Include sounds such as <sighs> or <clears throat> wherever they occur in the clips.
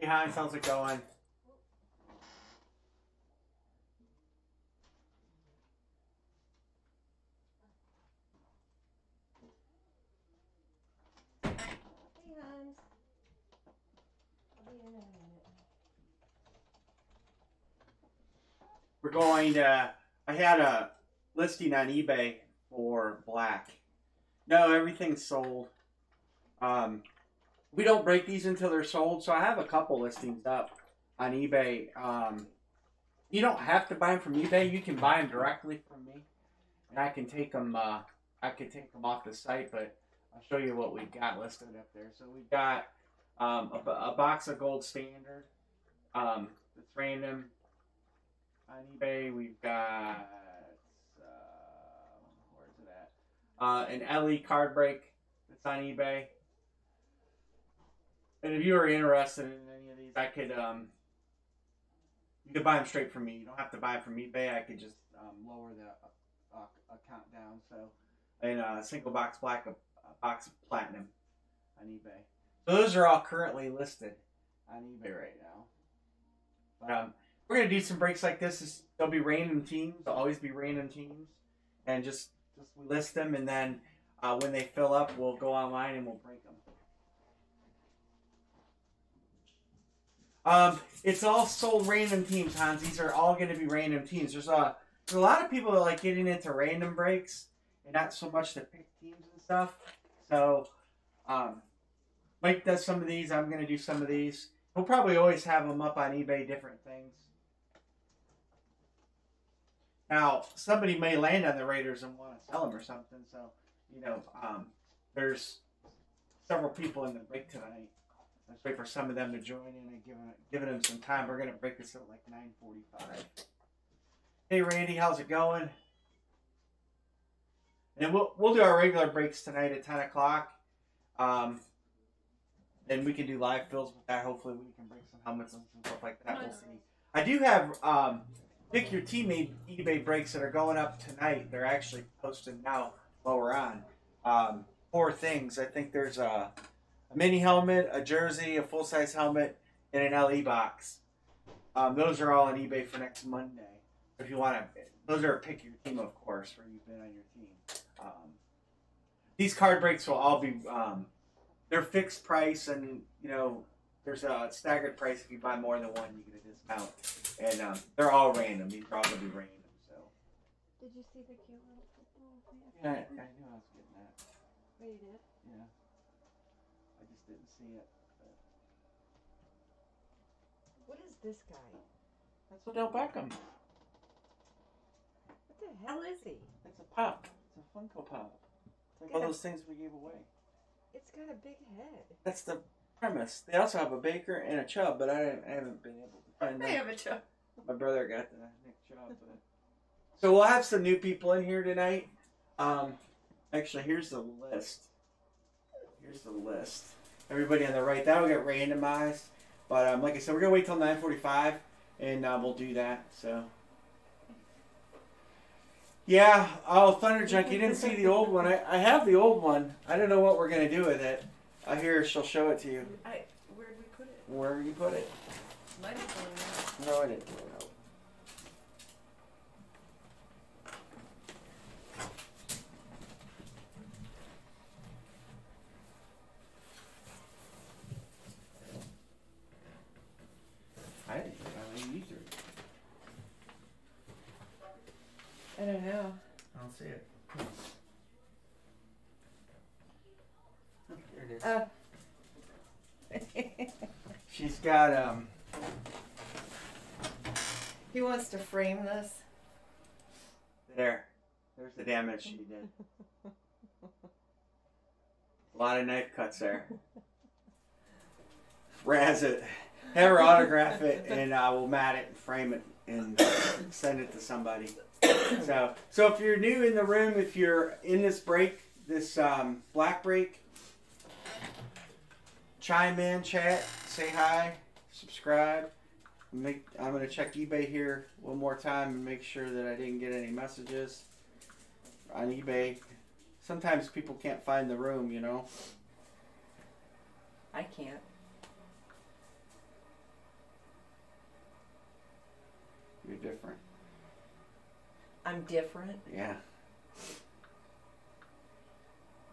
Hey Hans, how's it going? Hey, Hans. I'll be in in a minute. We're going to. I had a listing on eBay for black. No, everything's sold. Um, we don't break these until they're sold, so I have a couple listings up on eBay. Um, you don't have to buy them from eBay. You can buy them directly from me, and I can take them. Uh, I can take them off the site, but I'll show you what we've got listed up there. So we've got um, a, a box of gold standard. Um, it's random on eBay. We've got uh, where's it at? Uh, an LE card break that's on eBay. And if you are interested in any of these, I could um, you could buy them straight from me. You don't have to buy them from eBay. I could just um, lower the uh, account down. So, and a single box black, a, a box of platinum on eBay. So those are all currently listed on eBay right now. But um, we're gonna do some breaks like this. Is there'll be random teams. There'll always be random teams, and just just list them, and then uh, when they fill up, we'll go online and we'll break them. Um, it's all sold random teams, Hans. These are all going to be random teams. There's a there's a lot of people that like getting into random breaks and not so much to pick teams and stuff. So, um, Mike does some of these. I'm going to do some of these. We'll probably always have them up on eBay, different things. Now, somebody may land on the Raiders and want to sell them or something. So, you know, um, there's several people in the break tonight. Let's wait for some of them to join in and giving giving them some time. We're gonna break this at like nine forty five. Hey Randy, how's it going? And we'll we'll do our regular breaks tonight at ten o'clock. Um, and we can do live fills with that. Hopefully, we can break some helmets and stuff like that. We'll see. I do have um, pick your teammate eBay breaks that are going up tonight. They're actually posted now while we're on. Um, four things. I think there's a, a mini helmet, a jersey, a full size helmet, and an LE box. Um, those are all on eBay for next Monday. If you want to, those are a pick your team, of course, where you've been on your team. Um, these card breaks will all be um, they're fixed price, and you know there's a staggered price. If you buy more than one, you get a discount, and um, they're all random. These are all gonna be random. So Did you see the cute little football thing? yeah, I, I knew I was getting that. Oh, you did? Yeah, I just didn't see it. What is this guy? That's Odell Beckham. What the hell is he? It's a pop. It's a Funko Pop. It's like all those things we gave away. It's got a big head. That's the premise. They also have a Baker and a Chubb, but I, I haven't been able to find <laughs> them. They have a joke. My brother got the Nick Chubb. But... So we'll have some new people in here tonight. Um, actually, here's the list. Here's the list. Everybody on the right that'll get randomized. But um, like I said, we're gonna wait till 9:45, and uh, we'll do that. So. Yeah. Oh, Thunder Junk, you didn't see the old one. I, I have the old one. I don't know what we're gonna do with it. I hear she'll show it to you. I, where'd we put it? Where did you put it? No, I didn't. throw it out. I didn't think I would either. I don't know. I don't see it. There it is. Uh. She's got um. he wants to frame this. There. There's the damage she did. A lot of knife cuts there. Razz it. Have her autograph it, and uh, we'll mat it and frame it and send it to somebody. So, so if you're new in the room, if you're in this break, this um, black break, chime in, chat, say hi, subscribe. Make, I'm going to check eBay here one more time and make sure that I didn't get any messages on eBay. Sometimes people can't find the room, you know. I can't. You're different. I'm different? Yeah.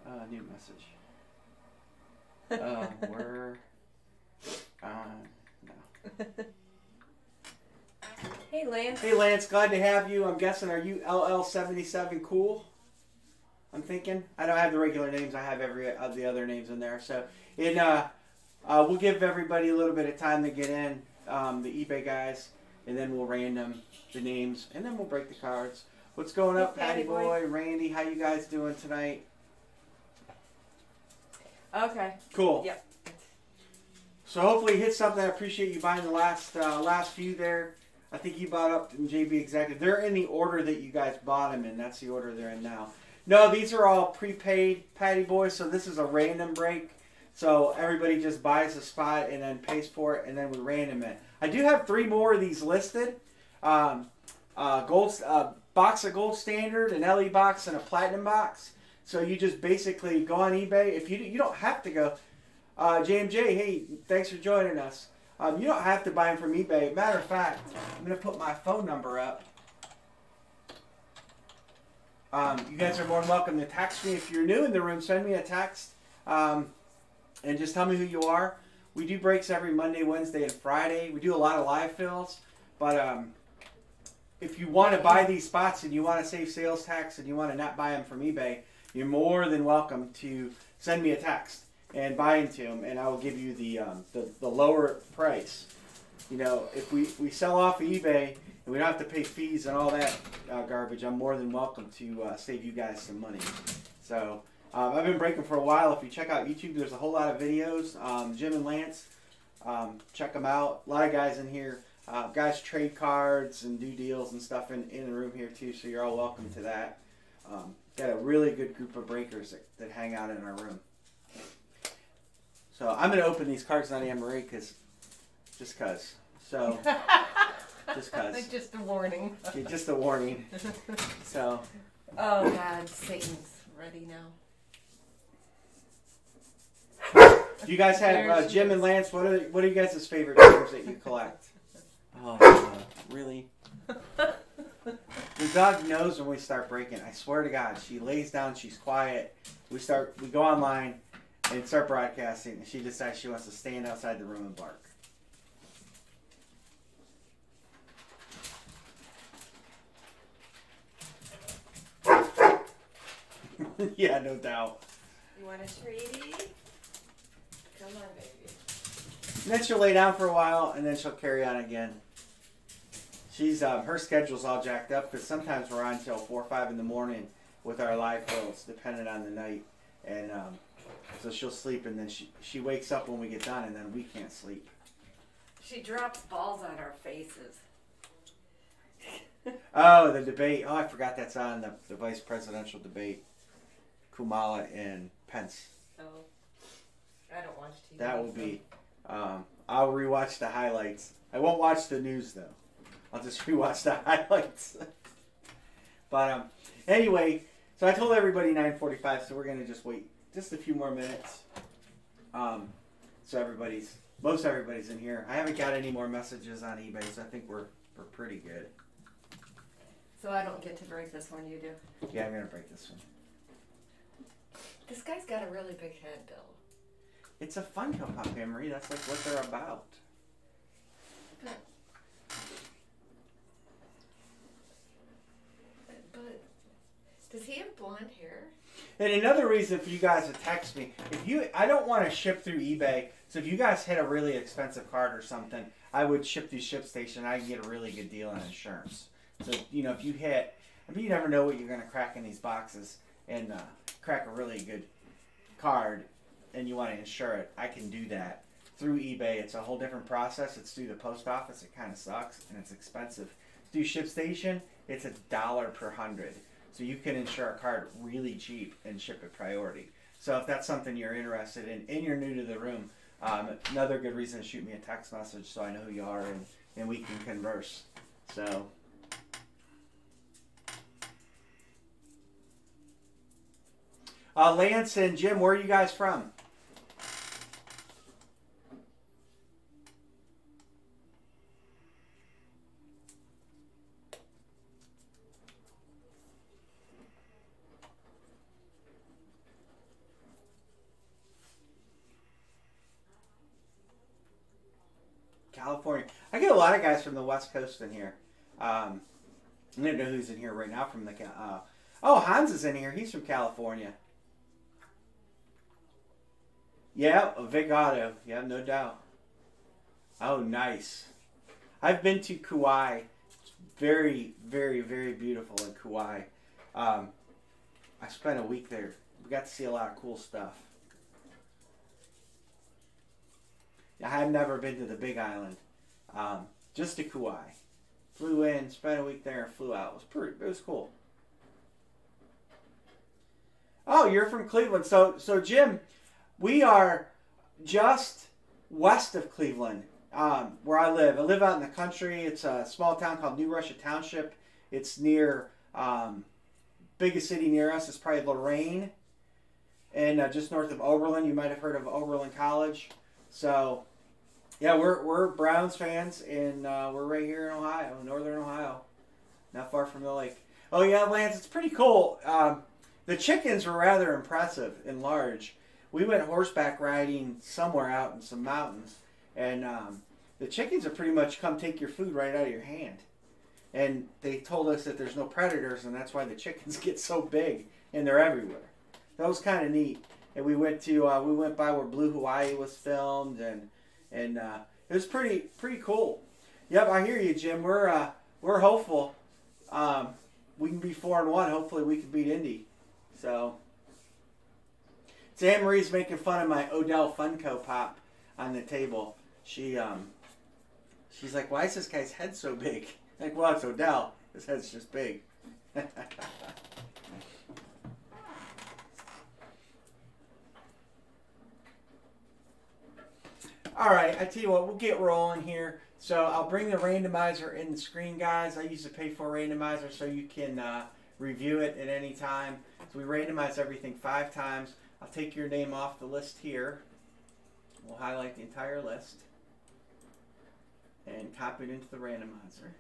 Uh, new message. <laughs> Oh, uh, where... Uh, no. <laughs> Hey, Lance. Hey Lance, glad to have you. I'm guessing are you LL77 cool? I'm thinking. I don't have the regular names. I have every of the other names in there. So, and uh, uh, we'll give everybody a little bit of time to get in, um, the eBay guys, and then we'll random the names, and then we'll break the cards. What's going up, Patty Patty Boy, Boy. Randy? How you guys doing tonight? Okay. Cool. Yep. So hopefully hit something. I appreciate you buying the last uh, last few there. I think you bought up in JB exactly. They're in the order that you guys bought them in. That's the order they're in now. No, these are all prepaid Patty Boys. So this is a random break. So everybody just buys a spot and then pays for it, and then we random it. I do have three more of these listed. Um, uh, gold uh, box of gold standard, an LE box, and a platinum box. So you just basically go on eBay. If you you don't have to go. Uh, JMJ, hey, thanks for joining us. Um, you don't have to buy them from eBay. Matter of fact, I'm going to put my phone number up. Um, you guys are more than welcome to text me. If you're new in the room, send me a text um, and just tell me who you are. We do breaks every Monday, Wednesday, and Friday. We do a lot of live fills. But um, if you want to buy these spots and you want to save sales tax and you want to not buy them from eBay, you're more than welcome to send me a text and buy into them, and I will give you the um, the, the lower price. You know, if we, we sell off of eBay and we don't have to pay fees and all that uh, garbage, I'm more than welcome to uh, save you guys some money. So um, I've been breaking for a while. If you check out YouTube, there's a whole lot of videos. Um, Jim and Lance, um, check them out. A lot of guys in here. Uh, guys trade cards and do deals and stuff in, in the room here too, so you're all welcome to that. Um, got a really good group of breakers that, that hang out in our room. So I'm gonna open these cards on Anne Marie because, just cause. So <laughs> just cause. Just a warning. Okay, just a warning. So Oh God, Satan's ready now. do you guys have uh, Jim and Lance? What are what are you guys' favorite games that you collect? Oh, uh, really? <laughs> The dog knows when we start breaking. I swear to God, she lays down, she's quiet. We start, we go online and start broadcasting, and she decides she wants to stand outside the room and bark. <laughs> yeah, no doubt. You want a treaty? Come on, baby. And then she'll lay down for a while, and then she'll carry on again. She's um, her schedule's all jacked up because sometimes we're on till four or five in the morning with our live films, depending on the night. And um, so she'll sleep, and then she she wakes up when we get done, and then we can't sleep. She drops balls on our faces. <laughs> Oh, the debate. Oh, I forgot that's on the, the vice presidential debate. Kamala and Pence. Oh, I don't watch TV. That will so- be. Um, I'll rewatch the highlights. I won't watch the news though. I'll just <laughs> rewatch the highlights. <laughs> but um, anyway, so I told everybody 9:45, so we're gonna just wait just a few more minutes. Um, so everybody's most everybody's in here. I haven't got any more messages on eBay, so I think we're we're pretty good. So I don't get to break this one. You do. Yeah, I'm gonna break this one. This guy's got a really big head, Bill. It's a fun Pop Emery. That's like what they're about. But does he have blonde hair? And another reason for you guys to text me, if you, I don't want to ship through eBay. So if you guys hit a really expensive card or something, I would ship through ShipStation. I can get a really good deal on insurance. So you know, if you hit, I mean, you never know what you're gonna crack in these boxes, and uh, crack a really good card, and you want to insure it. I can do that through eBay. It's a whole different process. It's through the post office. It kind of sucks and it's expensive. Through ShipStation, it's a dollar per hundred. So you can insure a card really cheap and ship it priority. So if that's something you're interested in and you're new to the room, um, another good reason to shoot me a text message so I know who you are and, and we can converse. So uh, Lance and Jim, where are you guys from? California. I get a lot of guys from the West Coast in here. Um, I don't know who's in here right now from the. Uh, oh, Hans is in here. He's from California. Yeah, Vic Auto. Yeah, no doubt. Oh, nice. I've been to Kauai. It's very, very, very beautiful in Kauai. Um, I spent a week there. We got to see a lot of cool stuff. I had never been to the Big Island, um, just to Kauai. Flew in, spent a week there, flew out. It was pretty. It was cool. Oh, you're from Cleveland, so so Jim, we are just west of Cleveland, um, where I live. I live out in the country. It's a small town called New Russia Township. It's near um, biggest city near us is probably Lorain, and uh, just north of Oberlin. You might have heard of Oberlin College. So, yeah, we're we're Browns fans, and uh, we're right here in Ohio, northern Ohio, not far from the lake. Oh yeah, Lance, it's pretty cool. Um, the chickens were rather impressive and large. We went horseback riding somewhere out in some mountains, and um, the chickens are pretty much come take your food right out of your hand. And they told us that there's no predators, and that's why the <laughs> chickens get so big, and they're everywhere. That was kind of neat. And we went to uh, we went by where Blue Hawaii was filmed, and and uh, it was pretty pretty cool. Yep, I hear you, Jim. We're uh, we're hopeful. Um, we can be four and one. Hopefully, we can beat Indy. So, Anne Marie's making fun of my Odell Funko Pop on the table. She um, she's like, "Why is this guy's head so big?" <laughs> Like, well, it's Odell. His head's just big. <laughs> All right, I tell you what, we'll get rolling here. So I'll bring the randomizer in the screen, guys. I use the pay for randomizer so you can uh, review it at any time. So we randomize everything five times. I'll take your name off the list here. We'll highlight the entire list and copy it into the randomizer.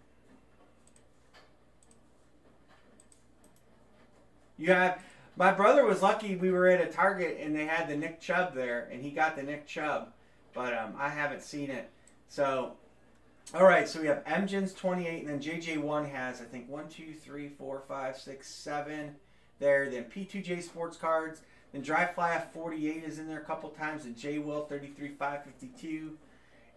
You have my brother was lucky we were at a Target and they had the Nick Chubb there and he got the Nick Chubb, but um, I haven't seen it. So, all right, so we have Mgens 28 and then JJ1 has I think one, two, three, four, five, six, seven there. Then P2J Sports Cards. Then Dry Fly 48 is in there a couple times. And J Will 33 552.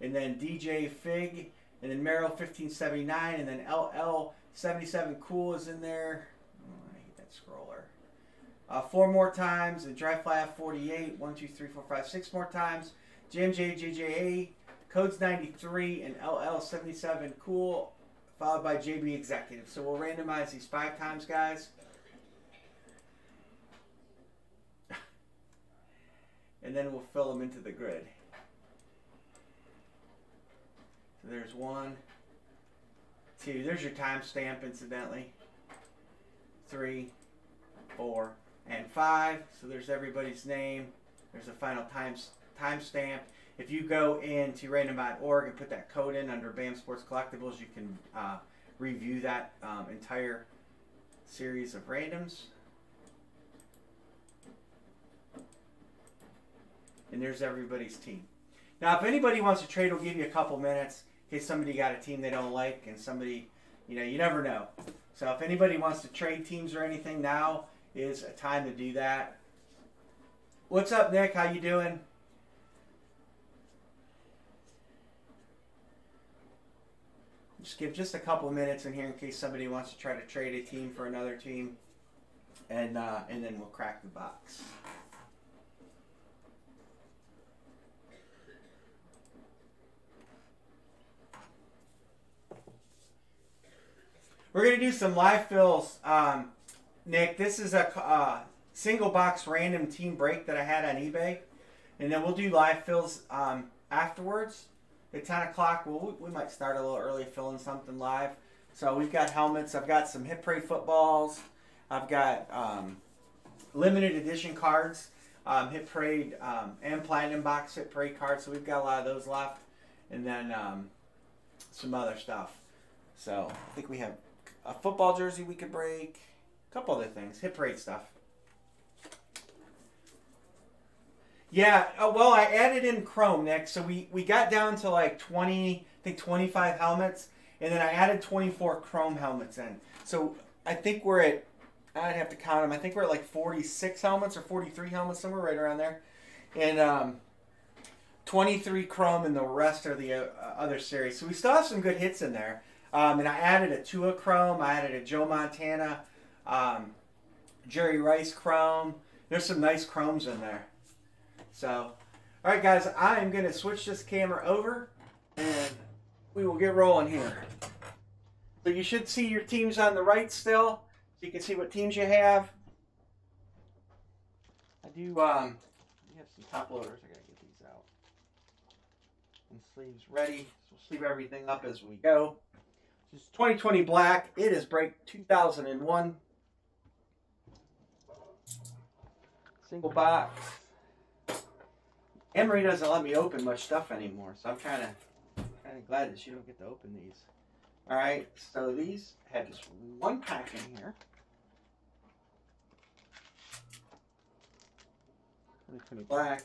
And then DJ Fig. And then Merrill 1579. And then LL 77 Cool is in there. Oh, I hate that scroller. Uh, four more times. And Dry Fly 48. One, two, three, four, five, six more times. JMJ JJA. Codes 93 and LL 77 Cool. Followed by JB Executive. So we'll randomize these five times, guys. <laughs> and then we'll fill them into the grid. So there's one, two, there's your timestamp incidentally. Three, four, and five. So there's everybody's name. There's a final time timestamp. If you go into random.org and put that code in under BAM Sports Collectibles, you can uh, review that um, entire series of randoms. and there's everybody's team. Now, if anybody wants to trade, we'll give you a couple minutes in case somebody got a team they don't like and somebody, you know, you never know. So if anybody wants to trade teams or anything, now is a time to do that. What's up, Nick? How you doing? Just give just a couple minutes in here in case somebody wants to try to trade a team for another team, and uh, and then we'll crack the box. We're gonna do some live fills, um, Nick. This is a uh, single box random team break that I had on eBay, and then we'll do live fills um, afterwards at ten o'clock. Well, we, we might start a little early filling something live. So we've got helmets. I've got some hit parade footballs. I've got um, limited edition cards, um, hit parade um, and platinum box hit parade cards. So we've got a lot of those left, and then um, some other stuff. So I think we have a football jersey we could break, a couple other things, hit parade stuff. Yeah, uh, well, I added in Chrome next, so we we got down to like twenty, I think twenty five helmets, and then I added twenty four Chrome helmets in. So I think we're at, I'd have to count them. I think we're at like forty six helmets or forty three helmets, somewhere right around there, and um, twenty three Chrome, and the rest are the uh, other series. So we still have some good hits in there. Um, and I added a Tua Chrome, I added a Joe Montana, um, Jerry Rice Chrome. There's some nice chromes in there. So, all right, guys, I am going to switch this camera over and we will get rolling here. So you should see your teams on the right still, so you can see what teams you have. I do, um, we have some top loaders. I got to get these out. And sleeves ready. So we'll sleeve everything up as we go. This is 2020 black. It is break 2001. Single box. Emery doesn't let me open much stuff anymore, so I'm kind of kind of glad that she don't get to open these. All right, so these had just one pack in here. 2020 black.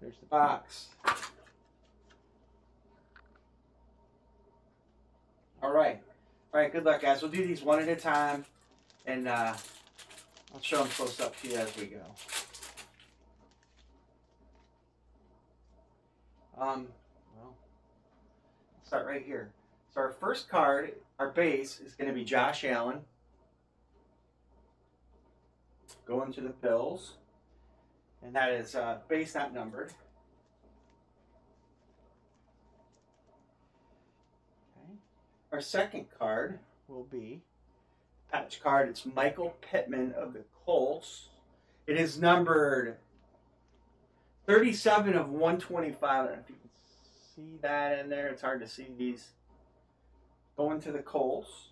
There's the box. All right, all right. Good luck, guys. We'll do these one at a time, and uh, I'll show them close up to you as we go. Um, well, start right here. So our first card, our base, is going to be Josh Allen. Going to the Bills. And that is uh, base not numbered. Okay. Our second card will be patch card. It's Michael Pittman of the Colts. It is numbered 37 of 125. I don't know if you can see that in there. It's hard to see these. Going to the Colts.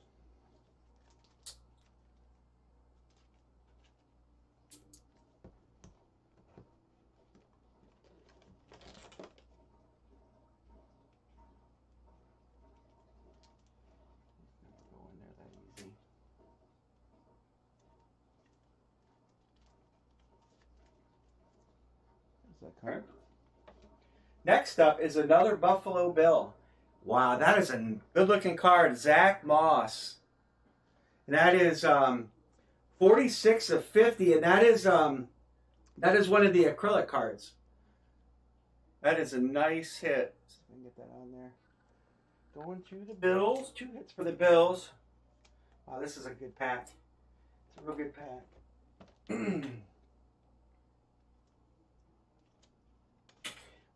Go in there that easy. There's that card. Next up is another Buffalo Bill. Wow, that is a good looking card. Zach Moss. And that is um, 46 of 50. And that is um, that is one of the acrylic cards. That is a nice hit. We can get that on there. Going to the Bills. Two hits for the Bills. Wow, this is a good pack. It's a real good pack. <clears throat>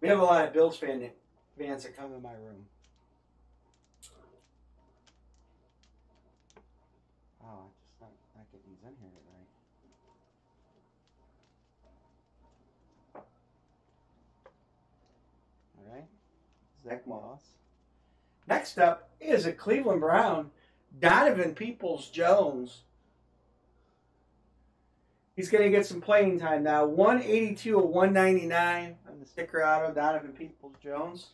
we have a lot of Bills fan, fans that come in my room. Oh, I just not, not getting these in here right. All right, Zach Moss. Next up is a Cleveland Brown, Donovan Peoples Jones. He's going to get some playing time now. 182 of 199 on the sticker auto, Donovan Peoples Jones.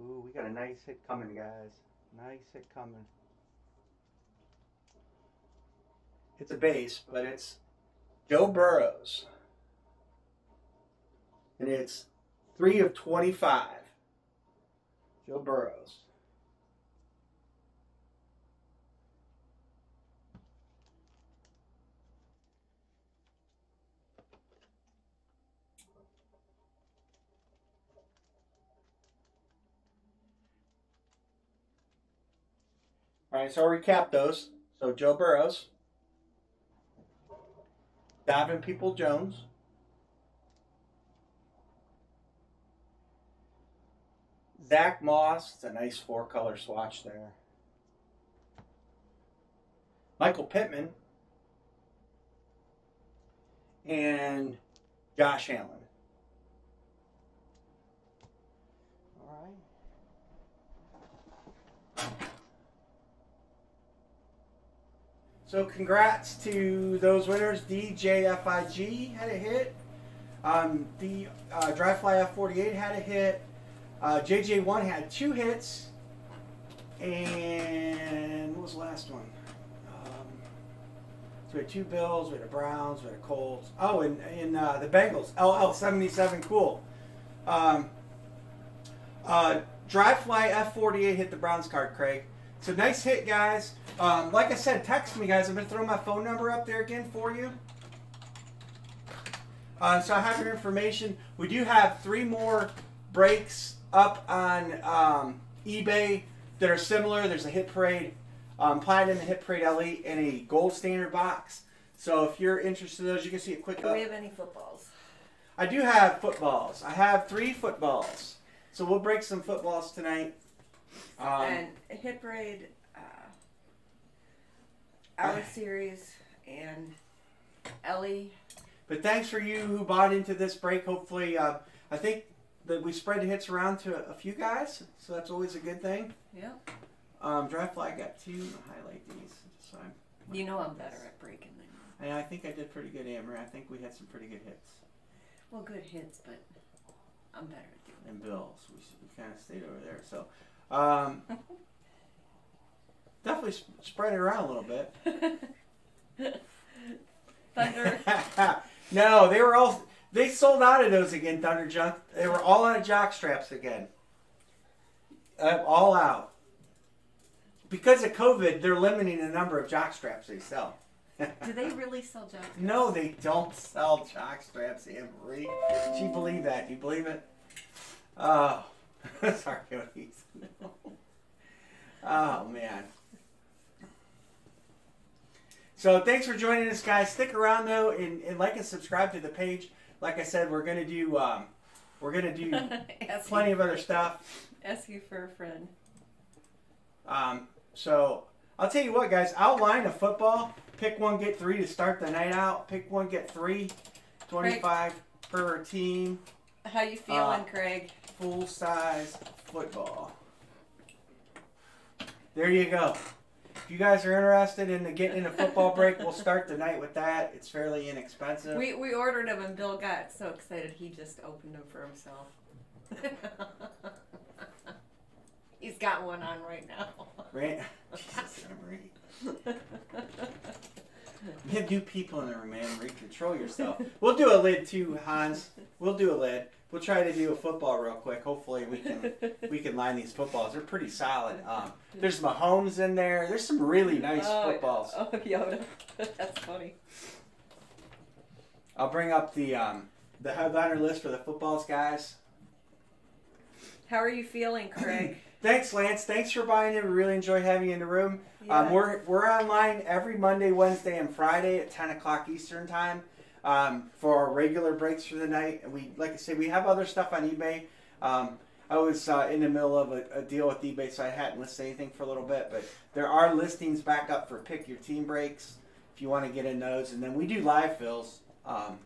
Ooh, we got a nice hit coming, guys. Nice hit coming. It's a base, but it's Joe Burrows. And it's 3 of 25. Joe Burrows. All right, so I'll recap those. So Joe Burrows, Davin People Jones, Zach Moss. It's a nice four color swatch there. Michael Pittman and Josh Allen. All right. So congrats to those winners. DJFIG had a hit. Um, the uh, Dryfly F48 had a hit. Uh, JJ1 had two hits. And what was the last one? Um, So we had two Bills, we had a Browns, we had a Colts. Oh, and, and uh, the Bengals. LL77, cool. Um, uh, Drive Fly F48 hit the Browns card, Craig. So nice hit, guys. Um, like I said, text me, guys. I'm going to throw my phone number up there again for you. Uh, so I have your information. We do have three more breaks up on um, eBay that are similar. There's a Hit Parade um, Platinum, a Hit Parade Elite, and a Gold Standard box. So if you're interested in those, you can see a quick Do up. we have any footballs? I do have footballs. I have three footballs. So we'll break some footballs tonight. Um, and Hit Parade, uh, our series, and LE. but thanks for you who bought into this break. Hopefully, uh, I think that we spread the hits around to a few guys, so that's always a good thing. Yep. Um, draft flag got two. I'll highlight these. So I'm, You know I'm better at breaking them. and I think I did pretty good, Amber. I think we had some pretty good hits. Well, good hits, but I'm better at doing And Bills, we, we kind of stayed over there. So um, definitely sp- spread it around a little bit. <laughs> Thunder. <laughs> no, they were all they sold out of those again. Thunder Junk. They were all out of jock straps again. Uh, all out. Because of COVID, they're limiting the number of jock straps they sell. <laughs> Do they really sell junk? No, they don't sell jock straps, Anne Marie. Do you believe that? Do you believe it? Oh, <laughs> sorry, Cody. oh man. So thanks for joining us, guys. Stick around though, and, and like and subscribe to the page. Like I said, we're gonna do um, we're gonna do <laughs> plenty of other stuff. ask you for a friend. Um, so I'll tell you what, guys. Outline a football. Pick one, get three to start the night out. Pick one, get three. Twenty-five per team. How you feeling, Uh, Craig? Full size football. There you go. If you guys are interested in getting in a football break, we'll <laughs> start the night with that. It's fairly inexpensive. We we ordered them and Bill got so excited he just opened them for himself. <laughs> He's got one on right now. Right? <laughs> Jesus, Emery. You have new people in the room, man. Control yourself. We'll do a lid too, Hans. We'll do a lid. We'll try to do a football real quick. Hopefully, we can we can line these footballs. They're pretty solid. Um, there's Mahomes in there. There's some really nice oh, footballs. Oh, <laughs> Yoda. <laughs> That's funny. I'll bring up the um, the headliner list for the footballs, guys. How are you feeling, <clears throat> Craig? Thanks, Lance. Thanks for buying it. We really enjoy having you in the room. Um, Yeah. we're we're online every Monday, Wednesday, and Friday at ten o'clock Eastern time um, for our regular breaks for the night. And we, like I said, we have other stuff on eBay. Um, I was uh, in the middle of a, a deal with eBay, so I hadn't listed anything for a little bit. But there are listings back up for pick your team breaks if you want to get in those. And then we do live fills. Um,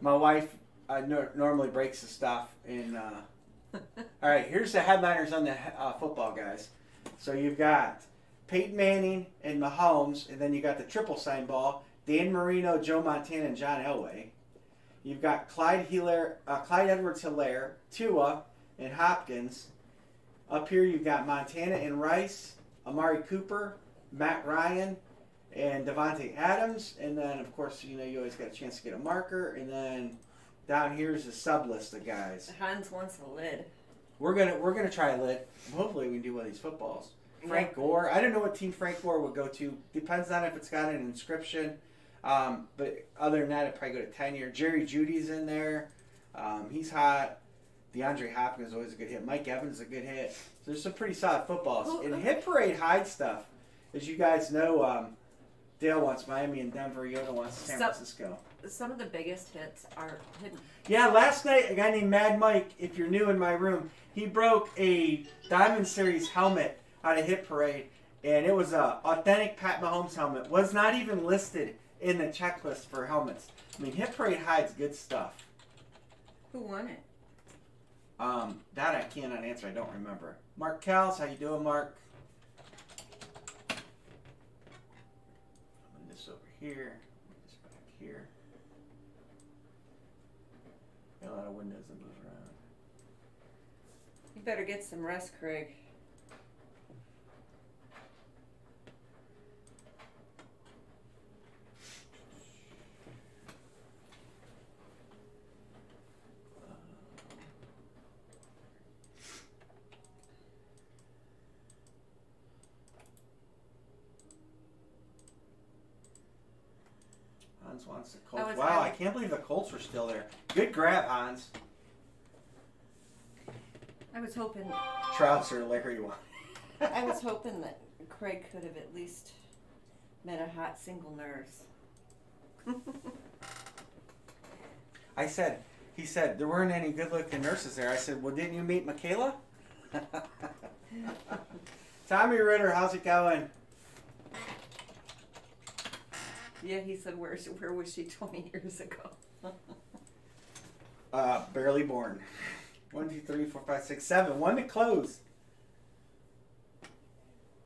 my wife uh, nor normally breaks the stuff And Uh, <laughs> all right, here's the headliners on the uh, football guys. So you've got Peyton Manning and Mahomes, and then you got the triple sign ball: Dan Marino, Joe Montana, and John Elway. You've got Clyde Helaire, uh, Clyde Edwards Helaire, Tua, and Hopkins. Up here you've got Montana and Rice, Amari Cooper, Matt Ryan, and Davante Adams, and then of course you know you always got a chance to get a marker, and then down here's the sub list of guys. Hans wants a lid. We're gonna we're gonna try lit. Hopefully we can do one of these footballs. Frank Gore. I don't know what team Frank Gore would go to. Depends on if it's got an inscription. Um, but other than that, I'd probably go to ten year. Jerry Jeudy's in there. Um, he's hot. DeAndre Hopkins is always a good hit. Mike Evans is a good hit. So there's some pretty solid footballs. And Hit Parade hide stuff. As you guys know, um, Dale wants Miami and Denver. Yoda wants San Francisco. Some of the biggest hits are hidden. Yeah, last night a guy named Mad Mike, if you're new in my room, he broke a Diamond Series helmet out of Hit Parade, and it was a authentic Pat Mahomes helmet. Was not even listed in the checklist for helmets. I mean, Hit Parade hides good stuff. Who won it? Um, that I cannot answer. I don't remember. Mark Kels, how you doing, Mark? Put this over here. Put this back here. Got a lot of windows that move around. You better get some rest, Craig. Hans wants the oh, Colts. I was- wow, I I can't believe the Colts were still there. Good grab, Hans. I was hoping. Trouser, Larry one. I was <laughs> hoping that Craig could have at least met a hot single nurse. <laughs> I said, he said there weren't any good-looking nurses there. I said, well, didn't you meet Michaela? <laughs> Tommy Ritter, how's it going? Yeah, he said, "Where's where was she 20 <laughs> years ago?" Uh, barely born. One, two, three, four, five, six, seven. One to close.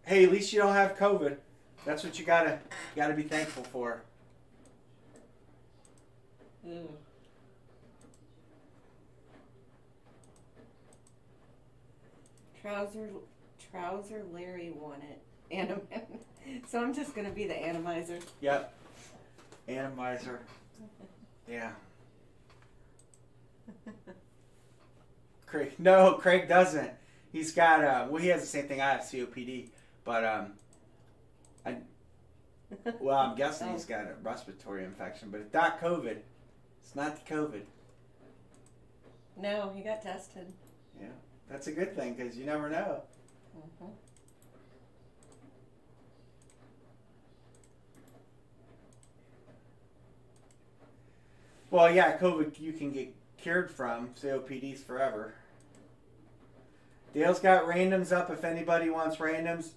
Hey, at least you don't have COVID. That's what you gotta you gotta be thankful for. Ew. Trouser, trouser Larry won it. Anim- <laughs> so I'm just gonna be the animizer. Yep. Animizer. Yeah. Craig. No, Craig doesn't. He's got uh well he has the same thing I have, COPD. But um I well I'm guessing he's got a respiratory infection, but it's not COVID. It's not the COVID. No, he got tested. Yeah, that's a good thing because you never know. Mhm. Well, yeah, COVID you can get cured from. COPD's forever. Dale's got randoms up if anybody wants randoms.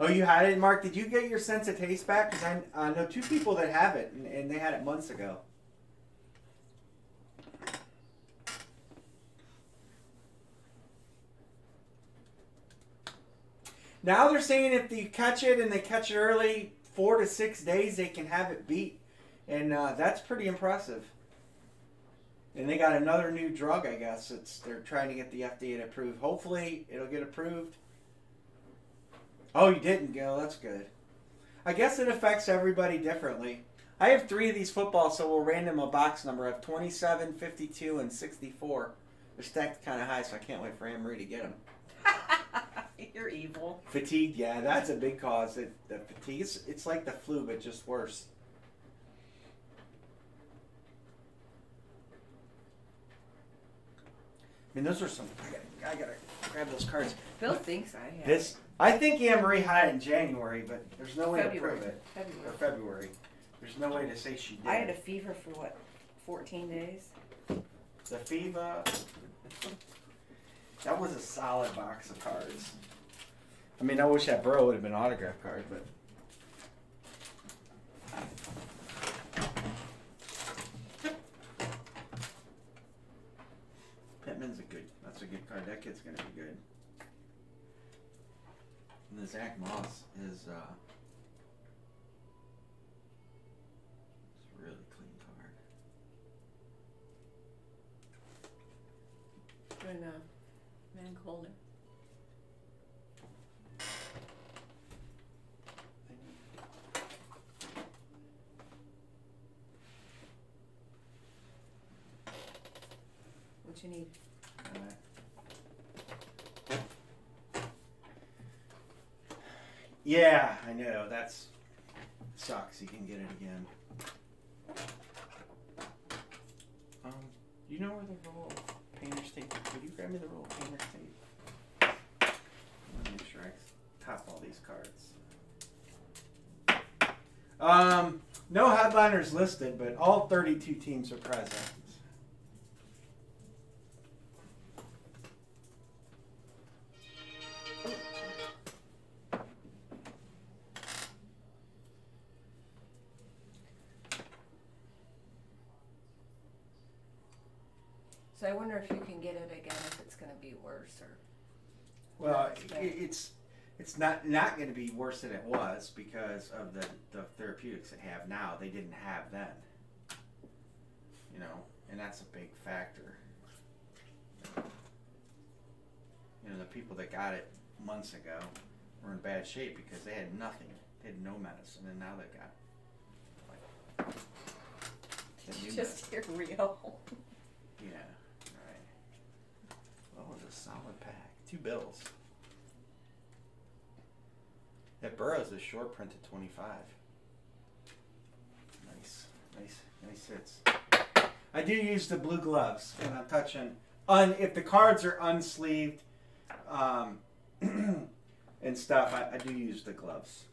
Oh, you had it, Mark? Did you get your sense of taste back? Because I know two people that have it, and, and they had it months ago. Now they're saying if you catch it and they catch it early, four to six days, they can have it beat. And uh, that's pretty impressive. And they got another new drug, I guess. It's they're trying to get the FDA to approve. Hopefully, it'll get approved. Oh, you didn't go. That's good. I guess it affects everybody differently. I have three of these footballs, so we'll random a box number. I have 27, 52, and 64. They're stacked kind of high, so I can't wait for Marie to get them. <laughs> You're evil. Fatigue, yeah, that's a big cause. It, the fatigue, it's, it's like the flu, but just worse. I mean, those are some. I gotta, I gotta grab those cards. Bill thinks I have. This, I think Anne Marie had it in January, but there's no way February. to prove it. Or February. February. There's no way to say she did. I had a fever for what, 14 days? The fever. That was a solid box of cards. I mean, I wish that Burrow would have been an autograph card, but. Pittman's a good. That's a good card. That kid's gonna be good. The Zach Moss is. uh It's a really clean card. And, a man Colder. What you need? Alright. Yeah, I know. That's sucks. You can get it again. Um, you know where the roll of painter's tape? Would you grab me the roll of painter's tape? Let me make sure I top all these cards. Um, no headliners listed, but all 32 teams are present. Not not going to be worse than it was because of the the therapeutics they have now. They didn't have then. You know, and that's a big factor. You know, the people that got it months ago were in bad shape because they had nothing. They had no medicine, and now they've got like <laughs> Just hear <laughs> Rio. yeah, right. Well, it was a solid pack. Two bills. That Burrows is short print at 25. Nice. Nice, nice hits. I do use the blue gloves when I'm touching. Un, if the cards are unsleeved, um, <clears throat> and stuff, I, I do use the gloves.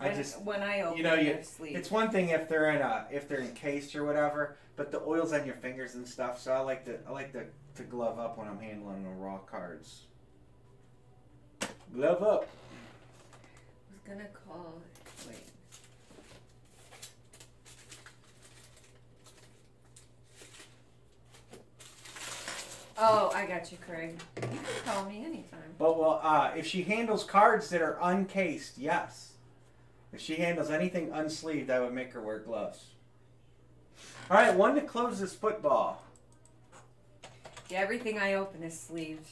I When- just when I open you know, you- it's one thing if they're in a if they're encased or whatever, but the oil's on your fingers and stuff. So I like to I like to, to glove up when I'm handling the raw cards. Glove up. I was gonna call. Wait. Oh, I got you, Craig. You can call me anytime. But well, uh, if she handles cards that are uncased, yes. If she handles anything unsleeved, I would make her wear gloves. All right, one to close this football. Everything I open is sleeved.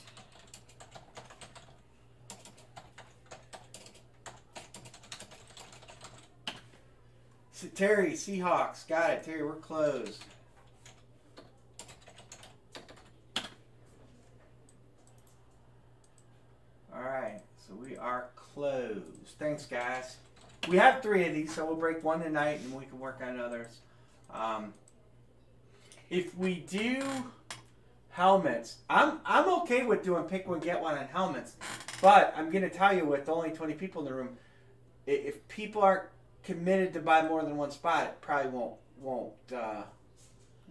S- Terry Seahawks got it. Terry, we're closed. All right, so we are closed. Thanks, guys. We have three of these, so we'll break one tonight, and we can work on others. Um, if we do helmets, I'm I'm okay with doing pick one get one on helmets, but I'm gonna tell you, with only 20 people in the room, if people aren't committed to buy more than one spot, it probably won't won't uh,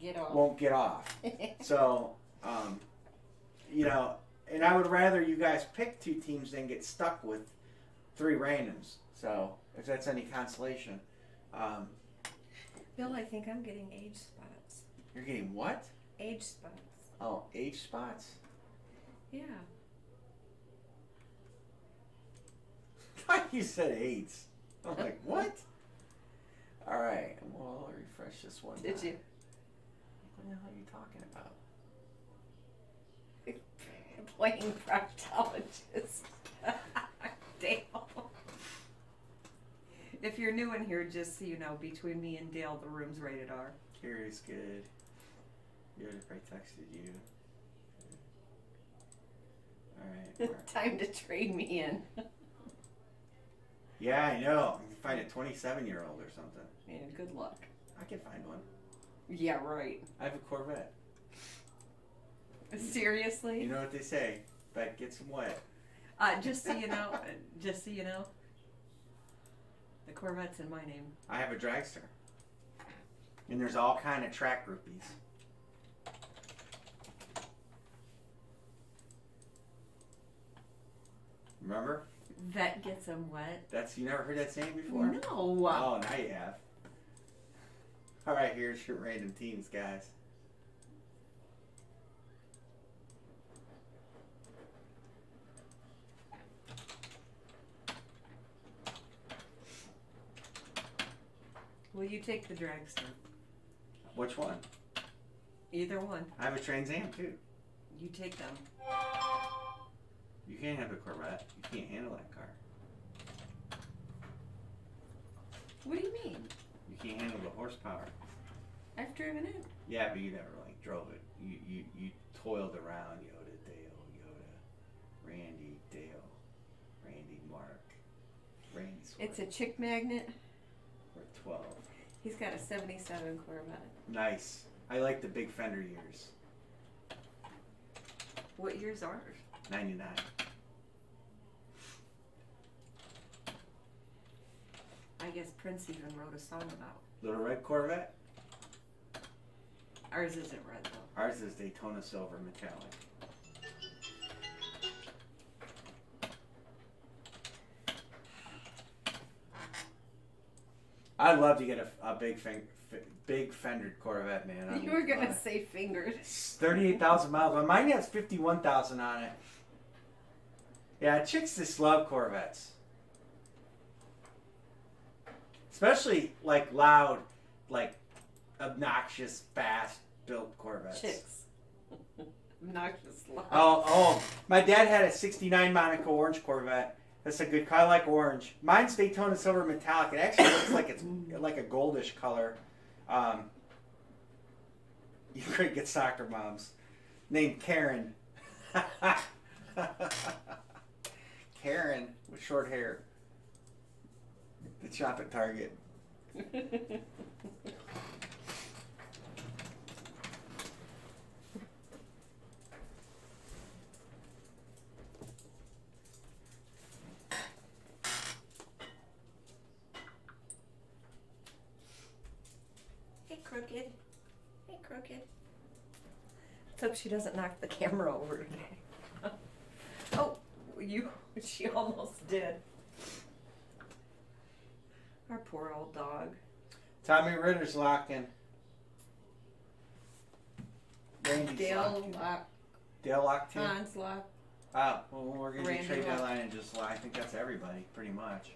Get off. won't get off. <laughs> So, um, you know, and I would rather you guys pick two teams than get stuck with three randoms. So, if that's any consolation, um, Bill, I think I'm getting age spots. you're getting what? Age spots. Oh, age spots. Yeah. <laughs> Thought you said AIDS. I'm like, <laughs> what? All right, we'll refresh this one. Did time. you? What the hell are you talking about? Playing proctologist. <laughs> Dale. If you're new in here, just so you know, between me and Dale, the room's rated R. Carrie's good. Good if I texted you. All right. <laughs> Time to trade me in. yeah, I know. You can find a 27 year old or something. Yeah, good luck. I can find one. Yeah, right. I have a Corvette. <laughs> Seriously? You know what they say? But get some wet. Uh, just so you <laughs> know, just so you know, the Corvette's in my name. I have a dragster. And there's all kind of track groupies. Remember? That gets them wet. That's you never heard that saying before? No. Oh, now you have. All right, here's your random teams, guys. Will you take the dragster? Which one? Either one. I have a Trans Am too. You take them. You can't have a Corvette. You can't handle that car. What do you mean? You can't handle the horsepower. I've driven it. Yeah, but you never like drove it. You you, you toiled around Yoda, Dale, Yoda, Randy, Dale, Randy, Mark, Randy. Swerve. It's a chick magnet. We're twelve. He's got a '77 Corvette. Nice. I like the big fender years. What years are? 99. I guess Prince even wrote a song about. Little Red Corvette? Ours isn't red though. Ours is Daytona Silver Metallic. I'd love to get a, a big big fendered Corvette, man. <laughs> I'm, you were gonna uh, say fingered. Thirty-eight thousand miles. Mine has fifty-one thousand on it. Yeah, chicks just love Corvettes, especially like loud, like obnoxious, fast-built Corvettes. Chicks. <laughs> Obnoxious loud. Oh, oh! My dad had a '69 Monaco orange Corvette. That's a good. car. I like orange. Mine's Daytona Silver Metallic. It actually looks like it's like a goldish color. Um, you could get soccer moms named Karen. <laughs> Karen with short hair. to shop at Target. hey, crooked. Hey, crooked. Let's hope she doesn't knock the camera over today. You. <laughs> She almost did. Our poor old dog. Tommy Ritter's locking. Randy's Dale locking. lock. Dale locked too. Hans lock. Oh, well, we're gonna trade lock. deadline and just lock. I think that's everybody, pretty much.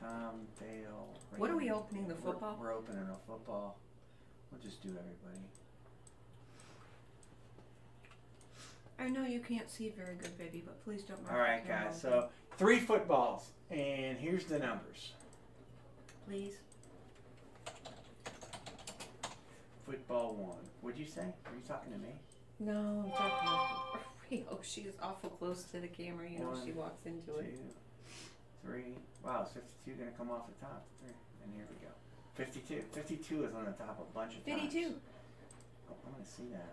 Tom, Dale. What are we Randy. opening, the We're- football? We're, opening a football. We'll just do everybody. I know you can't see very good, baby, but please don't. All camera guys. So three footballs, and here's the numbers. please. Football one. What'd you say? Are you talking to me? No, I'm talking about <laughs> Rio. She's awful close to the camera. You know, she walks into Two, it. three. Wow, is 52 gonna come off the top. Three. And here we go. 52. 52 is on the top of a bunch of times. 52. Oh, I want to see that.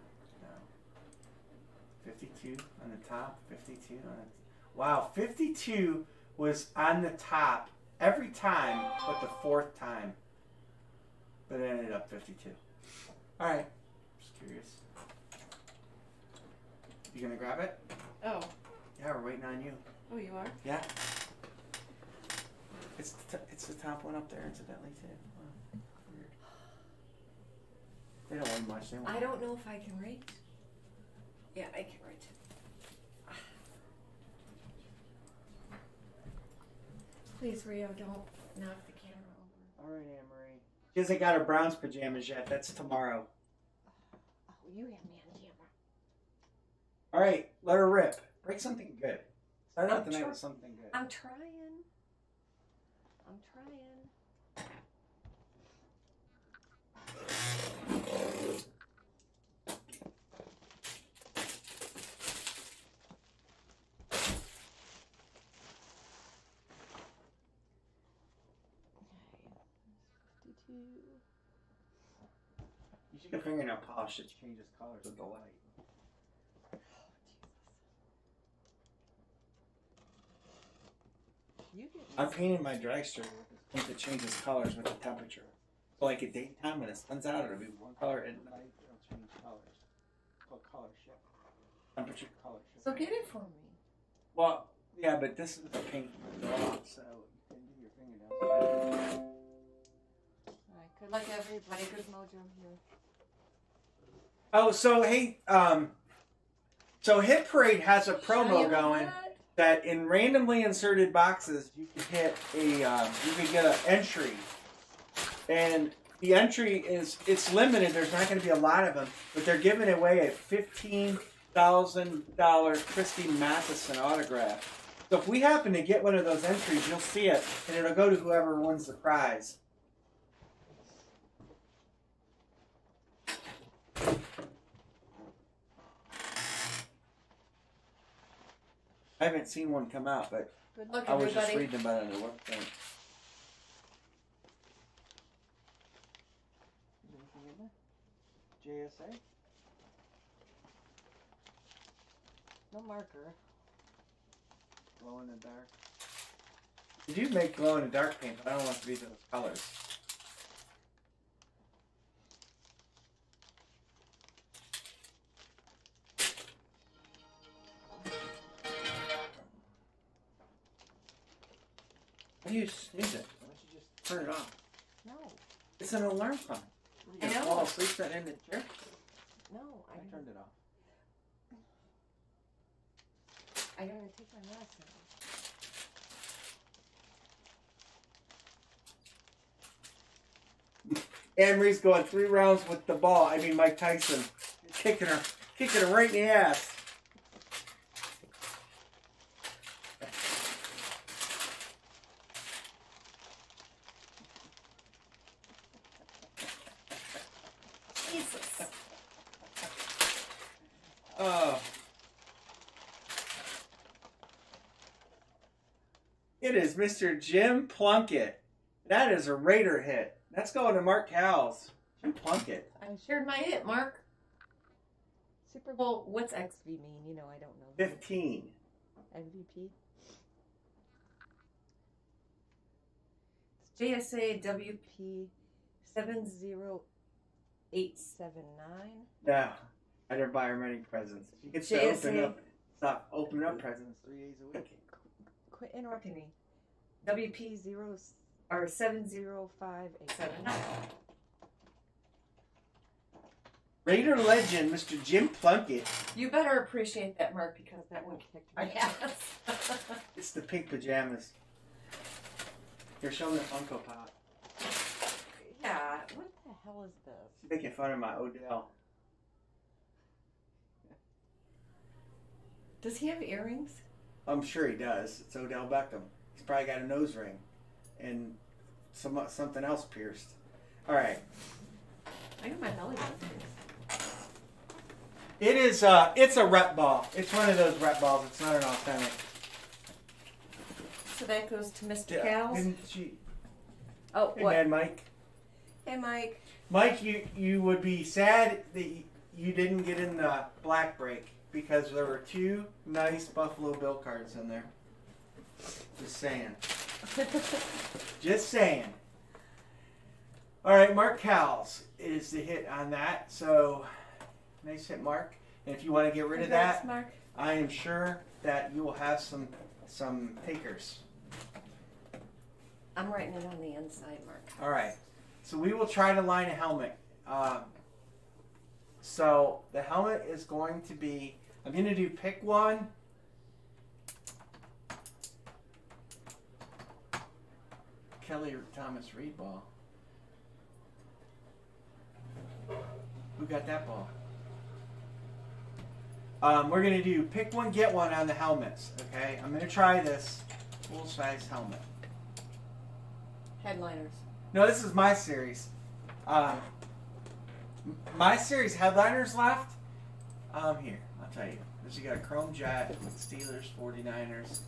52 on the top, 52 on the. Wow, 52 was on the top every time but the fourth time. But it ended up 52. Alright. Just curious. You gonna grab it? Oh, Yeah, we're waiting on you. oh, you are. Yeah. It's the, t- it's the top one up there, incidentally, too. Wow. Weird. They don't weigh much. They I don't know if I can write. Yeah, I can write. <sighs> Please, Rio, don't knock the camera over. All right, Anne Marie. She hasn't got her Browns pajamas yet. That's tomorrow. <sighs> Oh, you have me on camera. All right, let her rip. Break something good. Start out the night with something good. I'm trying. I'm trying. <laughs> You should get fingernail polish. It changes colors with the light. Oh, I'm painting my dragster with this paint that changes colors with the temperature. So like at daytime when the sun's out, it'll be one color. At night, it'll change colors. It's called color shift. Temperature color shift. So get it for me. Well, yeah, but this is the paint draw, so you can do your fingernails. Alright, good luck everybody. Good mojo here. Oh, so hey, um, so Hit Parade has a promo going that in randomly inserted boxes you can hit a um, you can get an entry, and the entry is it's limited. There's not going to be a lot of them, but they're giving away a fifteen thousand dollar Christy Mathewson autograph. So if we happen to get one of those entries, you'll see it, and it'll go to whoever wins the prize. I haven't seen one come out, but Good luck I was everybody. just reading about it on the website. Anything in there? JSA? No marker. Glow in the dark. Did You make glow in the dark paint, I don't want to be those colors. It's an alarm clock. I know. fall asleep sitting in the chair? no, I I, turned it off. I gotta take my medicine. Anne Marie's going three rounds with the ball. I mean, Mike Tyson kicking her, kicking her right in the ass. Jesus. Oh. It is Mr. Jim Plunkett. That is a Raider hit. That's going to Mark Cowles. Jim Plunkett. I shared my hit, Mark. Super Bowl. What's XV mean? You know, I don't know. 15. MVP. It's JSA WP seven zero eight seven nine. No. I didn't buy her many presents. She gets to open up, stop opening up presents three days a week. Quit interrupting me. WP zero s- or seven zero five eight seven nine. Raider legend, Mr. Jim Plunkett. You better appreciate that, Mark, because that one kicked my ass. <laughs> It's the pink pajamas. You're showing the Funko Pop. yeah. What the hell is this? She's making fun of my Odell. Does he have earrings? I'm sure he does. It's Odell Beckham. He's probably got a nose ring and some something else pierced. All right. I got my belly button. It is. Uh, it's a rep ball. It's one of those rep balls. It's not an authentic. So that goes to Mr. Yeah. Cal's. Didn't she? Oh, Hey, what? man, Mike. Hey, Mike. Mike, you you would be sad that you didn't get in the black break because there were two nice Buffalo Bill cards in there. Just saying. <laughs> Just saying. All right, Mark Cowles is the hit on that. So nice hit, Mark. And if you want to get rid of Congrats, that, Mark. I am sure that you will have some some takers. I'm writing it on the inside, Mark. All right. So we will try to line a helmet. Um, so the helmet is going to be. I'm going to do pick one. Kelly Thomas Reed ball. Who got that ball? Um, we're going to do pick one, get one on the helmets. Okay. I'm going to try this full size helmet. Headliners. No, this is my series. Um, my series headliners left. Um, here, I'll tell you. This you got a Chrome Jet, Steelers, 49ers,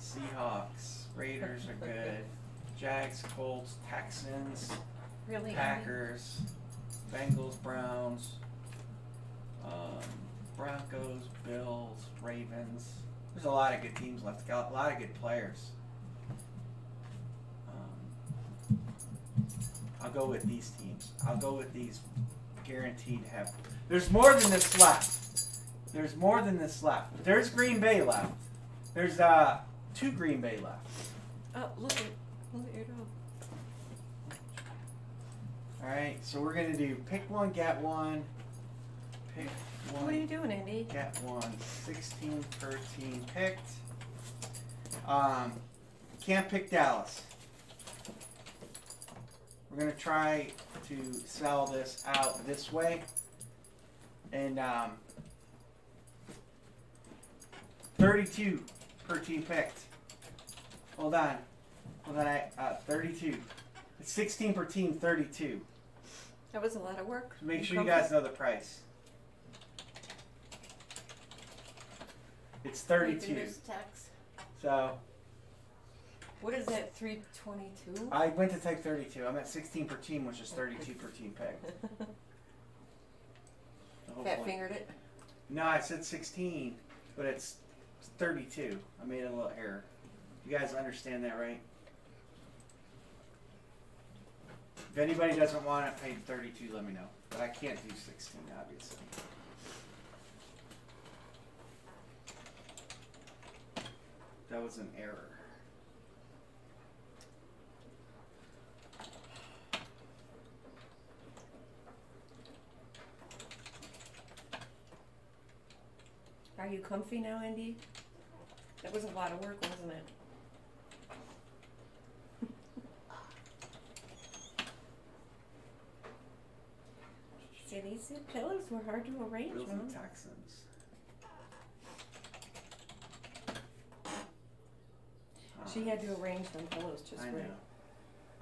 Seahawks, Raiders are good, Jags, Colts, Texans, Really? Packers, Bengals, Browns, um, Broncos, Bills, Ravens. There's a lot of good teams left. Got a lot of good players. Um, I'll go with these teams. I'll go with these guaranteed to have. There's more than this left. There's more than this left. There's Green Bay left. There's uh two Green Bay left. Oh, look at look at. All right, so we're gonna do pick one, get one. Pick one. What are you doing, Andy? Get one. 16 per team picked. Um, can't pick Dallas. We're gonna try to sell this out this way, and um, 32 per team picked. Hold on, hold on. I uh, 32. It's 16 per team. 32. That was a lot of work. Make sure you guys know the price. It's 32. tax. So What is that? Three twenty-two. I went to type 32. I'm at 16 per team, which is 32 per team pick. So <laughs> Fat hopefully- fingered it. No, I said 16, but it's 32. I made a little error. You guys understand that, right? If anybody doesn't want it paid 32, let me know. But I can't do 16, obviously. That was an error. Are you comfy now, Andy? That was a lot of work, wasn't it? See, these pillows were hard to arrange, Bills huh? and Texans. She had to ah. arrange them pillows just I know.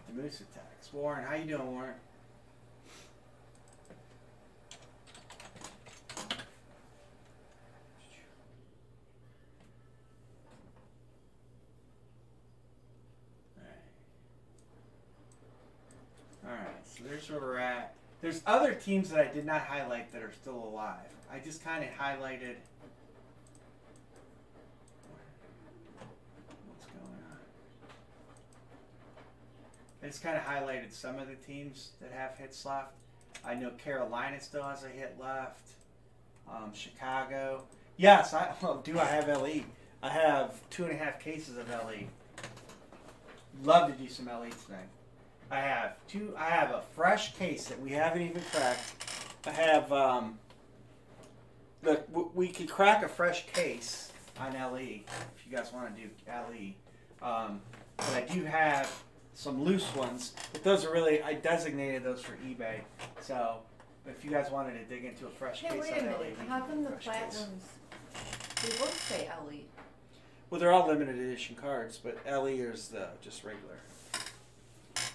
The moose attacks. Warren, how you doing, Warren? There's other teams that I did not highlight that are still alive. I just kind of highlighted. What's going on? I just kind of highlighted some of the teams that have hits left. I know Carolina still has a hit left. Um, Chicago. Yes, I well, <laughs> do. I have LE. I have two and a half cases of LE. Love to do some LE tonight. I have two. I have a fresh case that we haven't even cracked. I have. Um, look, w- we could crack a fresh case on LE if you guys want to do LE. Um, but I do have some loose ones. But those are really. I designated those for eBay. So if you guys wanted to dig into a fresh Hey, case wait on a LE, minute. How come the platinums? They both say. LE. Well, they're all limited edition cards, but LE is the just regular.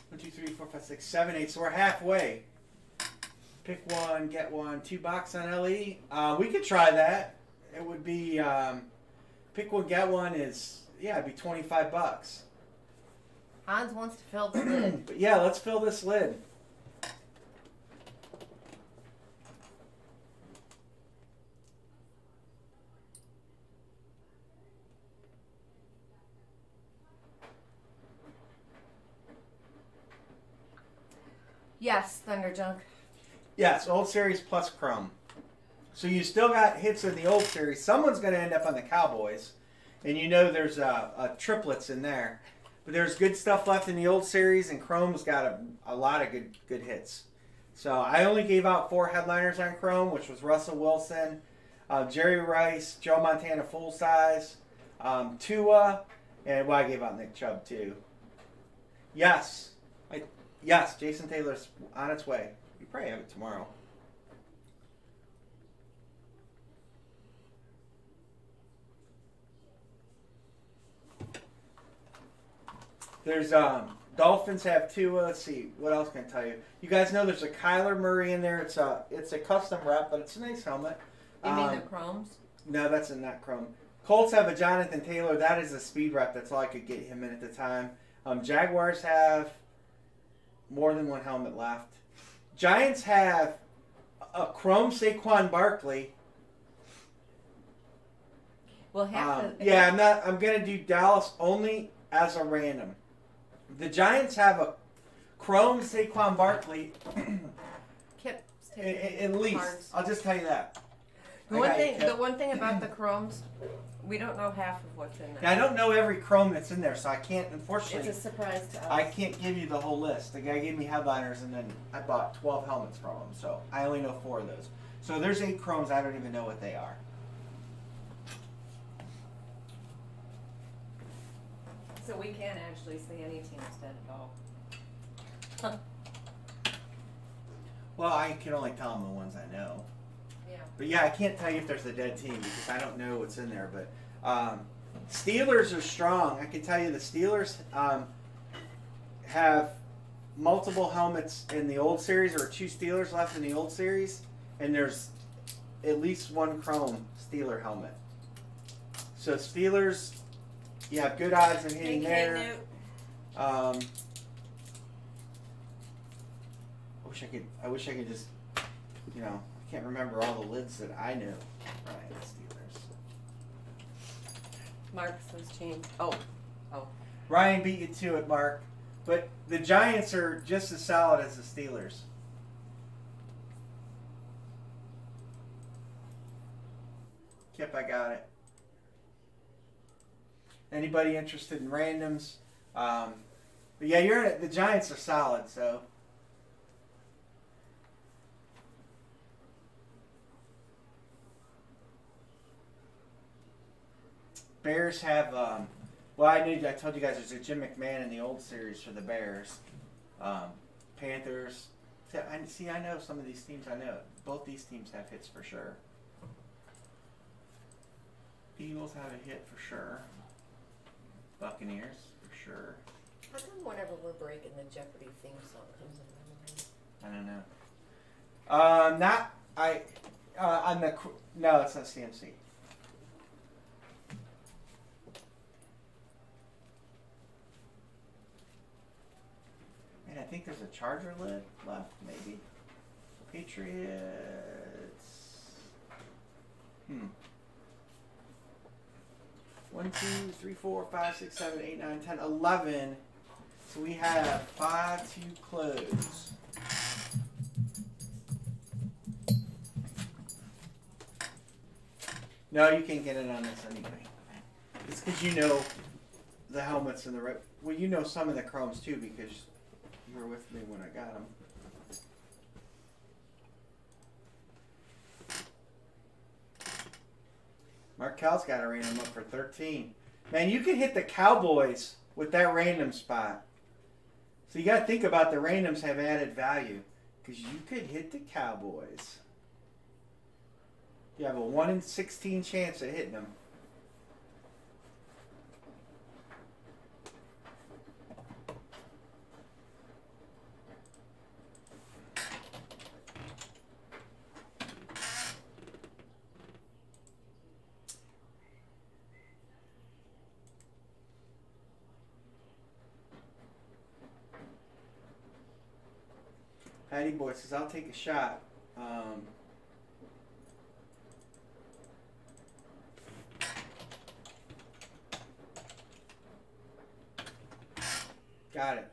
One, two, three, four, five, six, seven, eight. So we're halfway. Pick one, get one, two box on LE. Uh, we could try that. It would be um, pick one, get one is yeah, it'd be twenty five bucks. Hans wants to fill the lid. But <clears throat> yeah, let's fill this lid. Yes, Thunder Junk. Yes, old series plus Chrome. So you still got hits in the old series. Someone's going to end up on the Cowboys, and you know there's uh, uh, triplets in there. But there's good stuff left in the old series, and Chrome's got a, a lot of good good hits. So I only gave out four headliners on Chrome, which was Russell Wilson, uh, Jerry Rice, Joe Montana full size, um, Tua, and well, I gave out Nick Chubb too. Yes, yes, Jason Taylor's on its way. You probably have it tomorrow. There's um Dolphins have two. Uh, let's see, what else can I tell you? You guys know there's a Kyler Murray in there. It's a it's a custom wrap, but it's a nice helmet. You mean Um, the chromes? no, that's in that Chrome. Colts have a Jonathan Taylor. That is a speed wrap. That's all I could get him in at the time. Um, Jaguars have more than one helmet left. Giants have a Chrome Saquon Barkley. Well, half Um, the yeah, I'm not. I'm gonna do Dallas only as a random. The Giants have a Chrome Saquon Barkley. <coughs> Kip's taking a- At least cards. I'll just tell you that. The I one thing, Kip. the one thing about the chromes, we don't know half of what's in there. Now, I don't know every Chrome that's in there, so I can't. Unfortunately, It's Unfortunately, a surprise to us. I can't give you the whole list. The guy gave me headliners, and then I bought 12 helmets from him, so I only know four of those. So there's eight chromes. I don't even know what they are. So we can't actually see any teams dead at all. Huh. Well, I can only tell them the ones I know. But yeah, I can't tell you if there's a dead team because I don't know what's in there. But um, Steelers are strong. I can tell you the Steelers um, have multiple helmets in the old series. or two Steelers left in the old series, and there's at least one chrome Steeler helmet. So Steelers, you have good odds in hitting there. Um, I wish I could. I wish I could just, you know, I can't remember all the lids that I knew. Right, Steelers. Mark says team. Oh, oh. Ryan beat you to it, Mark. But the Giants are just as solid as the Steelers. Yep, I got it. Anybody interested in randoms? Um, but yeah, you're. The Giants are solid, so. Bears have. Um, well, I knew. I told you guys there's a Jim McMahon in the old series for the Bears. Um, Panthers. See I, see, I know some of these teams. I know both these teams have hits for sure. Eagles have a hit for sure. Buccaneers for sure. how come whenever we're breaking the Jeopardy theme song comes in my mind? I don't know. Um, not I. Uh, on the no, it's not CMC. I think there's a charger lid left, maybe. Patriots. Hmm. One, two, three, four, five, six, seven, eight, nine, ten, eleven. So we have five to close. No, you can't get it on this anyway. It's because you know the helmets and the. Well, you know some of the chromes too because you were with me when I got them. Markel's got a random up for 13. Man, you can hit the Cowboys with that random spot. So you got to think about the randoms have added value because you could hit the Cowboys. You have a 1 in 16 chance of hitting them. Boy says, I'll take a shot. Um, got it.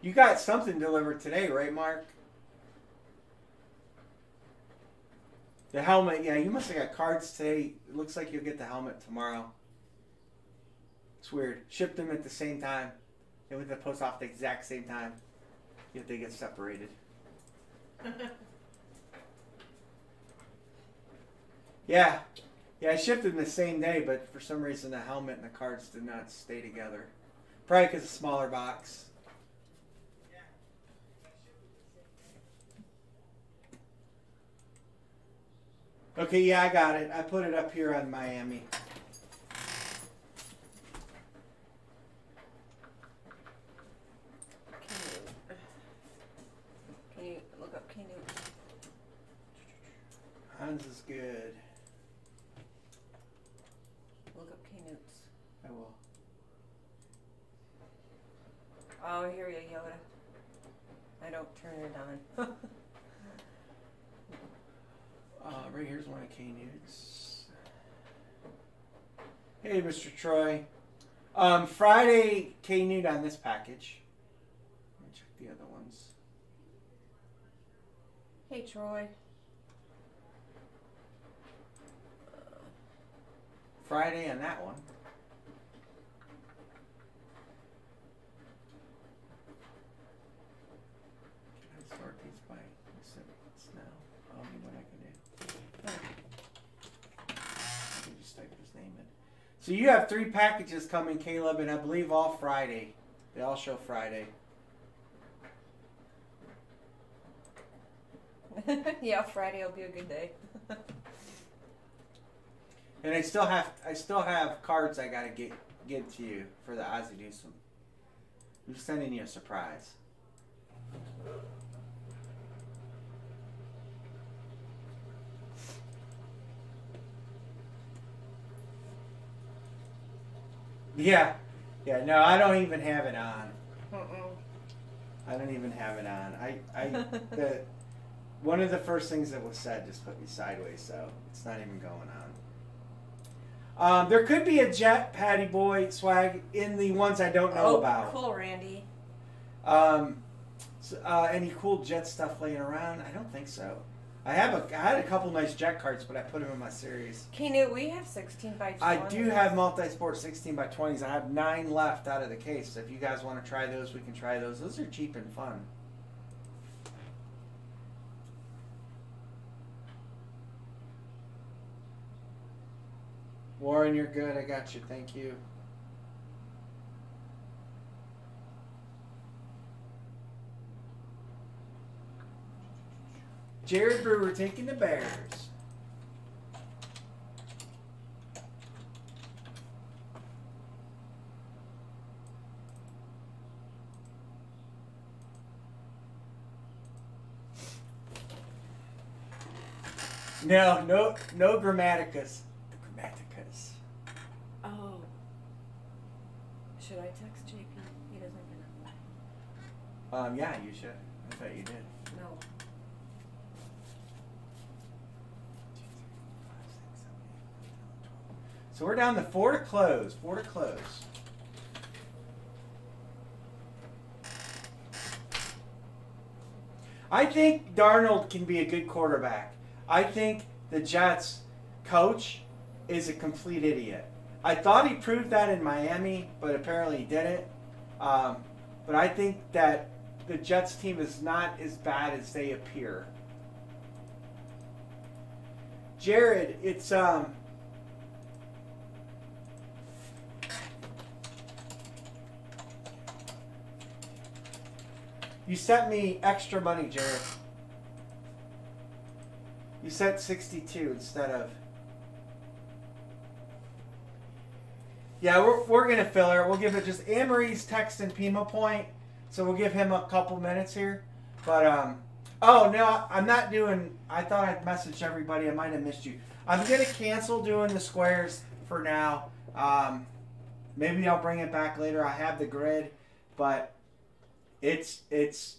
You got something delivered today, right, Mark? The helmet, yeah, you must have got cards today. It looks like you'll get the helmet tomorrow. It's weird. Shipped them at the same time. They went to the post off at the exact same time. Yet they get separated. <laughs> Yeah. Yeah, I shipped them the same day, but for some reason the helmet and the cards did not stay together. Probably because of smaller box. Okay, yeah, I got it. I put it up here on Miami. Can you look up Canute? Hans is good. Look up Canutes. I will. Oh, hear you, Yoda. I don't turn it on. <laughs> Right here's one of K Newt's. Hey, Mr. Troy. Um, Friday, K Newt on this package. Let me check the other ones. hey, Troy. Friday on that one. Can I sort these by exhibits now? I'll see what I can do. Let me just type his name in. So you have three packages coming, Caleb, and I believe all Friday. They all show Friday. <laughs> yeah, Friday will be a good day. <laughs> And I still have I still have cards I gotta get get to you for the Ozzie Newsome. I'm sending you a surprise. Yeah, yeah. No, I don't even have it on. Mm-mm. I don't even have it on. I, I, the, <laughs> one of the first things that was said just put me sideways, so it's not even going on. Um, there could be a jet patty boy swag in the ones I don't know oh, about. cool, Randy. Um, so, uh, any cool jet stuff laying around? I don't think so. I have a, I had a couple nice jet cards, but I put them in my series. Canute, we have 16 by 20. I do have multi-sport 16 by 20s. I have nine left out of the case. If you guys want to try those, we can try those. Those are cheap and fun. Warren, you're good. I got you. Thank you. Jared Brewer taking the Bears. No, no, no grammaticas. Grammaticas. Oh. Should I text JP? He doesn't even know. Um, yeah, you should. I thought you did. No. So we're down to four to close. Four to close. I think Darnold can be a good quarterback. I think the Jets coach is a complete idiot. I thought he proved that in Miami, but apparently he didn't. Um, but I think that the Jets team is not as bad as they appear. Jared, it's um You sent me extra money, Jared. You sent 62 instead of. Yeah, we're, we're going to fill her. We'll give it just. Anne-Marie's texting Pima Point, so we'll give him a couple minutes here. But, um, oh, no, I'm not doing. I thought I'd message everybody. I might have missed you. I'm going to cancel doing the squares for now. Um, maybe I'll bring it back later. I have the grid, but it's it's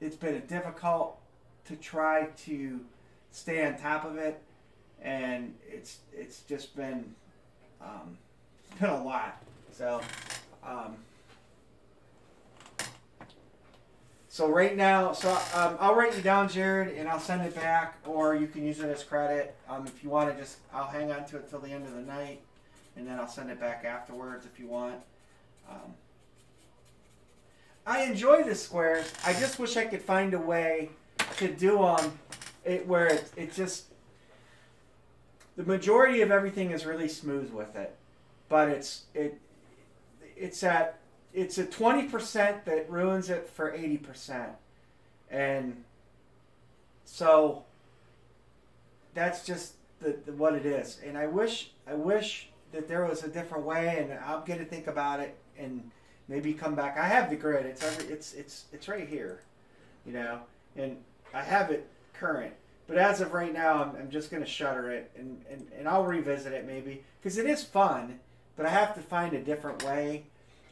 it's been difficult to try to stay on top of it, and it's it's just been um, <laughs> been a lot. So. Um, so right now, so um, I'll write you down, Jared, and I'll send it back, or you can use it as credit. Um, if you want to just, I'll hang on to it till the end of the night, and then I'll send it back afterwards if you want. Um, I enjoy the squares. I just wish I could find a way to do them it, where it, it just the majority of everything is really smooth with it, but it's it it's at it's a twenty percent that ruins it for eighty percent, and so that's just the, the what it is. And I wish I wish that there was a different way, and I'm gonna think about it and maybe come back. I have the grid. It's every, it's it's it's right here, you know, and I have it current. But as of right now, I'm, I'm just going to shutter it, and, and, and I'll revisit it maybe because it is fun. But I have to find a different way,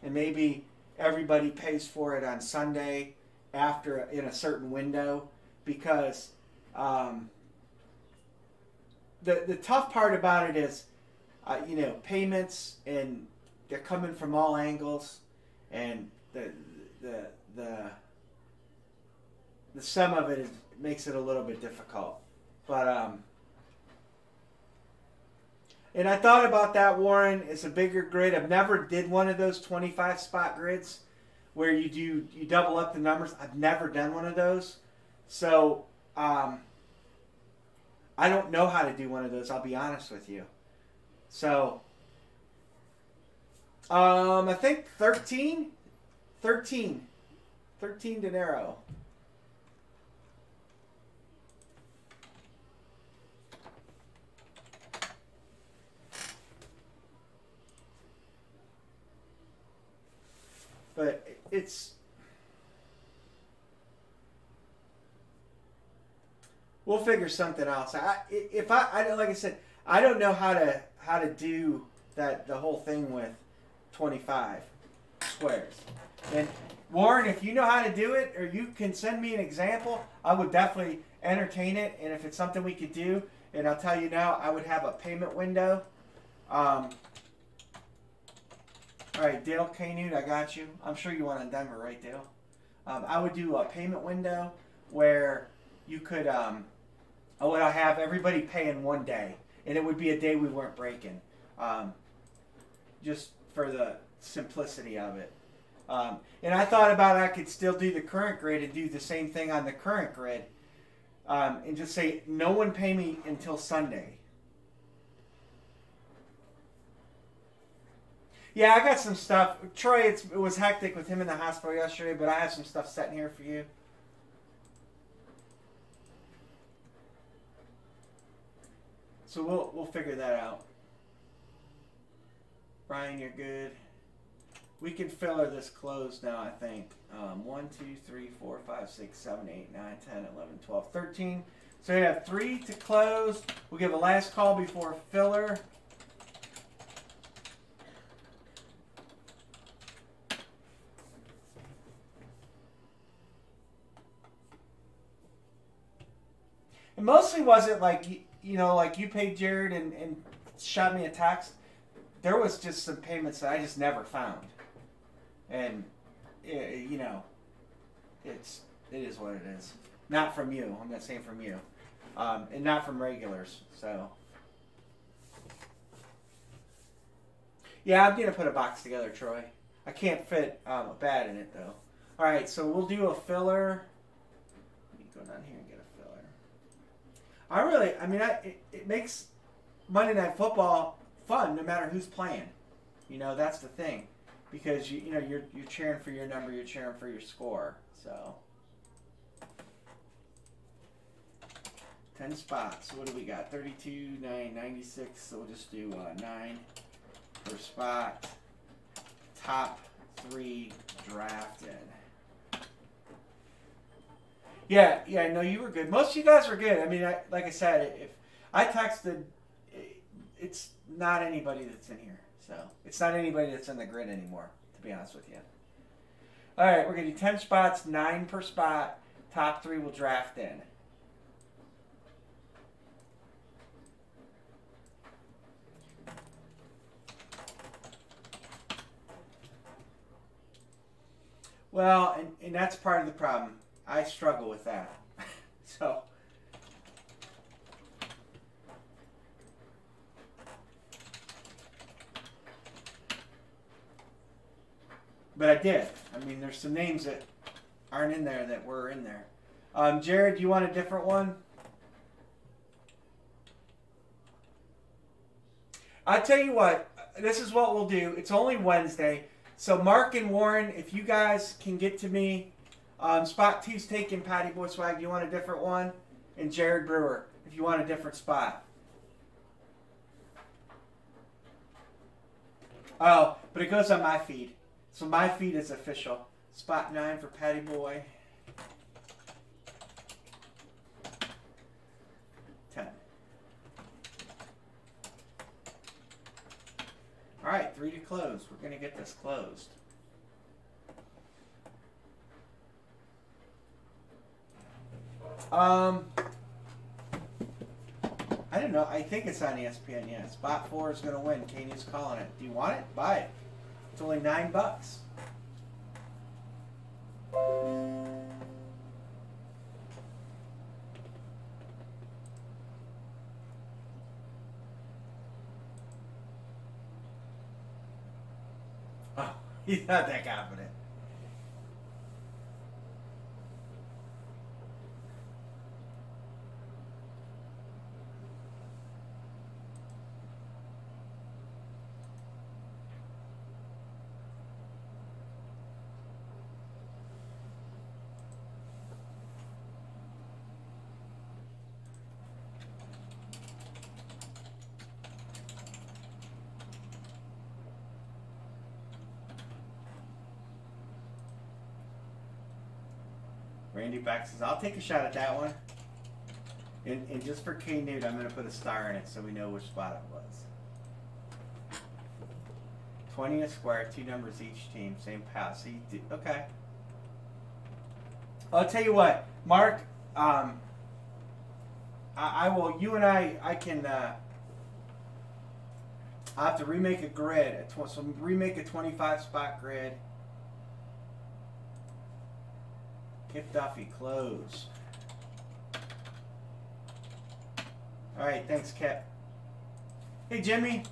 and maybe everybody pays for it on Sunday after in a certain window because um, the the tough part about it is, uh, you know, payments and they're coming from all angles and the the the the sum of it is, makes it a little bit difficult. But um, and I thought about that, Warren. It's a bigger grid. I've never did one of those twenty-five spot grids where you do you double up the numbers. I've never done one of those, so um, I don't know how to do one of those. I'll be honest with you. So um, I think 13? 13. 13 dinero. But it's we'll figure something else. I, if I, I like I said, I don't know how to how to do that the whole thing with 25 squares. And Warren, if you know how to do it or you can send me an example, I would definitely entertain it. And if it's something we could do, and I'll tell you now, I would have a payment window. Um, all right, Dale Canute, I got you. I'm sure you want a Denver, right, Dale? Um, I would do a payment window where you could, um, I would have everybody pay in one day, and it would be a day we weren't breaking. Um, just for the simplicity of it. Um, and I thought about I could still do the current grid and do the same thing on the current grid um, and just say, no one pay me until Sunday. Yeah, I got some stuff. Troy, it was hectic with him in the hospital yesterday, but I have some stuff set in here for you. So we'll we'll figure that out. Brian, you're good. We can filler this closed now, I think. Um, 1, 2, 3, 4, 5, 6, 7, 8, 9, 10, 11, 12, 13. So we have three to close. We'll give a last call before filler. It mostly wasn't like you, you know, like you paid Jared and, and shot me a text. There was just some payments that I just never found, and eh, you know, it's it is what it is. Not from you. I'm not saying from you, um, and not from regulars. So. Yeah, I'm gonna put a box together, Troy. I can't fit um, a bat in it though. All right, so we'll do a filler. Let me go down here and get a filler. I really, I mean, I, it, it makes Monday Night Football fun no matter who's playing. You know, that's the thing, because you you know you're you're cheering for your number, you're cheering for your score. So. Ten spots. What do we got? 32, 9, 96. So we'll just do uh, 9 per spot. Top three drafted. Yeah, yeah, no, you were good. Most of you guys were good. I mean, I, like I said, if I texted, it- it's not anybody that's in here. So it's not anybody that's in the grid anymore, to be honest with you. All right, we're gonna do ten spots, nine per spot. Top three will draft in. Well, and, and that's part of the problem. I struggle with that. <laughs> so. But I did. I mean, there's some names that aren't in there that were in there. Um, Jared, you want a different one? I tell you what, this is what we'll do. It's only Wednesday. So Mark and Warren, if you guys can get to me, um, spot two's taking Patty Boy Swag. You want a different one? And Jared Brewer, if you want a different spot. Oh, but it goes on my feed. So my feed is official. Spot nine for Patty Boy. Ten. All right, three to close. We're gonna get this closed. Um, I don't know. I think it's on ESPN. Yeah, spot four is gonna win. Katie's calling it. Do you want it? Buy it. It's only nine bucks. Oh, <laughs> he's not that confident. Beck I'll take a shot at that one. And, and just for K Newt, I'm going to put a star in it so we know which spot it was. 20 a square, two numbers each team, same pass. Do, okay. I'll tell you what, Mark, um, I, I will, you and I, I can, uh, I have to remake a grid, a so remake a 25 spot grid. Kip Duffy, close. All right, thanks, Kip. Hey, Jimmy,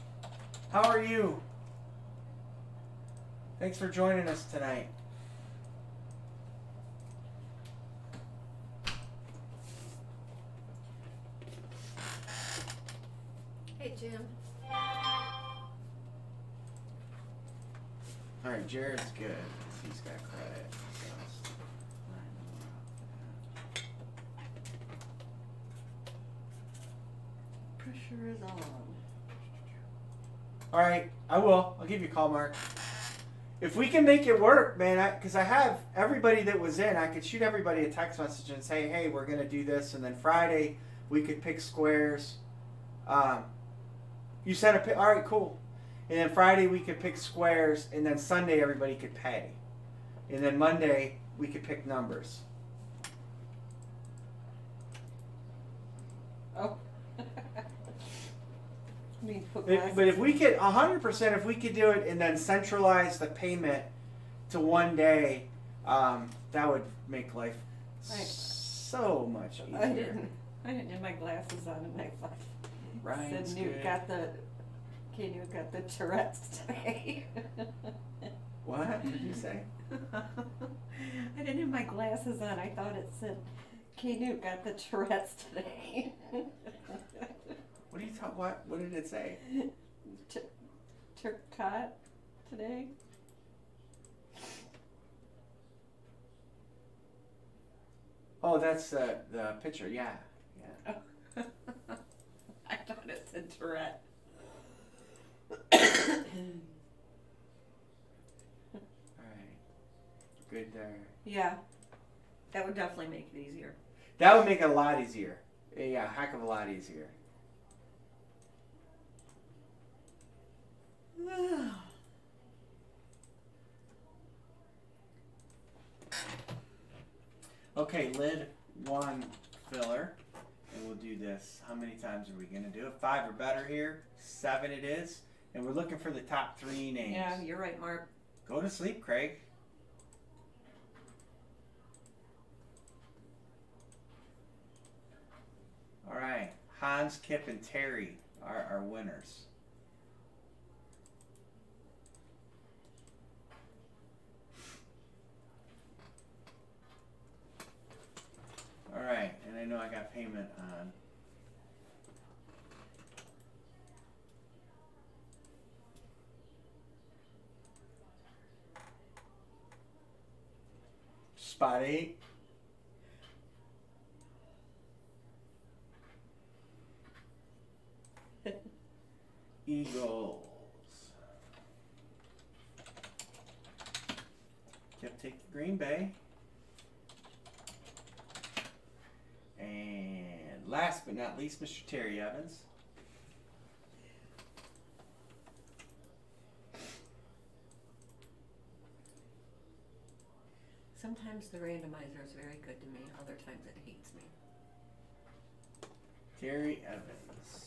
how are you? Thanks for joining us tonight. Hey, Jim. All right, Jared's good. He's got credit. so. Pressure is on. All right, I will. I'll give you a call, Mark. If we can make it work, man, because I, have everybody that was in, I could shoot everybody a text message and say, "Hey, we're gonna do this," and then Friday we could pick squares. Um, you said a all right, cool. And then Friday we could pick squares, and then Sunday everybody could pay, and then Monday we could pick numbers. Oh. I mean, but if we could, hundred percent, if we could do it and then centralize the payment to one day, um, that would make life Right. so much easier. I didn't. I didn't have my glasses on, and I thought Ryan's said got the. Okay, Newt got the Tourette's today. <laughs> What did you say? I didn't have my glasses on. I thought it said, "K Newt got the Tourette's today." <laughs> What do you talk? What? What did it say? <laughs> T- Turcotte today. Oh, that's the the picture. Yeah, yeah. Oh. <laughs> I thought it said Tourette. <coughs> All right. Good there. Yeah, that would definitely make it easier. That would make it a lot easier. Yeah, a heck of a lot easier. <sighs> Okay, lid one filler. And we'll do this. How many times are we going to do it? Five or better here. Seven it is. And we're looking for the top three names. Yeah, you're right, Mark. Go to sleep, Craig. All right. Hans, Kip, and Terry are our winners. All right, and I know I got payment on. Spot eight. <laughs> Eagles. Kept take the Green Bay. And last but not least, Mr. Terry Evans. Sometimes the randomizer is very good to me. Other times it hates me. Terry Evans.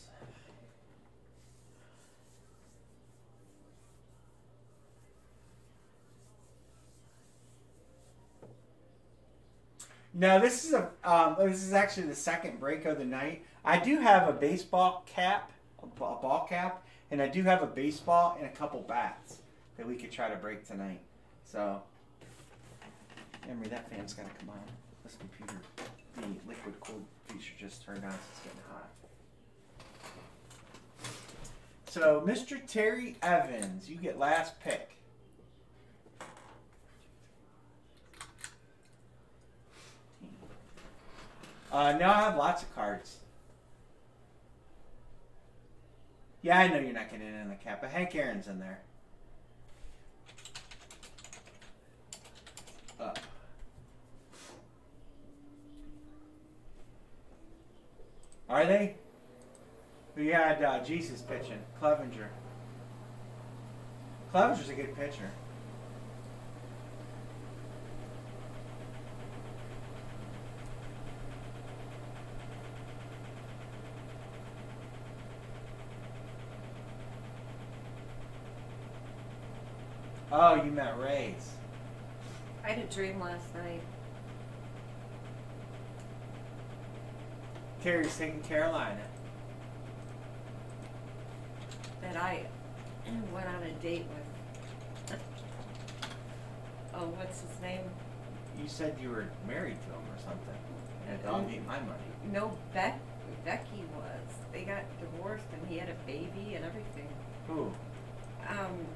Now this is a um, this is actually the second break of the night. I do have a baseball cap, a a ball cap, and I do have a baseball and a couple bats that we could try to break tonight. So, Emery, that fan's got to come on. This computer, the liquid cooled feature just turned on, so it's getting hot. So, Mr. Terry Evans, you get last pick. Uh, now I have lots of cards. Yeah, I know you're not getting in the cap, but Hank Aaron's in there. Uh. Are they? We had uh, Jesus pitching. Clevinger. Clevinger's a good pitcher. Oh, you meant Rays. I had a dream last night. Terry's taking Carolina. that I went on a date with. oh, what's his name? You said you were married to him or something. And I'll need my money. No, Beck. Becky was. They got divorced, and he had a baby and everything. Who? Um.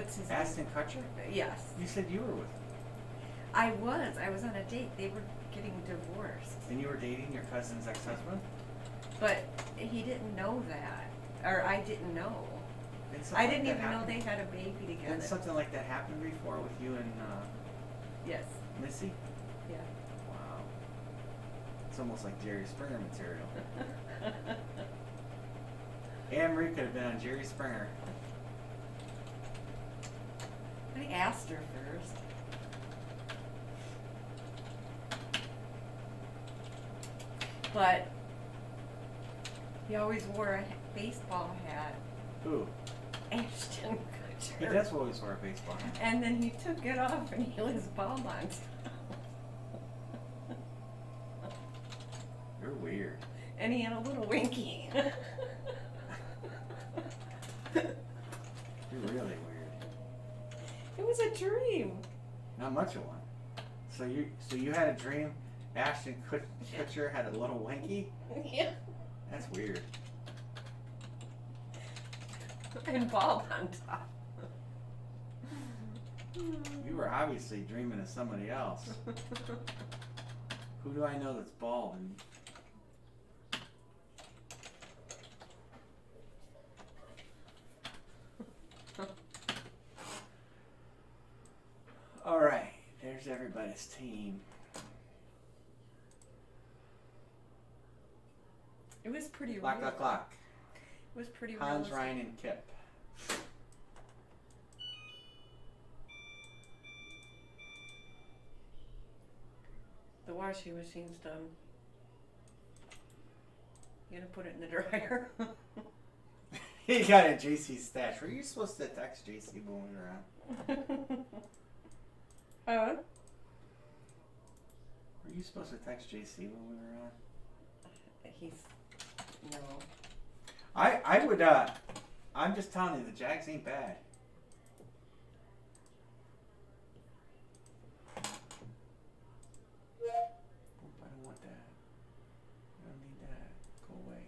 What's his Ashton Kutcher? Yes, You said you were with him. I was. I was on a date. They were getting divorced, And you were dating your cousin's ex-husband? but he didn't know that, or I didn't know. I didn't like even know they had a baby Didn't together. something like that happened before with you and uh, Yes. Missy? Yeah. Wow. It's almost like Jerry Springer material. <laughs> Anne Marie could have been on Jerry Springer. <laughs> I asked her first. But he always wore a baseball hat. Who? Ashton Kutcher. He does always wear a baseball hat. And then he took it off and he was bald on top. You're weird. and he had a little winky. <laughs> You're really weird. it was a dream. Not much of one. So you so you had a dream Ashton Kut- Kutcher had a little winky? yeah. That's weird. And bald on top. You were obviously dreaming of somebody else. <laughs> Who do I know that's bald and All right, there's everybody's team. It was pretty Clock, real. clock, clock. It was pretty Hans, realistic. Ryan, and Kip. The washing machine's done. You gonna put it in the <laughs> dryer? <laughs> he got a JC stash. Were you supposed to text JC when we were on? Huh? Were you supposed to text JC when we were on? He's no. I I would. uh I'm just telling you, the Jags ain't bad. Oop, I don't want that. I don't need that. Go away.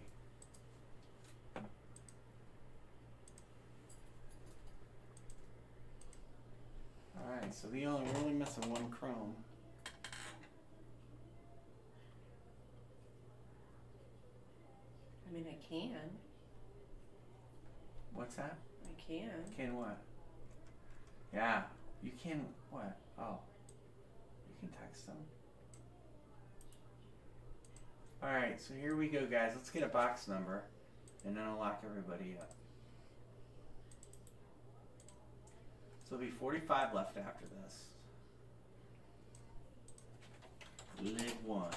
Alright, so the only we're only missing one Chrome. I mean, I can. What's that? I can. Can what? Yeah, you can what? Oh, you can text them. All right, so here we go, guys. Let's get a box number, and then I'll lock everybody up. So there'll be 45 left after this. Lid one.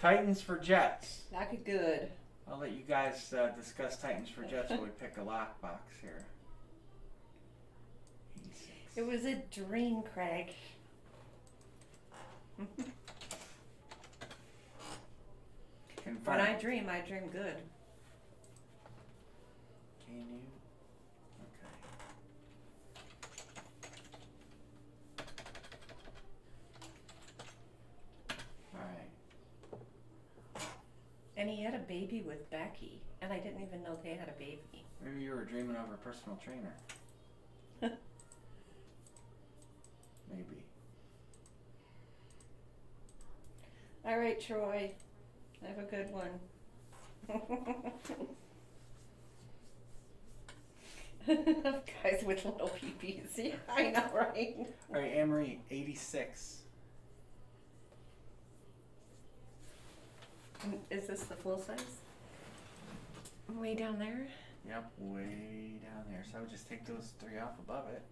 Titans for Jets. Knock it good. I'll let you guys uh, discuss Titans for Jets while we pick a lockbox here. 86. It was a dream, Craig. <laughs> when I dream, I dream good. Can you? Okay. Alright. And he had a baby with Becky, and I didn't even know they had a baby. Maybe you were dreaming of a personal trainer. <laughs> Maybe. All right, Troy. Have a good one. <laughs> Guys with little peepees. <laughs> Yeah, I know, right? Alright, Amory, 86. Is this the full size? Way down there? Yep, way down there. So I would just take those three off above it.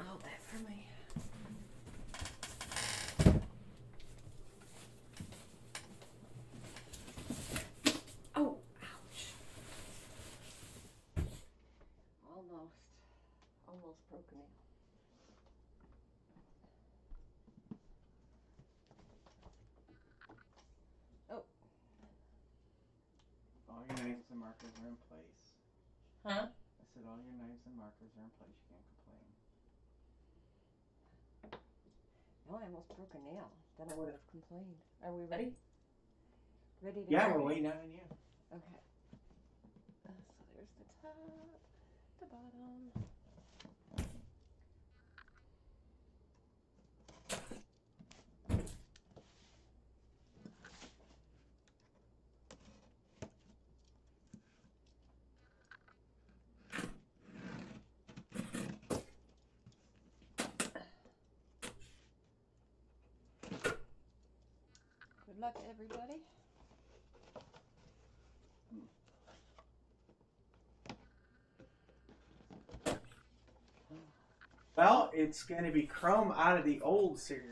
Oh, that for me. Oh, ouch. Almost. Almost broken it. All your knives and markers are in place. Huh? I said all your knives and markers are in place. You can't complain. No, I almost broke a nail. Then I would have complained. Are we ready? Ready to Yeah, we're waiting on you. Okay. Uh, so there's the top, the bottom. Everybody. Well, it's going to be Chrome out of the old series.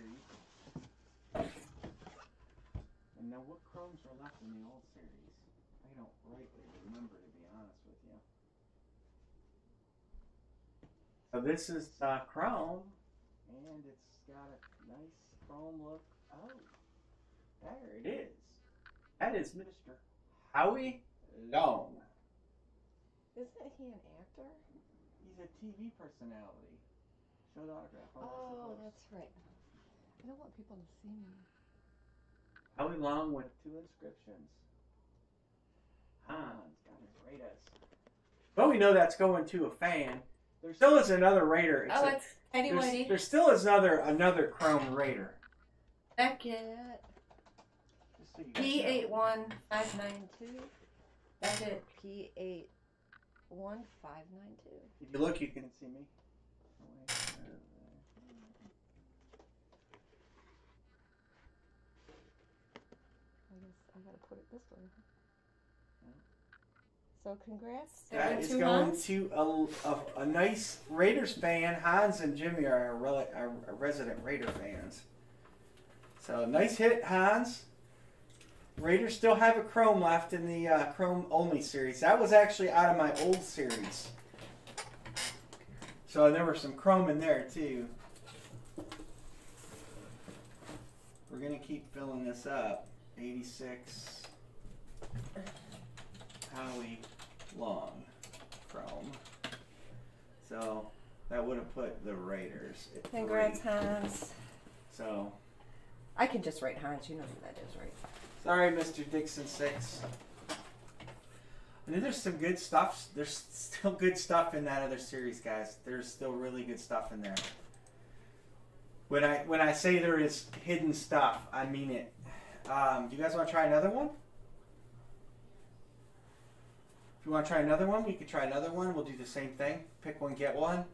And now, what Chromes are left in the old series? I don't rightly remember, to be honest with you. So this is uh, Chrome, and it's got a nice Chrome look. Oh, there it is. That is Mr. Howie Long. Isn't he an actor? He's a TV personality. Showed autograph. on Oh, What's the Post. that's right. I don't want people to see me. Howie Long with two inscriptions. Hans got his Raiders. But we know that's going to a fan. There still is another Raider. It's oh, a- it's Eddie there's, there still is another another Chrome Raider. Beckett. Just so you guys P know. eight one five nine two. Beckett P eight one five nine two. If you look, you can see me. I guess I gotta put it this way. Hmm? So congrats. That Going is to going to a, a, a nice Raiders fan. Hans and Jimmy are, rel- are resident Raider fans. So nice hit, Hans. Raiders still have a Chrome left in the uh, Chrome only series. That was actually out of my old series. So there were some Chrome in there too. We're gonna keep filling this up. 86. Howie Long Chrome. So that would have put the Raiders at Congrats. Hans. So I can just write Hans. You know who that is, right? Sorry, Mr. Dixon Six. I mean, there's some good stuff. There's still good stuff in that other series, guys. There's still really good stuff in there. When I when I say there is hidden stuff, I mean it. Um, do you guys want to try another one? If you want to try another one, we could try another one. We'll do the same thing. Pick one, get one.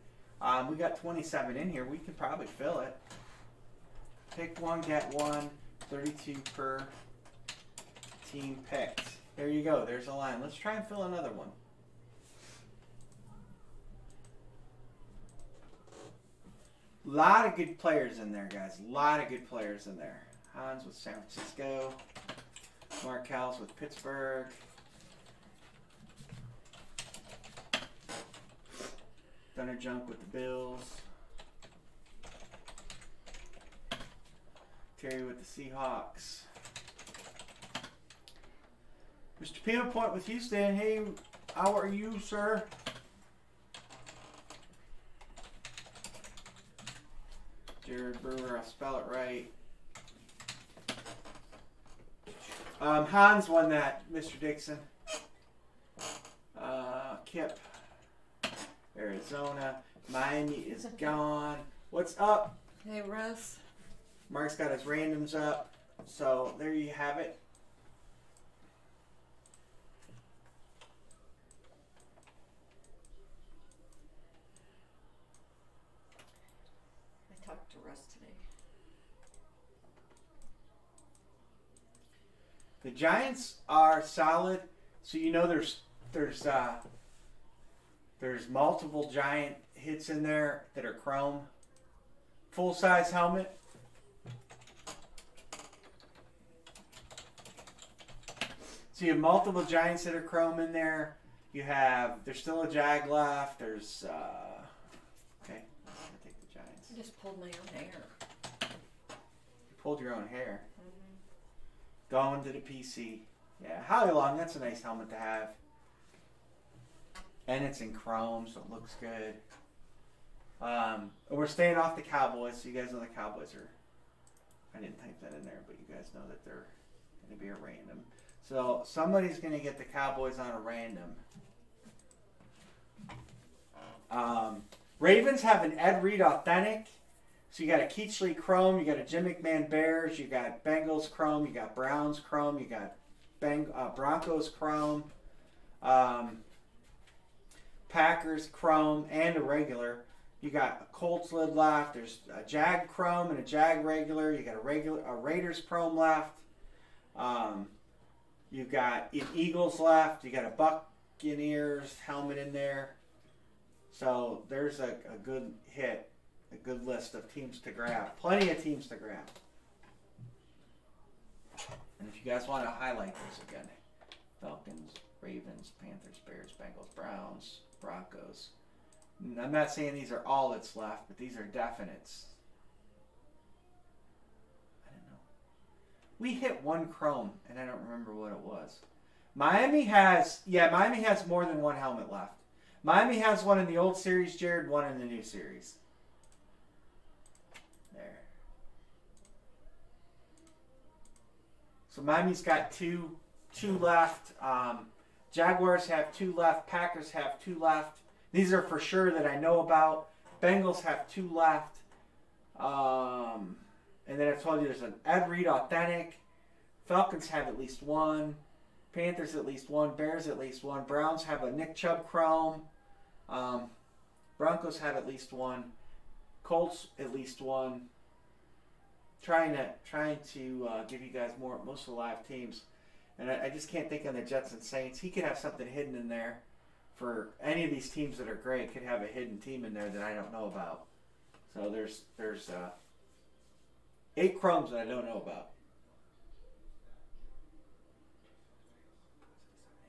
Um, we got 27 in here. We could probably fill it. Pick one, get one. 32 per team picked. There you go. There's a line. Let's try and fill another one. lot of good players in there, guys. A lot of good players in there. Hans with San Francisco. Mark Howells with Pittsburgh. Thunder Junk with the Bills. Terry with the Seahawks. Mr. Peanut Point with Houston. Hey, how are you, sir? Jared Brewer, I'll spell it right. Um, Hans won that, Mr. Dixon. Uh, Kip, Arizona. Miami is <laughs> gone. What's up? Hey, Russ. Mark's got his randoms up. So there you have it. I talked to Russ today. The Giants are solid. So you know there's there's uh there's multiple giant hits in there that are chrome. Full size helmet. So you have multiple giants that are chrome in there. You have there's still a jag left. There's uh okay, I'm take the giants. I just pulled my own hair. You pulled your own hair. Going to the PC. Yeah, Howie Long, that's a nice helmet to have. And it's in chrome, so it looks good. Um, we're staying off the Cowboys, so you guys know the Cowboys are. I didn't type that in there, but you guys know that they're going to be a random. So somebody's going to get the Cowboys on a random. Um, Ravens have an Ed Reed authentic. So you got a Kuechly Chrome, you got a Jim McMahon Bears, you got Bengals Chrome, you got Browns Chrome, you got Bang, uh, Broncos Chrome, um, Packers Chrome, and a regular. You got a Colts lid left. There's a Jag Chrome and a Jag regular. You got a regular a Raiders Chrome left. Um, you got e- Eagles left. You got a Buccaneers helmet in there. So there's a, a good hit, a good list of teams to grab. Plenty of teams to grab. And if you guys want to highlight this again, Falcons, Ravens, Panthers, Bears, Bengals, Browns, Broncos. I'm not saying these are all that's left, but these are definites. I don't know. We hit one chrome, and I don't remember what it was. Miami has, yeah, Miami has more than one helmet left. Miami has one in the old series, Jared, one in the new series. There. So Miami's got two, two left. Um, Jaguars have two left. Packers have two left. These are for sure that I know about. Bengals have two left. Um, and then I told you there's an Ed Reed authentic. Falcons have at least one. Panthers at least one. Bears at least one. Browns have a Nick Chubb Chrome. Um, Broncos have at least one. Colts at least one. Trying to trying to uh, give you guys more most of the live teams, and I, I just can't think of the Jets and Saints. He could have something hidden in there for any of these teams that are great. Could have a hidden team in there that I don't know about. So there's there's uh, eight crumbs that I don't know about.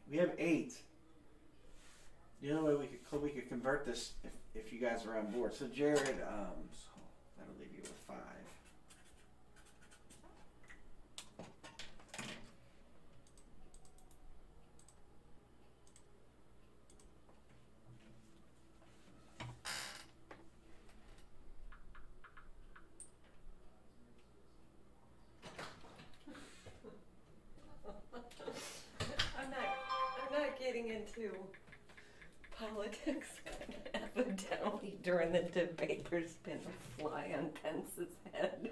We have eight. The only way we could we could convert this if, if you guys are on board. So Jared, um, so that'll leave you with five. I'm not. I'm not getting into politics. Evidently, during the debate, there's been a fly on Pence's head.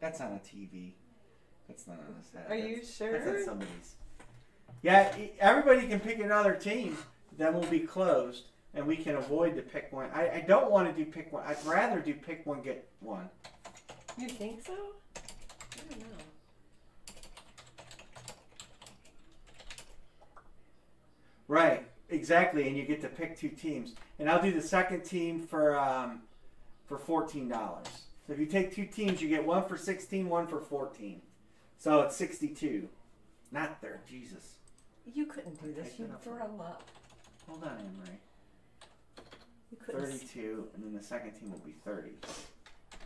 That's on a TV. That's not on his head. Are you That's- sure? That's on somebody's. Yeah, e- everybody can pick another team. Then we'll be closed, and we can avoid the pick one. I, I don't want to do pick one. I'd rather do pick one get one. You think so? I don't know. Right, exactly, and you get to pick two teams. And I'll do the second team for um, for fourteen dollars. So if you take two teams, you get one for sixteen, one for fourteen. So it's sixty-two. Not there, Jesus. You couldn't do this. You'd throw up. Hold on, Marie. You couldn't. Thirty-two, and then the second team will be thirty.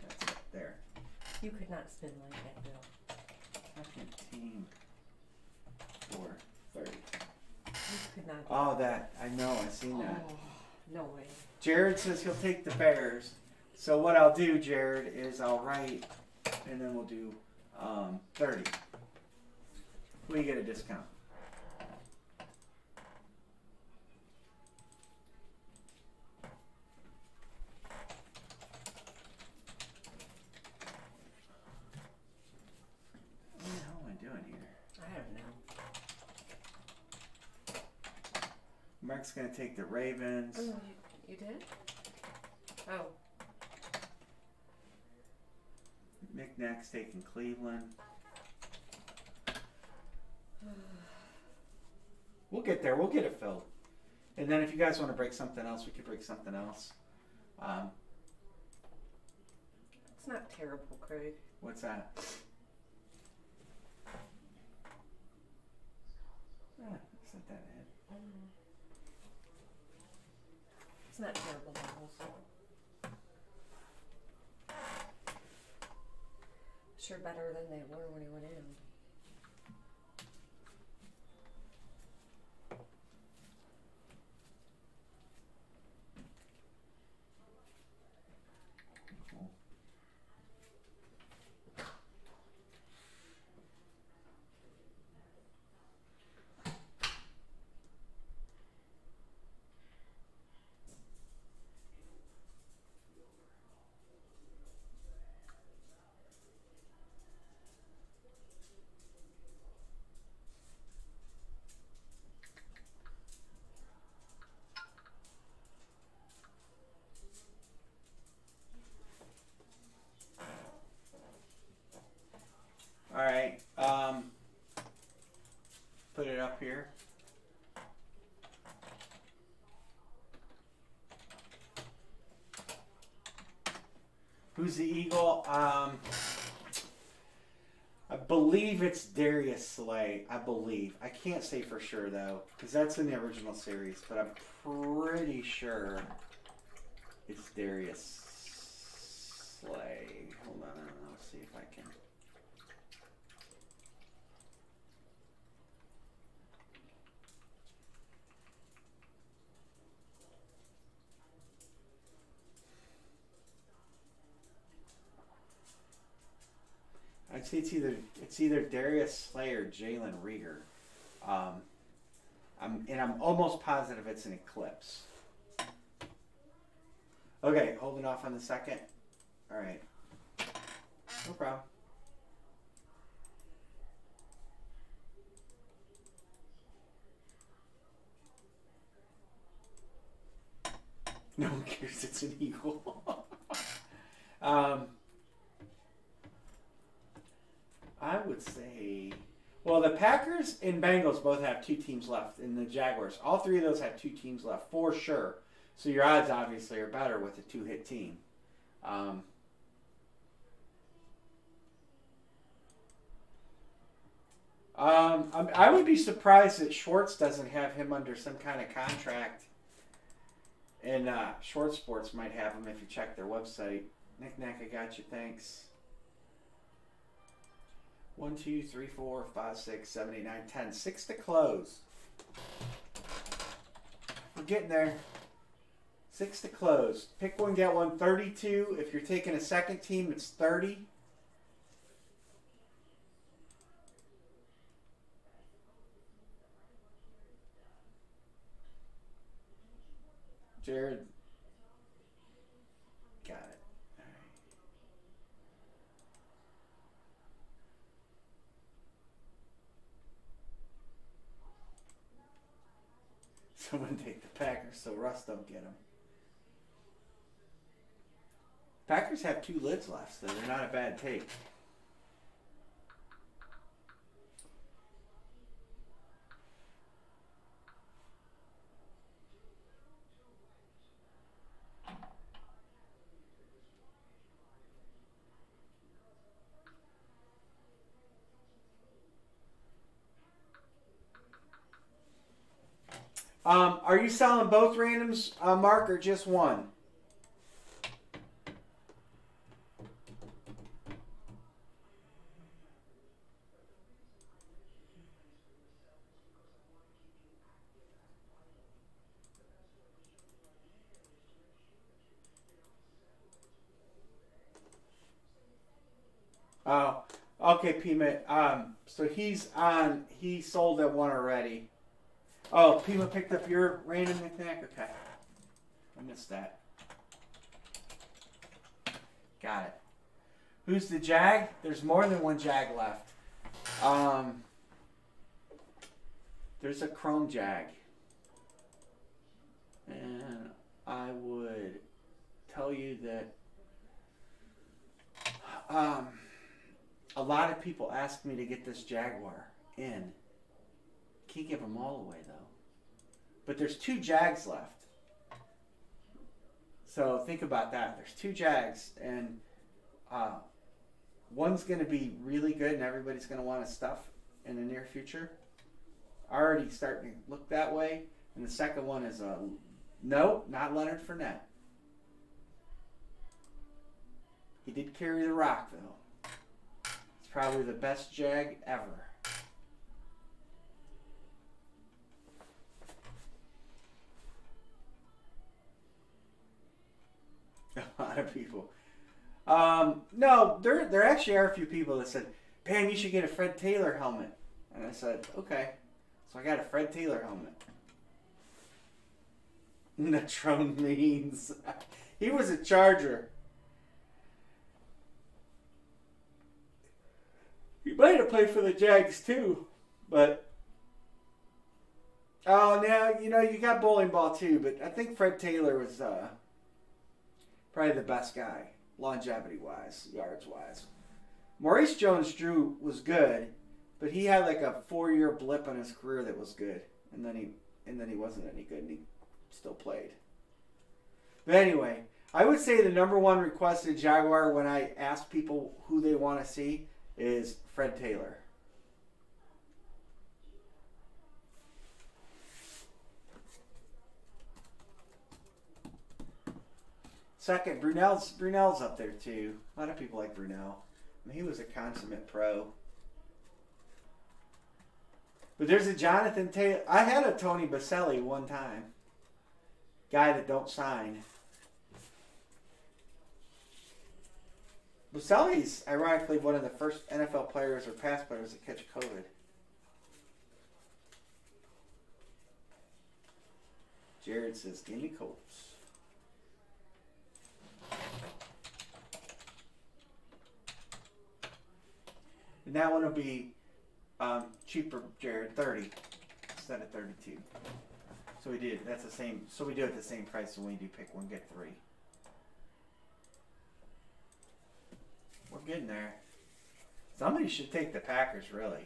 That's it. There. You could not spin like that, Bill. Second team for thirty. You could not. Oh, that I know. I seen that. Oh, no way. Jared says he'll take the Bears. So what I'll do, Jared, is I'll write, and then we'll do um, thirty. We get a discount. What the hell am I doing here? I don't know. Mark's gonna take the Ravens. You, you did? Oh. McNack's taking Cleveland. <sighs> We'll get there. We'll get it filled. And then if you guys want to break something else, we could break something else. Um, It's not terrible, Craig. what's that? <sighs> Ah, set that in. It's not terrible levels. Sure better than they were when he went in. Cool. Who's the Eagle? Um, I believe it's Darius Slay. I believe. I can't say for sure though, because that's in the original series. But I'm pretty sure it's Darius Slay. Hold on, I'll see if I can. It's either it's either Darius Slay or Jalen Reagor. Um, I'm and I'm almost positive it's an Eclipse. Okay, holding off on the second. All right, no problem. <laughs> No one cares it's an eagle. <laughs> um, I would say, well, the Packers and Bengals both have two teams left, and the Jaguars. All three of those have two teams left for sure. So your odds obviously are better with a two-hit team. Um, um, I'm- would be surprised that Schwartz doesn't have him under some kind of contract. And uh, Sports might have him if you check their website. Nick Nack, I got you. Thanks. One, two, three, four, five, six, seven, eight, nine, ten. Six to close. We're getting there. Six to close. Pick one, get one. 32. If you're taking a second team, it's 30. Jared. Got it. All right. <laughs> Someone take the Packers so Russ don't get them. Packers have two lids left, so they're not a bad take. Um, are you selling both randoms, uh, Mark, or just one? Oh, okay, Pima. Um, so he's on. He sold that one already. Oh, Pima picked up your random attack. Okay, I missed that. Got it. Who's the Jag? There's more than one Jag left. Um, there's a Chrome Jag, and I would tell you that. Um, a lot of people ask me to get this Jaguar in. Can't give them all away though. But there's two Jags left. So think about that. There's two Jags, and uh, one's going to be really good, and everybody's going to want to stuff in the near future. Already starting to look that way. And the second one is a no, not Leonard Fournette. He did carry the rock though. It's probably the best Jag ever. Lot of people. Um, no, there there actually are a few people that said, "Pam, you should get a Fred Taylor helmet." And I said, "Okay." So I got a Fred Taylor helmet. <laughs> Natrone Means <laughs> he was a Charger. He might have played for the Jags too, but oh, now you know you got bowling ball too. But I think Fred Taylor was uh, probably the best guy, longevity wise, yards wise. Maurice Jones-Drew was good, but he had like a four-year blip in his career that was good, and then he and then he wasn't any good, and he still played. But anyway, I would say the number one requested Jaguar when I ask people who they want to see is Fred Taylor. Second, Brunell's Brunell's up there too. A lot of people like Brunell. I mean, he was a consummate pro. But there's a Jonathan Taylor. I had a Tony Boselli one time. Guy that don't sign. Boselli's ironically one of the first NFL players or pass players to catch COVID. Jared says, "Give me Colts." And that one will be um, cheaper, Jared, thirty instead of thirty-two. So we did. That's the same. So we do it at the same price when we do pick one get three. We're getting there. Somebody should take the Packers, really.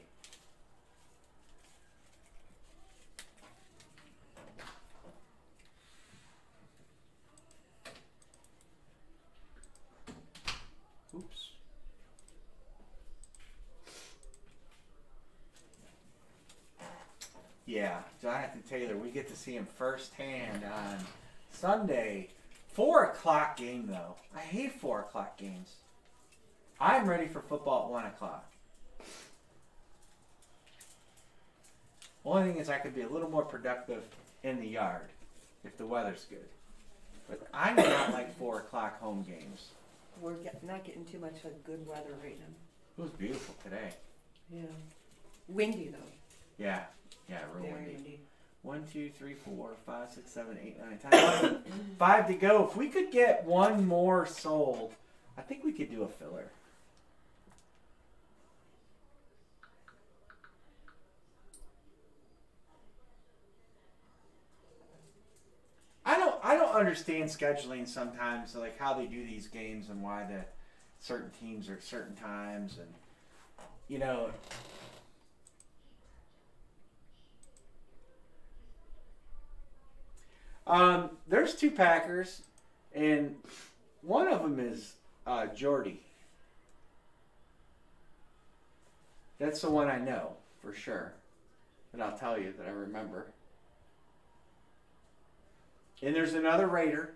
Oops. Yeah, Jonathan Taylor. We get to see him firsthand on Sunday. Four o'clock game though. I hate four o'clock games. I'm ready for football at one o'clock. Only thing is, I could be a little more productive in the yard if the weather's good. But I do not like four o'clock home games. We're get, not getting too much of good weather right now. It was beautiful today. Yeah. Windy though. Yeah, yeah, real Very windy. windy. One, two, three, four, five, six, seven, eight, nine. <coughs> Five to go. If we could get one more sold, I think we could do a filler. I don't I don't understand scheduling sometimes, like how they do these games and why the certain teams are at certain times and you know Um, there's two Packers, and one of them is uh, Jordy. That's the one I know for sure, and I'll tell you that I remember. And there's another Raider.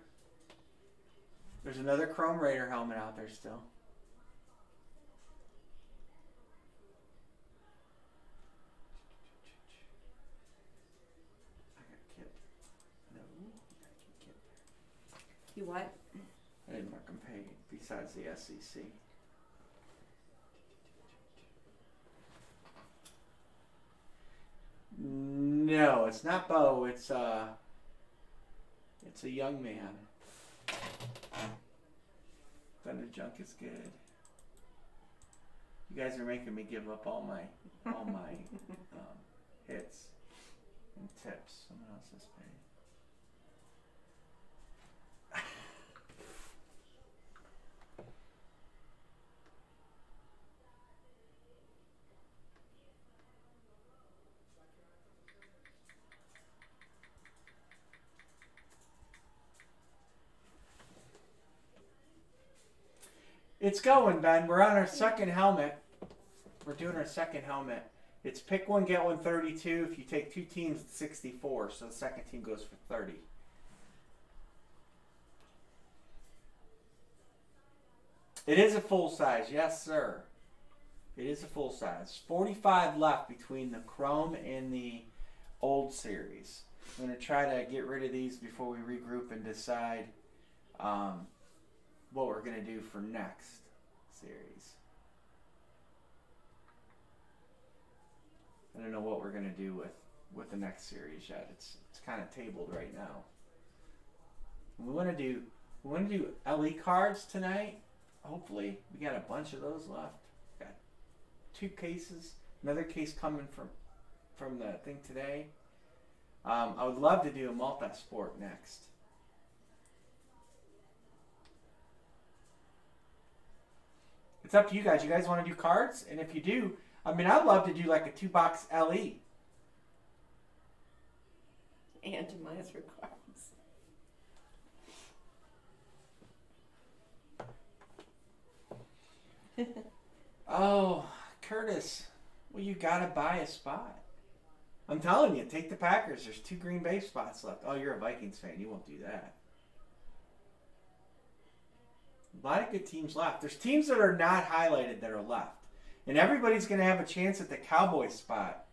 There's another Chrome Raider helmet out there still. I got Kip. No, I can Kip. You what? I didn't them paid besides the SEC. No, it's not Bo. It's uh, it's a young man. Thunder Junk is good. You guys are making me give up all my all my <laughs> um, hits and tips. Someone else has paid. It's going, Ben. We're on our second helmet. We're doing our second helmet. It's pick one, get one 32. If you take two teams, it's 64. So the second team goes for 30. It is a full size, yes, sir. It is a full size. 45 left between the Chrome and the old series. I'm going to try to get rid of these before we regroup and decide um, what we're going to do for next series. I don't know what we're going to do with, with the next series yet. It's it's kind of tabled right now. We want to do we want to do LE cards tonight. Hopefully, we got a bunch of those left. Got two cases. Another case coming from from the thing today. Um, I would love to do a multi-sport next. It's up to you guys. You guys want to do cards? And if you do, I mean, I'd love to do like a two box LE. Antimizer cards. oh, Curtis. Well, you got to buy a spot. I'm telling you, take the Packers. There's two Green Bay spots left. Oh, you're a Vikings fan. You won't do that. A lot of good teams left. There's teams that are not highlighted that are left. And everybody's going to have a chance at the Cowboys spot.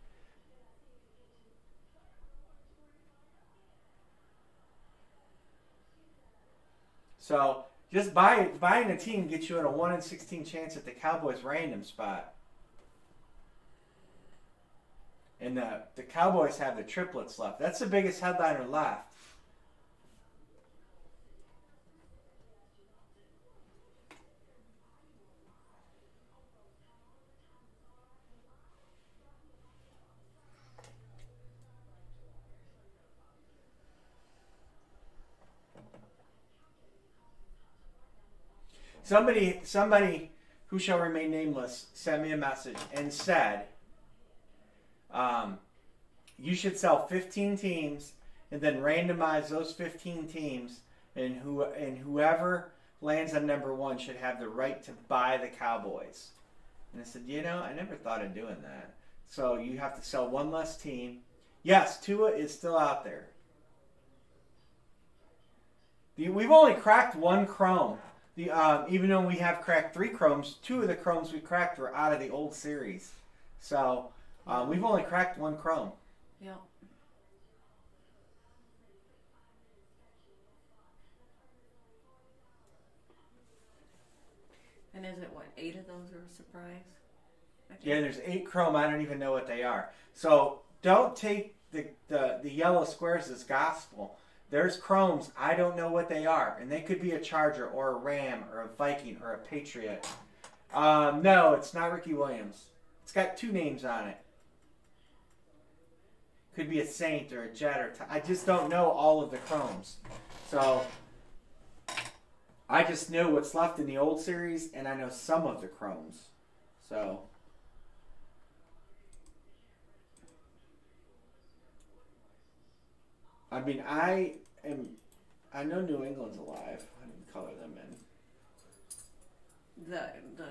So just buy buying a team gets you at a one in sixteen chance at the Cowboys random spot. And the the Cowboys have the triplets left. That's the biggest headliner left. Somebody, somebody who shall remain nameless sent me a message and said, um, you should sell 15 teams and then randomize those 15 teams, and who and whoever lands on number one should have the right to buy the Cowboys. And I said, you know, I never thought of doing that. So you have to sell one less team. Yes, Tua is still out there. We've only cracked one Chrome. The um, even though we have cracked three chromes, two of the chromes we cracked were out of the old series. So um, we've only cracked one chrome. Yeah. And is it what eight of those are a surprise? Yeah, there's eight chrome. I don't even know what they are. So don't take the the, the yellow squares as gospel. There's chromes. I don't know what they are, and they could be a Charger or a Ram or a Viking or a Patriot. Um, no, it's not Ricky Williams. It's got two names on it. Could be a Saint or a Jet or I just don't know all of the chromes. So I just know what's left in the old series, and I know some of the chromes. So. I mean, I am. I know New England's alive. I didn't color them in. The the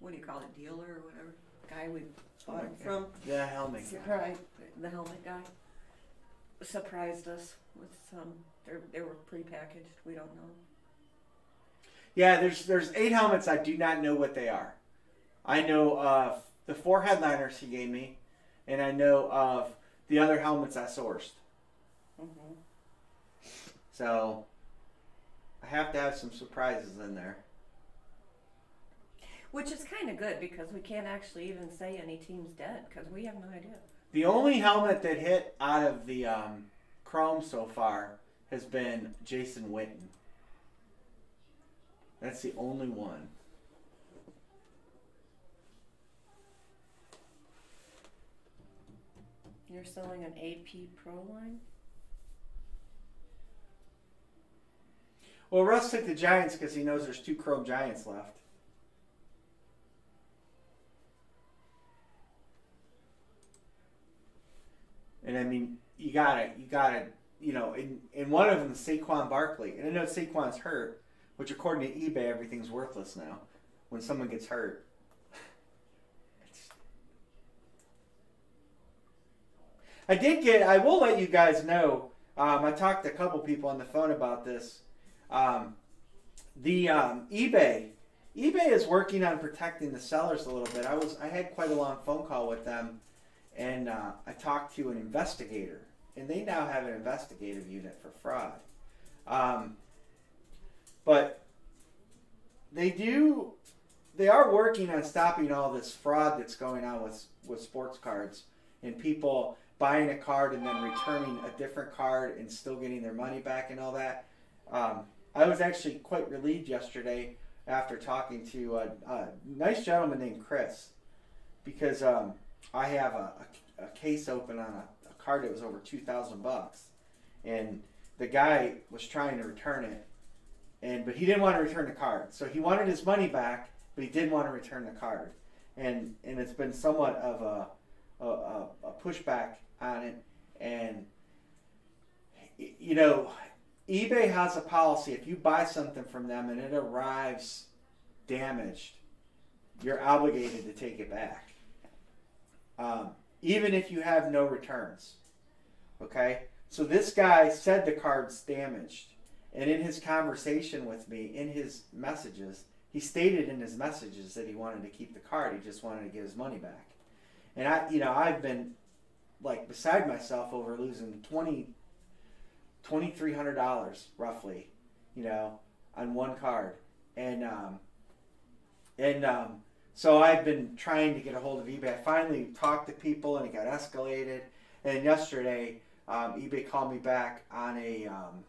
what do you call it, dealer or whatever guy we bought it from. The helmet. guy. The helmet guy surprised us with some. They they were prepackaged. We don't know. Yeah, there's there's eight helmets. I do not know what they are. I know of the four headliners he gave me, and I know of the other helmets I sourced. Mm-hmm. So I have to have some surprises in there. Which is kind of good because we can't actually even say any team's dead because we have no idea. The only helmet that hit out of the um, Chrome so far has been Jason Witten. That's the only one. You're selling an AP Pro line. Well, Russ took the Giants because he knows there's two Chrome Giants left. And I mean, you gotta, you gotta, you know, in, in one of them, Saquon Barkley. And I know Saquon's hurt, which according to eBay, everything's worthless now when someone gets hurt. I did get, I will let you guys know, um, I talked to a couple people on the phone about this. Um, the um, eBay, eBay is working on protecting the sellers a little bit. I was, I had quite a long phone call with them, and uh, I talked to an investigator, and they now have an investigative unit for fraud. Um, but they do, they are working on stopping all this fraud that's going on with with sports cards and people buying a card and then returning a different card and still getting their money back and all that. Um, I was actually quite relieved yesterday after talking to a, a nice gentleman named Chris because um, I have a, a, a case open on a, card that was over two thousand bucks, and the guy was trying to return it, and but he didn't want to return the card, so he wanted his money back, but he didn't want to return the card, and and it's been somewhat of a, a pushback on it, and you know eBay has a policy if you buy something from them and it arrives damaged, you're obligated to take it back, um, even if you have no returns. Okay, so this guy said the card's damaged, and in his conversation with me, in his messages, he stated in his messages that he wanted to keep the card. He just wanted to get his money back. And I, you know, I've been like beside myself over losing twenty, twenty three hundred dollars roughly, you know, on one card, and um, and um, so I've been trying to get a hold of eBay. I finally talked to people, and it got escalated. And yesterday, um, eBay called me back on a um,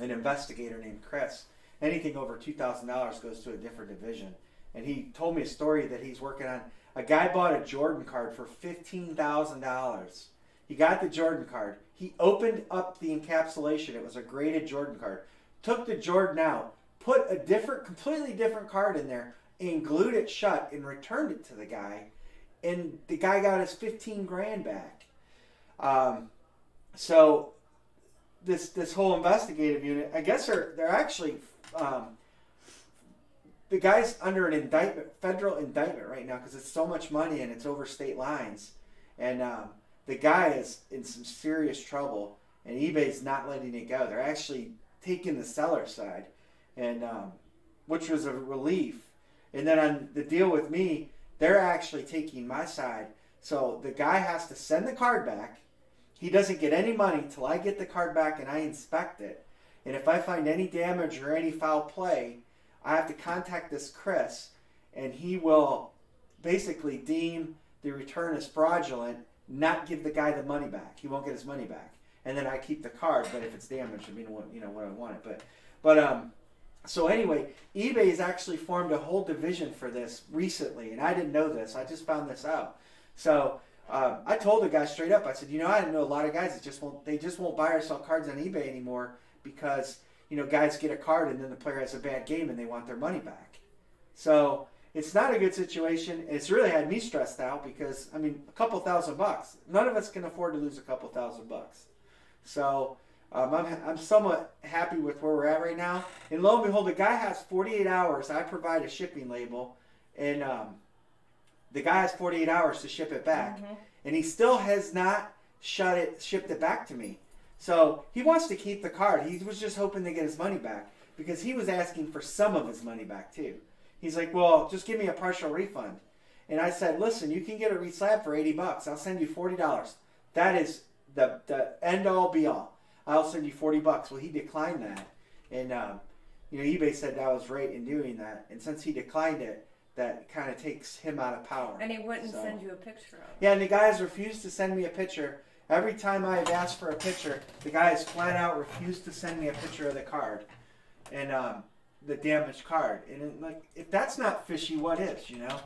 an investigator named Chris. Anything over two thousand dollars goes to a different division, and he told me a story that he's working on. A guy bought a Jordan card for fifteen thousand dollars. He got the Jordan card. He opened up the encapsulation. It was a graded Jordan card. Took the Jordan out, put a different, completely different card in there, and glued it shut and returned it to the guy. And the guy got his fifteen grand back. Um, so this this whole investigative unit, I guess they're they're actually um, the guy's under an indictment, federal indictment right now because it's so much money and it's over state lines, and um, the guy is in some serious trouble, and eBay's not letting it go. They're actually taking the seller side, and um, which was a relief. And then on the deal with me, they're actually taking my side. So the guy has to send the card back. He doesn't get any money till I get the card back and I inspect it. And if I find any damage or any foul play, I have to contact this Chris, and he will basically deem the return as fraudulent, not give the guy the money back. He won't get his money back, and then I keep the card. But if it's damaged, I mean, you know what I want it. But, but um, so anyway, eBay has actually formed a whole division for this recently, and I didn't know this. I just found this out. So um, I told the guy straight up. I said, you know, I know a lot of guys that just won't. They just won't buy or sell cards on eBay anymore because you know guys get a card and then the player has a bad game and they want their money back. So it's not a good situation. It's really had me stressed out because I mean, a couple thousand bucks. None of us can afford to lose a couple thousand bucks. So um, I'm, I'm somewhat happy with where we're at right now. And lo and behold, the guy has 48 hours. I provide a shipping label, and um, the guy has 48 hours to ship it back, Mhm. and he still has not shut it, shipped it back to me. So he wants to keep the card. He was just hoping to get his money back because he was asking for some of his money back too. He's like, "Well, just give me a partial refund." And I said, "Listen, you can get a reslab for 80 bucks. I'll send you $40. That is the the end all be all. I'll send you 40 bucks." Well, he declined that, and um, you know, eBay said that was right in doing that. And since he declined it, that kind of takes him out of power. And he wouldn't So- send you a picture of it. Yeah, and the guys refused to send me a picture. Every time I've asked for a picture, the guys flat out refused to send me a picture of the card and um, the damaged card. And it, like, if that's not fishy, what is? You know?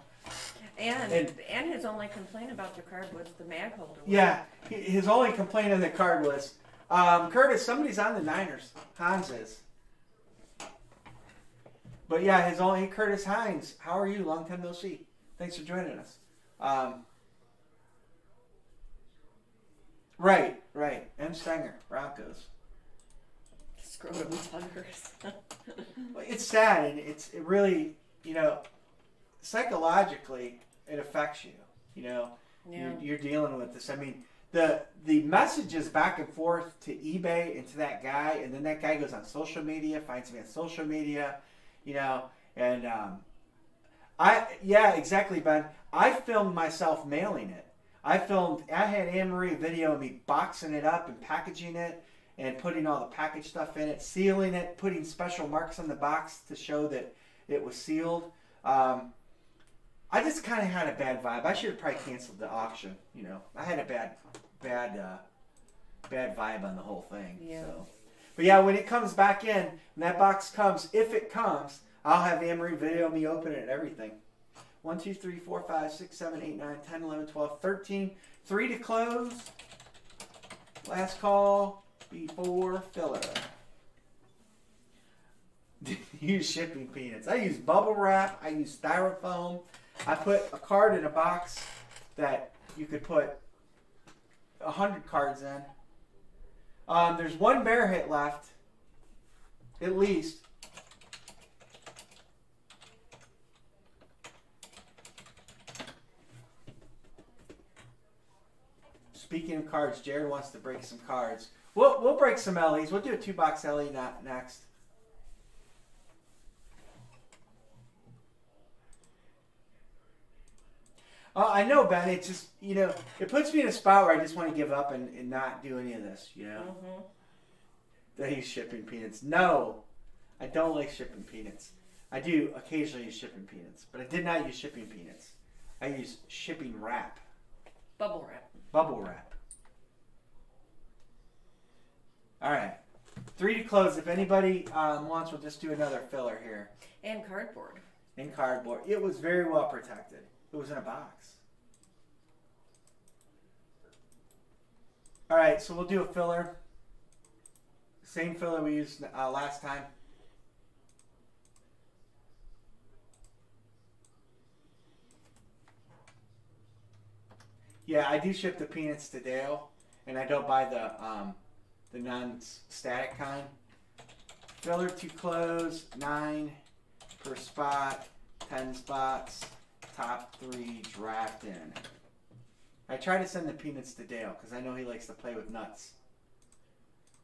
And, And- and his only complaint about the card was the mag holder. Yeah. His only complaint on the card was, um, Curtis, somebody's on the Niners. Hans is. But yeah, his only Curtis Hines. How are you? Long time no see. Thanks for joining us. Um, right, right. M. Stenger, Broncos. Scrotum tuggers. Well, it's sad, and it's it really, you know, psychologically, it affects you. You know, yeah. you're, you're dealing with this. I mean, the the messages back and forth to eBay and to that guy, and then that guy goes on social media, finds me on social media, you know, and um, I yeah, exactly, Ben. I filmed myself mailing it. I filmed. I had Anne Marie video me boxing it up and packaging it. And putting all the package stuff in it, sealing it, putting special marks on the box to show that it was sealed. Um, I just kind of had a bad vibe. I should have probably canceled the auction. You know, I had a bad, bad, uh, bad vibe on the whole thing. Yeah. So, but yeah, when it comes back in, when that box comes, if it comes, I'll have Amory video me open it and everything. 1, 2, 3, 4, 5, 6, 7, 8, 9, 10, 11, 12, 13. Three to close. Last call before filler. <laughs> use shipping peanuts. I use bubble wrap. I use styrofoam. I put a card in a box that you could put a hundred cards in. Um, there's one bear hit left, at least. Speaking of cards, Jared wants to break some cards. We'll we'll break some LEs. We'll do a two box LE not next. Oh, I know, Ben. It just you know it puts me in a spot where I just want to give up and, and not do any of this. You know hmm that he's shipping peanuts. No, I don't like shipping peanuts. I do occasionally use shipping peanuts, but I did not use shipping peanuts. I use shipping wrap, Bubble wrap. bubble wrap. All right, three to close. If anybody um, wants, we'll just do another filler here And cardboard. in cardboard. It was very well protected. It was in a box. All right, so we'll do a filler. Same filler we used uh, last time. Yeah, I do ship the peanuts to Dale, and I don't buy the um, the non-static kind. Filler to close nine per spot, ten spots, top three draft in. I try to send the peanuts to Dale because I know he likes to play with nuts.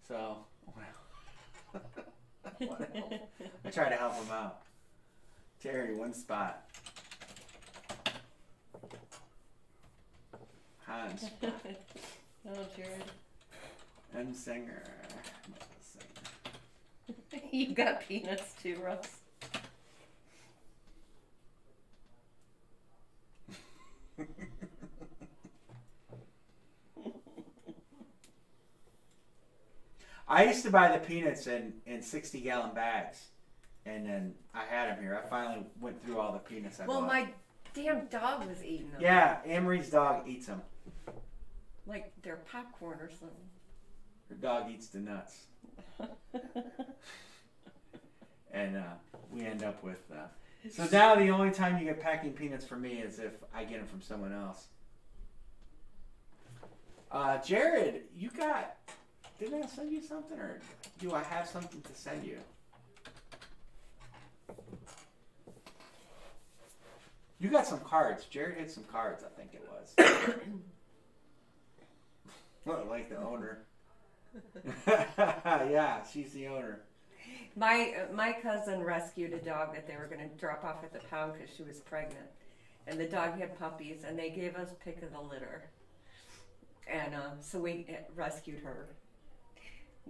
So, well, <laughs> I try to help him out. Terry, one spot. Hans, <laughs> oh, Jared. M. Singer. <laughs> you've got peanuts too, Russ. <laughs> I used to buy the peanuts in, in 60 gallon bags. And then I had them here. I finally went through all the peanuts I Well, bought. my damn dog was eating them. Yeah, Amory's dog eats them. Like they're popcorn or something. Her dog eats the nuts. <laughs> And uh, we end up with. Uh, so now the only time you get packing peanuts from me is if I get them from someone else. Uh, Jared, you got. Didn't I send you something, or do I have something to send you? You got some cards. Jared had some cards, I think it was. <coughs> Well, like the owner. <laughs> yeah, she's the owner. My uh, my cousin rescued a dog that they were going to drop off at the pound because she was pregnant, and the dog had puppies, and they gave us pick of the litter, and um, so we uh, rescued her.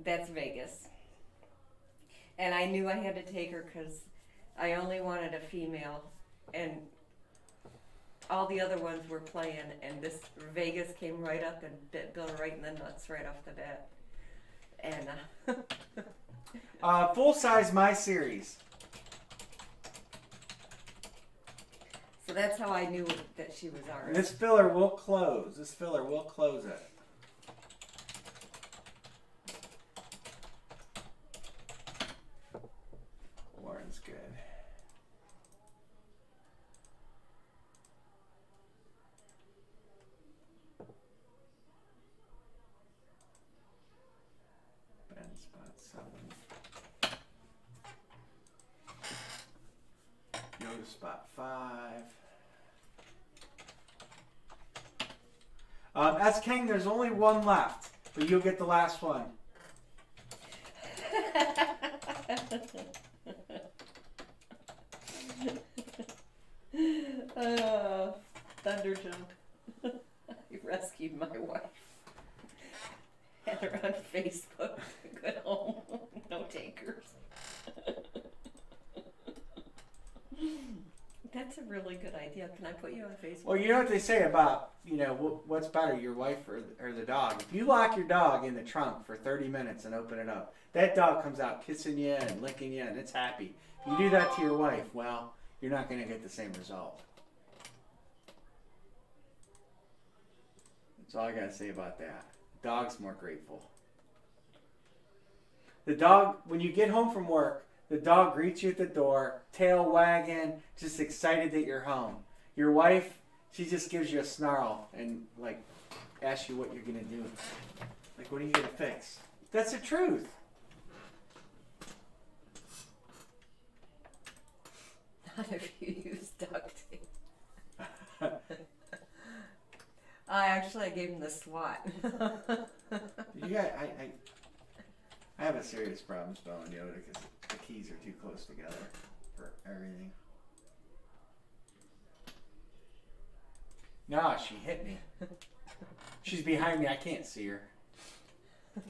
That's Vegas, and I knew I had to take her because I only wanted a female, and all the other ones were playing, and this Vegas came right up and bit Bill right in the nuts right off the bat, and. <laughs> Uh, Uh, full size my series. So that's how I knew that she was ours. This filler will close. This filler will close it. Lauren's good. Ben spot seven. Yoda spot five. Um, as King, there's only one left, but you'll get the last one. <laughs> uh, thunder jump. <laughs> you rescued my wife. Had her on Facebook. <laughs> Good home. No takers. That's a really good idea. Can I put you on Facebook? Well, you know what they say about you know what's better, your wife or or the dog. If you lock your dog in the trunk for 30 minutes and open it up, that dog comes out kissing you and licking you and it's happy. If you do that to your wife, well, you're not going to get the same result. That's all I got to say about that. Dog's more grateful. The dog, when you get home from work, the dog greets you at the door, tail wagging, just excited that you're home. Your wife, she just gives you a snarl and like asks you what you're gonna do. Like, what are you gonna fix? That's the truth. <laughs> Not if you use duct tape. <laughs> I actually I gave him the SWAT. <laughs> You got, I, I, I have a serious problem spelling Yoda because the keys are too close together for everything. No, she hit me. <laughs> She's behind me. I can't see her. <laughs>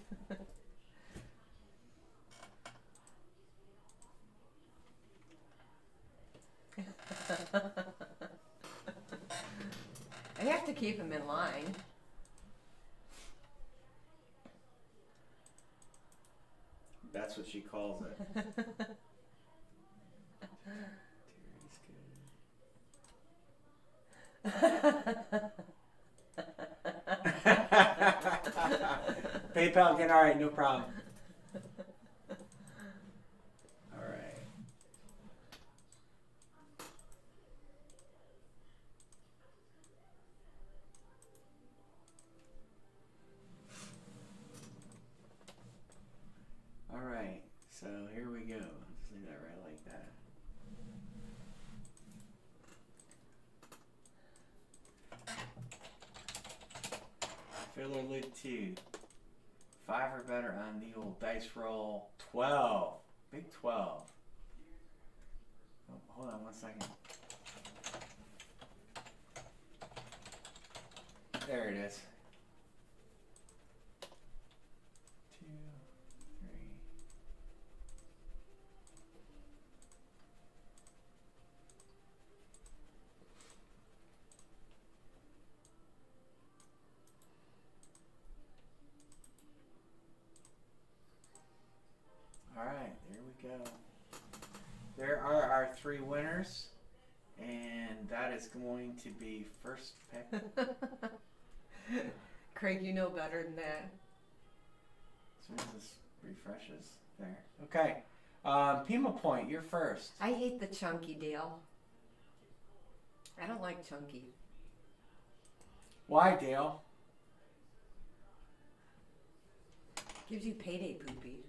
I have to keep him in line. That's what she calls it. <laughs> <laughs> PayPal again. All right, no problem. All right. All right. So here we go. Just leave that right like that. Filler lid two. Five or better on the old dice roll. Twelve. Big twelve. Oh, hold on one second. There it is. Two, three. All right, there we go. There are our three winners, and that is going to be first pick. <laughs> Craig, you know better than that. As soon as this refreshes, there. Okay, um, Pima Point, you're first. I hate the chunky deal. I don't like chunky. Why, Dale? Gives you payday poopy.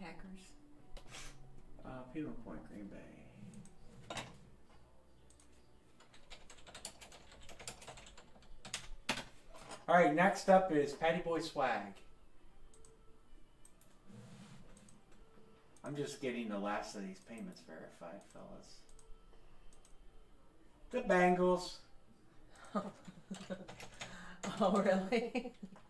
Packers. Pima Point, Green Bay. All right, next up is Patty Boy Swag. I'm just getting the last of these payments verified, fellas. The Bengals. <laughs> oh, really? <laughs>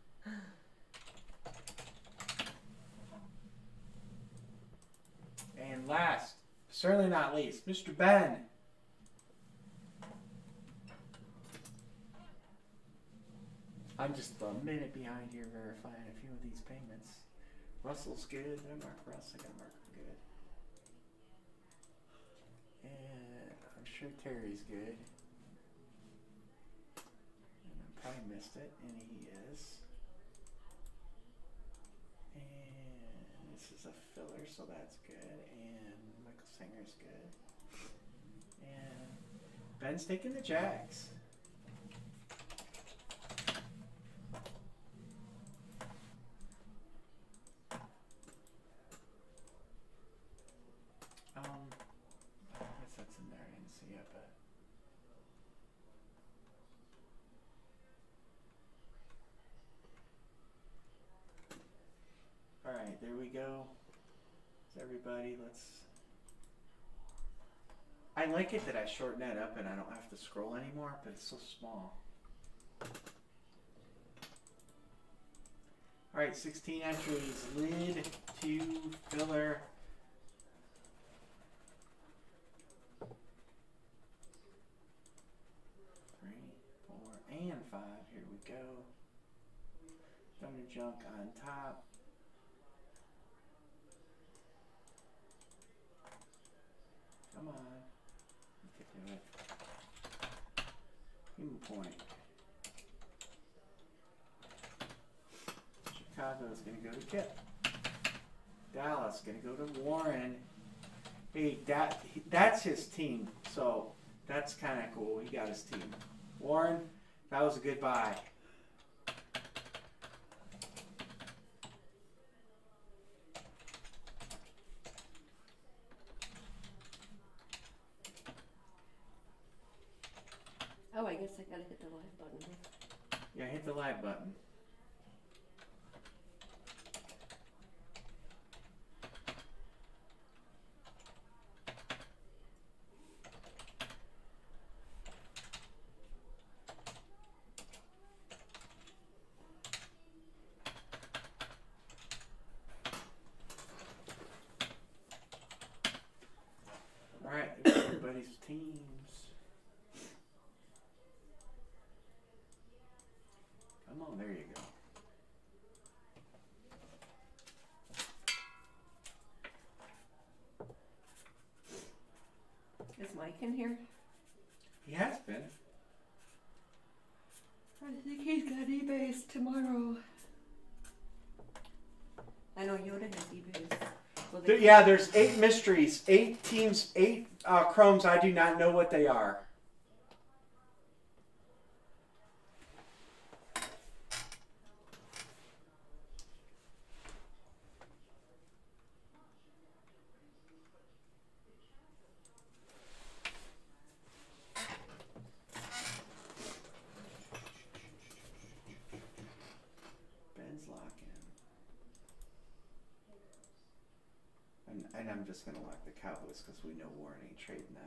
And last, certainly not least, Mr. Ben. I'm just a minute behind here verifying a few of these payments. Russell's good. I mark Russ. I gotta mark good. And I'm sure Terry's good. And I probably missed it, and he is. And this is a filler, so that's good. And Michael Singer's good. And Ben's taking the Jags. Um, I guess that's but. All right, there we go. Everybody, let's. I like it that I shorten that up and I don't have to scroll anymore, but it's so small. All right, 16 entries. Lid, two, filler. Three, four, and five. Here we go. Thunder junk on top. Come on. You can do it. Human point. Chicago's gonna go to Kip. Dallas gonna go to Warren. Hey, that that's his team, so that's kind of cool. He got his team. Warren, that was a good buy. Gotta hit the live button. Yeah, hit the live button. All right, everybody's teams. Come on, there you go. Is Mike in here? He has been. I think he's got eBay's tomorrow. I know Yoda has eBay's. Will There- yeah, there's eight mysteries, eight teams, eight uh, chromes. I do not know what they are. Ben's locking. And, and I'm just gonna Cowboys because we know Warren ain't trading them.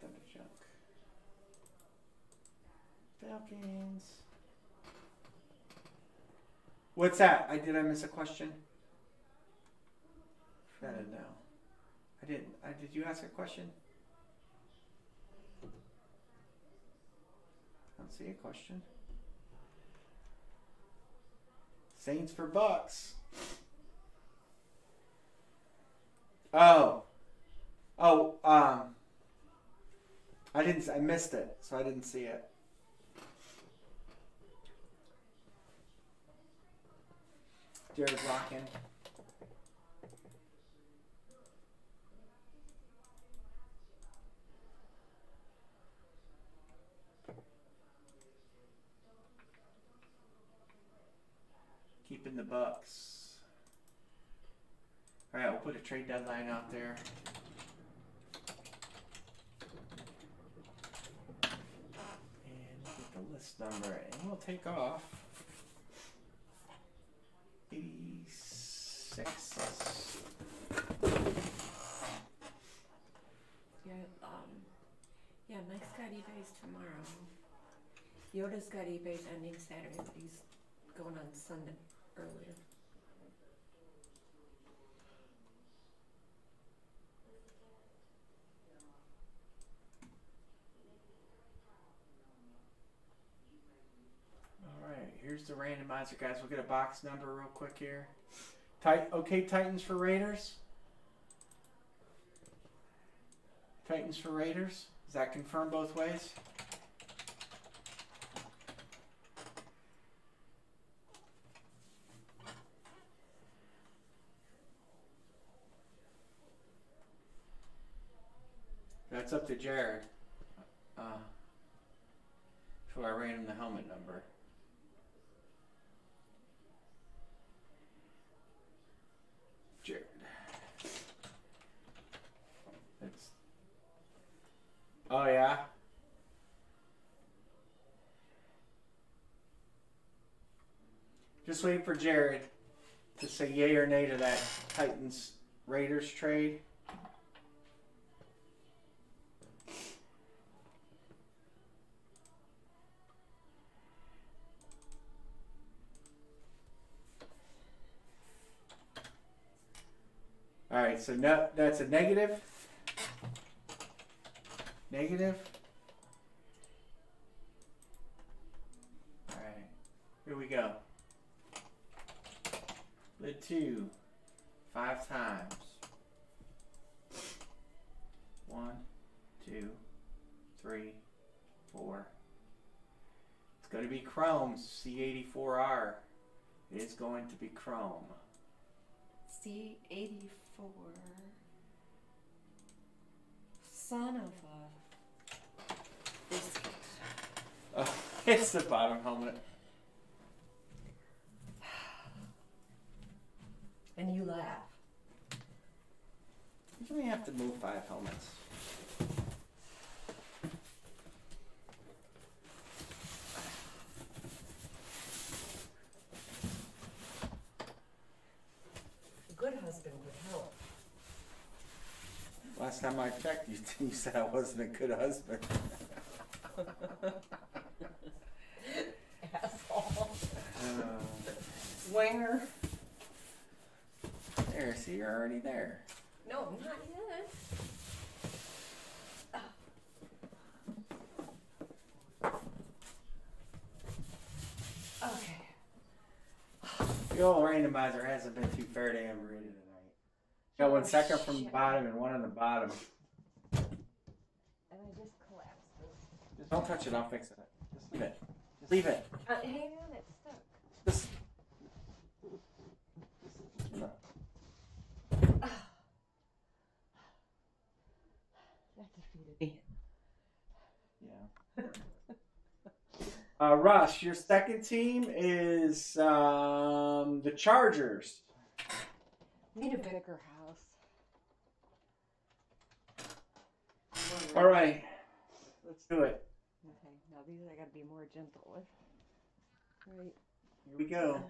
Them junk. Falcons. What's that? I did I miss a question? I didn't know. I didn't. I did you ask a question? I don't see a question. Saints for Bucks. Oh. Oh, um I didn't I missed it, so I didn't see it. Jared's locking. Keeping the Bucks. All right, we'll put a trade deadline out there. And get the list number, and we'll take off. 86. Yeah, um, yeah, Mike's got eBay's tomorrow. Yoda's got eBay's ending Saturday, but he's going on Sunday earlier. All right, here's the randomizer, guys. We'll get a box number real quick here. Tit- okay, Titans for Raiders. Titans for Raiders. Is that confirmed both ways? That's up to Jared. Uh, so I ran him the helmet number. Jared. It's. Oh yeah. Just waiting for Jared to say yay or nay to that Titans Raiders trade. All right, so no, that's a negative. Negative. All right, here we go. Lid two, five times. One, two, three, four. It's going to be Chrome C84R. It is going to be Chrome. C eighty four. Son of a. <laughs> It's the bottom helmet. And you laugh. You only have to move five helmets. A good husband would help. Last time I checked, you, <laughs> you said I wasn't a good husband. <laughs> Winger. there, see, you're already there. No, not yet. Okay. The old randomizer hasn't been too fair to Amberita tonight. Got one second from the bottom and one on the bottom. And I just collapsed this. Just don't touch it. I'll fix it. Just leave it. Just leave it. Uh, hang on, it's stuck. Just. No. That defeated me. Yeah. Uh, Russ, your second team is um, the Chargers. Need a bigger house. All right, let's do it. Okay, now these I gotta be more gentle with. Right. Here we go.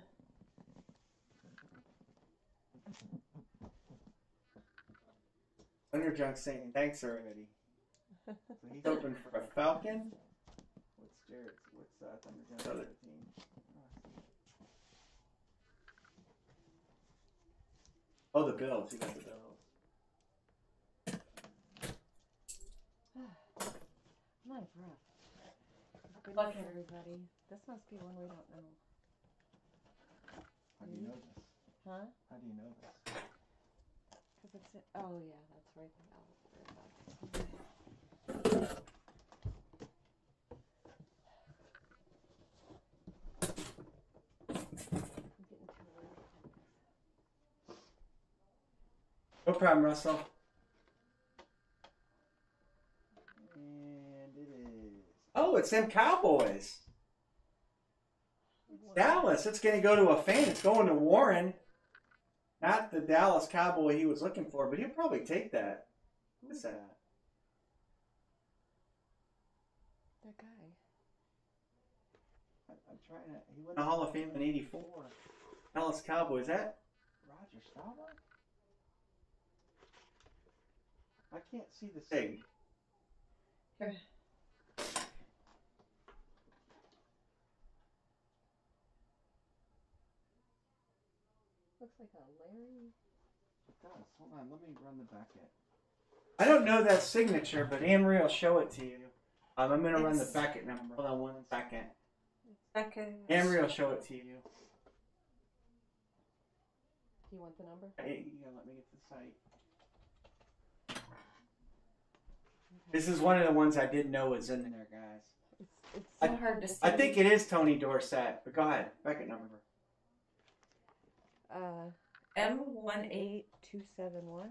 Thunder Junk saying thanks already. He's <laughs> open for a Falcon. What's Jared's? What's uh, Thunder Junk's other team? Oh, the Bills. You got the Bills. I'm out of breath. Good Lucky. luck, everybody. This must be one we don't know. How do you know this? Huh? How do you know this? Because it's. In, oh, yeah, that's right. The Alistair box. I'm getting too worried. No problem, Russell. And it is. Oh, it's them Cowboys. Dallas. It's going to go to a fan. It's going to Warren. Not the Dallas Cowboy he was looking for, but he'll probably take that. What is that? That guy. I'm trying to. He went to Hall of Fame in '84. Dallas Cowboys. That Roger Staubach? I can't see the sig. Looks like a Larry. It does. Hold on. Let me run the Beckett. I don't know that signature, but Anne Marie will show it to you. Um, I'm going to run the It's- Beckett number. Hold on one second. Second. Anne Marie will show it to you. Do you want the number? Hey, you gotta let me get the site. This is one of the ones I didn't know was in there, guys. It's, it's So so hard to see. I think it is Tony Dorsett, but go ahead. Beckett number. Uh, M one eight. eight two seven one.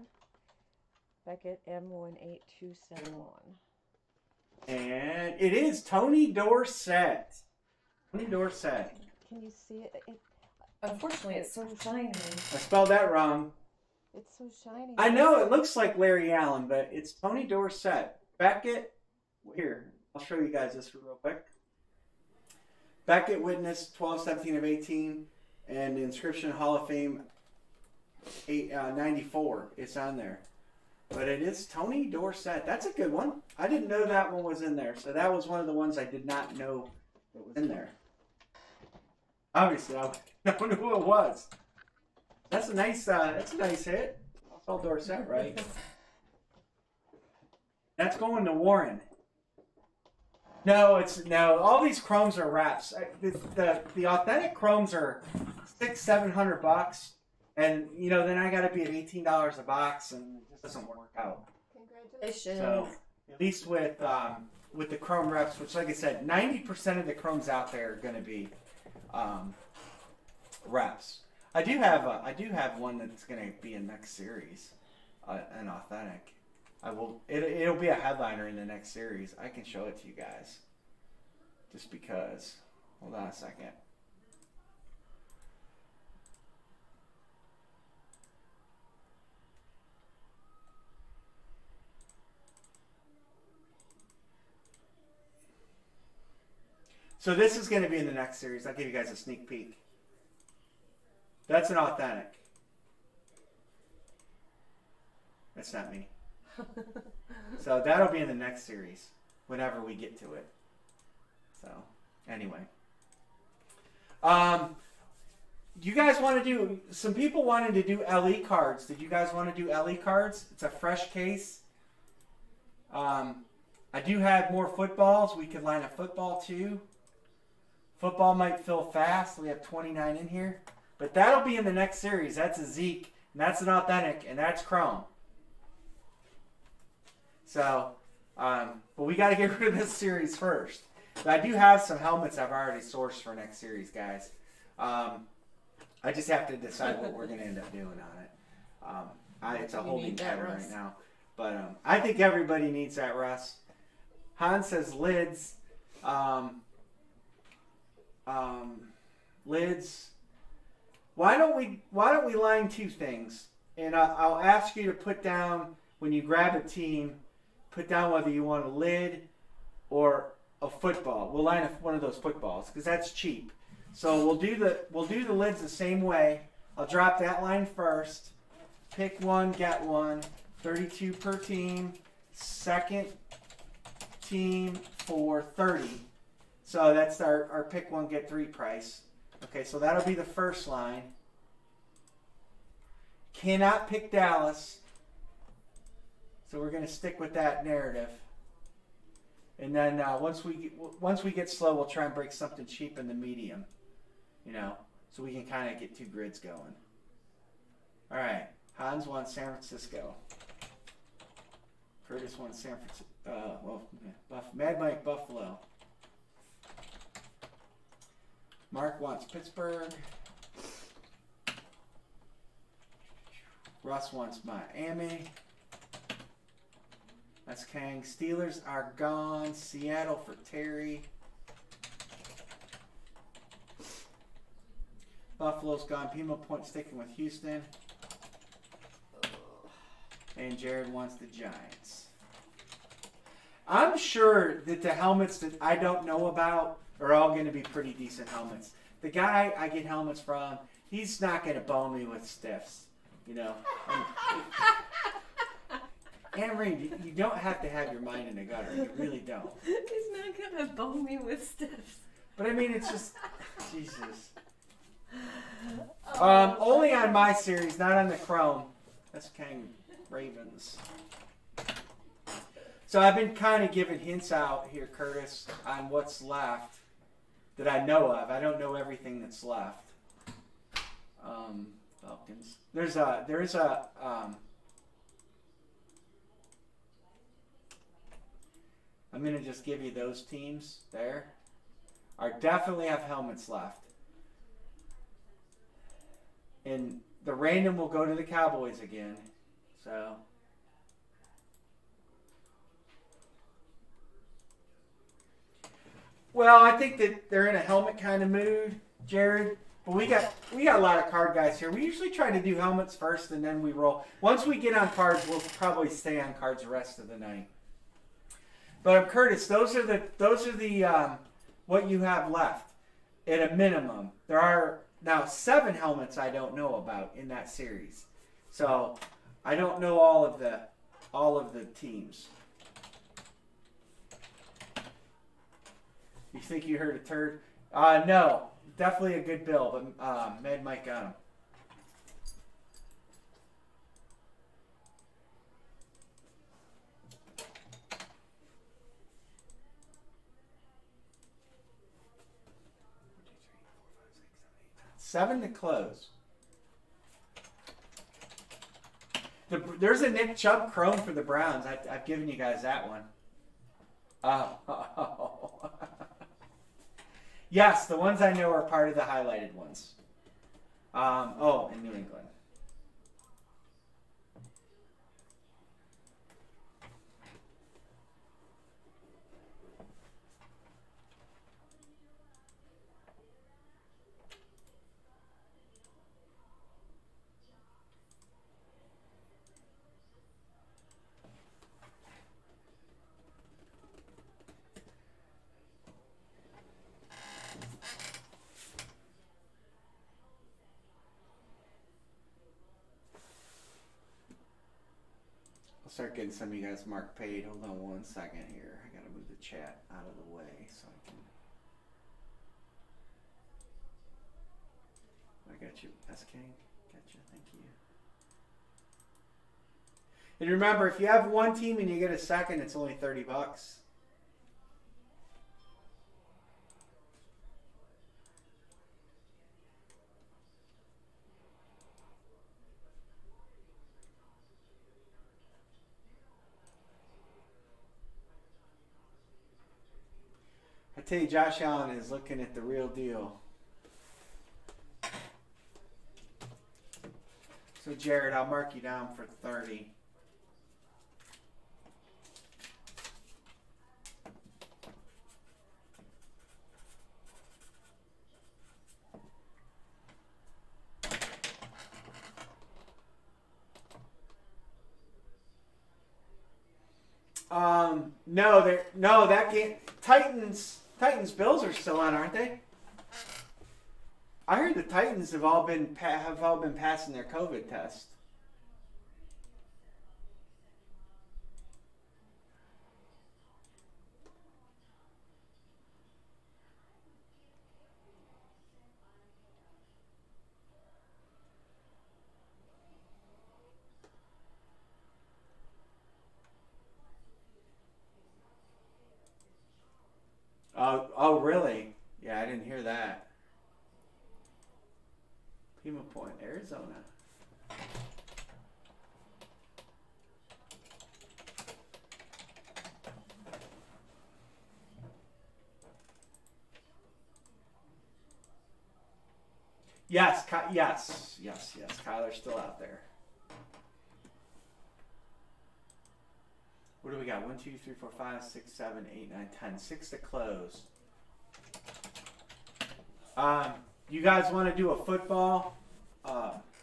Beckett M one eight two seven one. And it is Tony Dorsett. Tony Dorsett. Can you see it? it? Unfortunately, it's so shiny. I spelled that wrong. It's so shiny. I know it looks like Larry Allen, but it's Tony Dorsett. Beckett, here, I'll show you guys this real quick. Beckett witnessed 12 17 of 18, and inscription Hall of Fame eight, uh, 94. It's on there. But it is Tony Dorsett. That's a good one. I didn't know that one was in there, so that was one of the ones I did not know that was in there. Obviously, I <laughs> don't know who it was. That's a nice. Uh, that's a nice hit. I'll Dorsett right. <laughs> That's going to Warren. No, it's no. All these chromes are reps. The, the the authentic chromes are six, seven hundred bucks, and you know then I got to be at eighteen dollars a box, and it just doesn't work out. Congratulations. So at least with um, with the chrome reps, which like I said, ninety percent of the chromes out there are going to be um, reps. I do have a, I do have one that's going to be in next series, uh, an authentic. I will. It, it'll be a headliner in the next series. I can show it to you guys. Just because. Hold on a second. So this is going to be in the next series. I'll give you guys a sneak peek. That's an authentic. That's not me. So that'll be in the next series, whenever we get to it. So anyway, um, you guys want to do? Some people wanted to do LE cards. Did you guys want to do LE cards? It's a fresh case. Um, I do have more footballs. We could line a football too. Football might fill fast. We have 29 in here. But that'll be in the next series. That's a Zeke, and that's an authentic, and that's Chrome. So, um, but we got to get rid of this series first. But I do have some helmets I've already sourced for next series, guys. Um, I just have to decide what we're going to end up doing on it. Um, I, it's a holding pattern right now. But um, I think everybody needs that, Russ. Han says lids. Um, um, lids. Why don't we? Why don't we line two things? And I, I'll ask you to put down when you grab a team, put down whether you want a lid or a football. We'll line up one of those footballs because that's cheap. So we'll do the we'll do the lids the same way. I'll drop that line first. Pick one, get one. 32 per team. Second team for 30. So that's our, our pick one, get three price. Okay, so that'll be the first line. Cannot pick Dallas. So we're going to stick with that narrative. And then uh, once we get, once we get slow, we'll try and break something cheap in the medium. You know, so we can kind of get two grids going. All right, Hans wants San Francisco. Curtis wants San Francisco. Uh, well, Buff- Mad Mike Buffalo. Mark wants Pittsburgh. Russ wants Miami. That's Kang. Steelers are gone. Seattle for Terry. Buffalo's gone. Pima Point sticking with Houston. And Jared wants the Giants. I'm sure that the helmets that I don't know about are all going to be pretty decent helmets. The guy I get helmets from, he's not going to bone me with stiffs. You know. <laughs> Marie, you, you don't have to have your mind in the gutter. You really don't. He's not gonna bone me with stiffs. But I mean, it's just <laughs> Jesus. Oh, Um, only on my series, not on the Chrome. That's Kang Ravens. So I've been kind of giving hints out here, Curtis, on what's left that I know of. I don't know everything that's left. Um, Falcons. There's a there's a um, I'm gonna just give you those teams there. Are definitely have helmets left. And the random will go to the Cowboys again. So Well, I think that they're in a helmet kind of mood, Jared. But we got we got a lot of card guys here. We usually try to do helmets first and then we roll. Once we get on cards, we'll probably stay on cards the rest of the night. But um, Curtis, those are the those are the um, what you have left at a minimum. There are now seven helmets I don't know about in that series, so I don't know all of the all of the teams. You think you heard a turd? Uh, no, definitely a good bill, but uh, Mad Mike got him. Seven to close. The, there's a Nick Chubb Chrome for the Browns. I, I've given you guys that one. Oh. <laughs> yes, the ones I know are part of the highlighted ones. Um, oh, in New England. Some of you guys Mark paid. Hold on one second here. I gotta move the chat out of the way so I can. I got you, S King. Got you. Thank you. And remember, if you have one team and you get a second, it's only thirty bucks. Tell you, Josh Allen is looking at the real deal. So, Jared, I'll mark you down for 30. Um, no, they no that game Titans Titans Bills are still on, aren't they? I heard the Titans have all been have all been passing their COVID test. Oh, oh, really? Yeah, I didn't hear that. Pima Point, Arizona. Yes, yes, yes, yes. Kyler's still out there. What do we got? One, two, three, four, five, six, seven, eight, nine, ten. Six to close. Um, you guys want to do a football?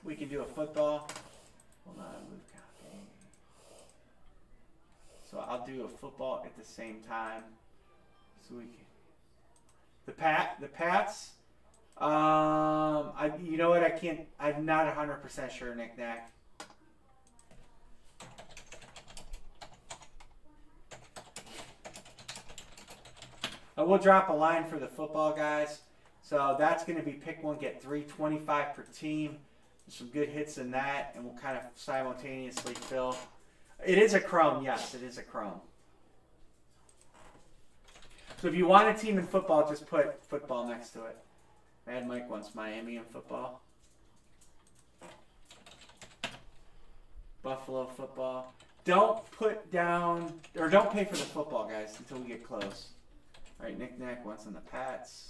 We can do a football. Hold on, move copy. So I'll do a football at the same time. So we can. The pat, the Pats. Um, I, you know what? I can't. I'm not hundred percent sure, Nick Nack. Uh, we'll drop a line for the football guys. So that's going to be pick one, get three, 25 per team. Some good hits in that, and we'll kind of simultaneously fill. It is a Chrome, yes, it is a Chrome. So if you want a team in football, just put football next to it. Mad Mike wants Miami in football. Buffalo football. Don't put down, or don't pay for the football, guys, until we get close. All right, Nick Nack wants on the Pats.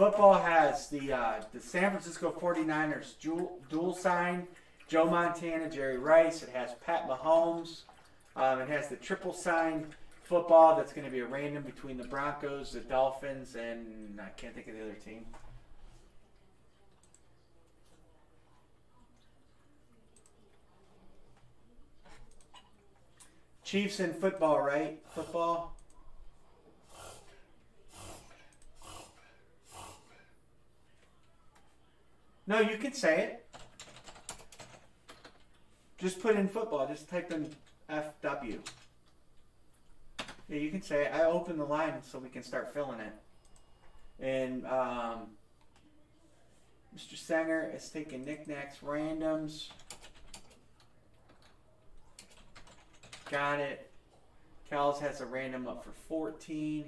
Football has the uh, the San Francisco 49ers dual, dual sign, Joe Montana, Jerry Rice. It has Pat Mahomes. Um, it has the triple sign football that's going to be a random between the Broncos, the Dolphins, and I can't think of the other team. Chiefs in football, right? Football. No, you can say it. Just put in football. Just type in FW. Yeah, you can say. I open the line so we can start filling it. And um, Mr. Sanger is taking knickknacks, randoms. Got it. Cal's has a random up for 14.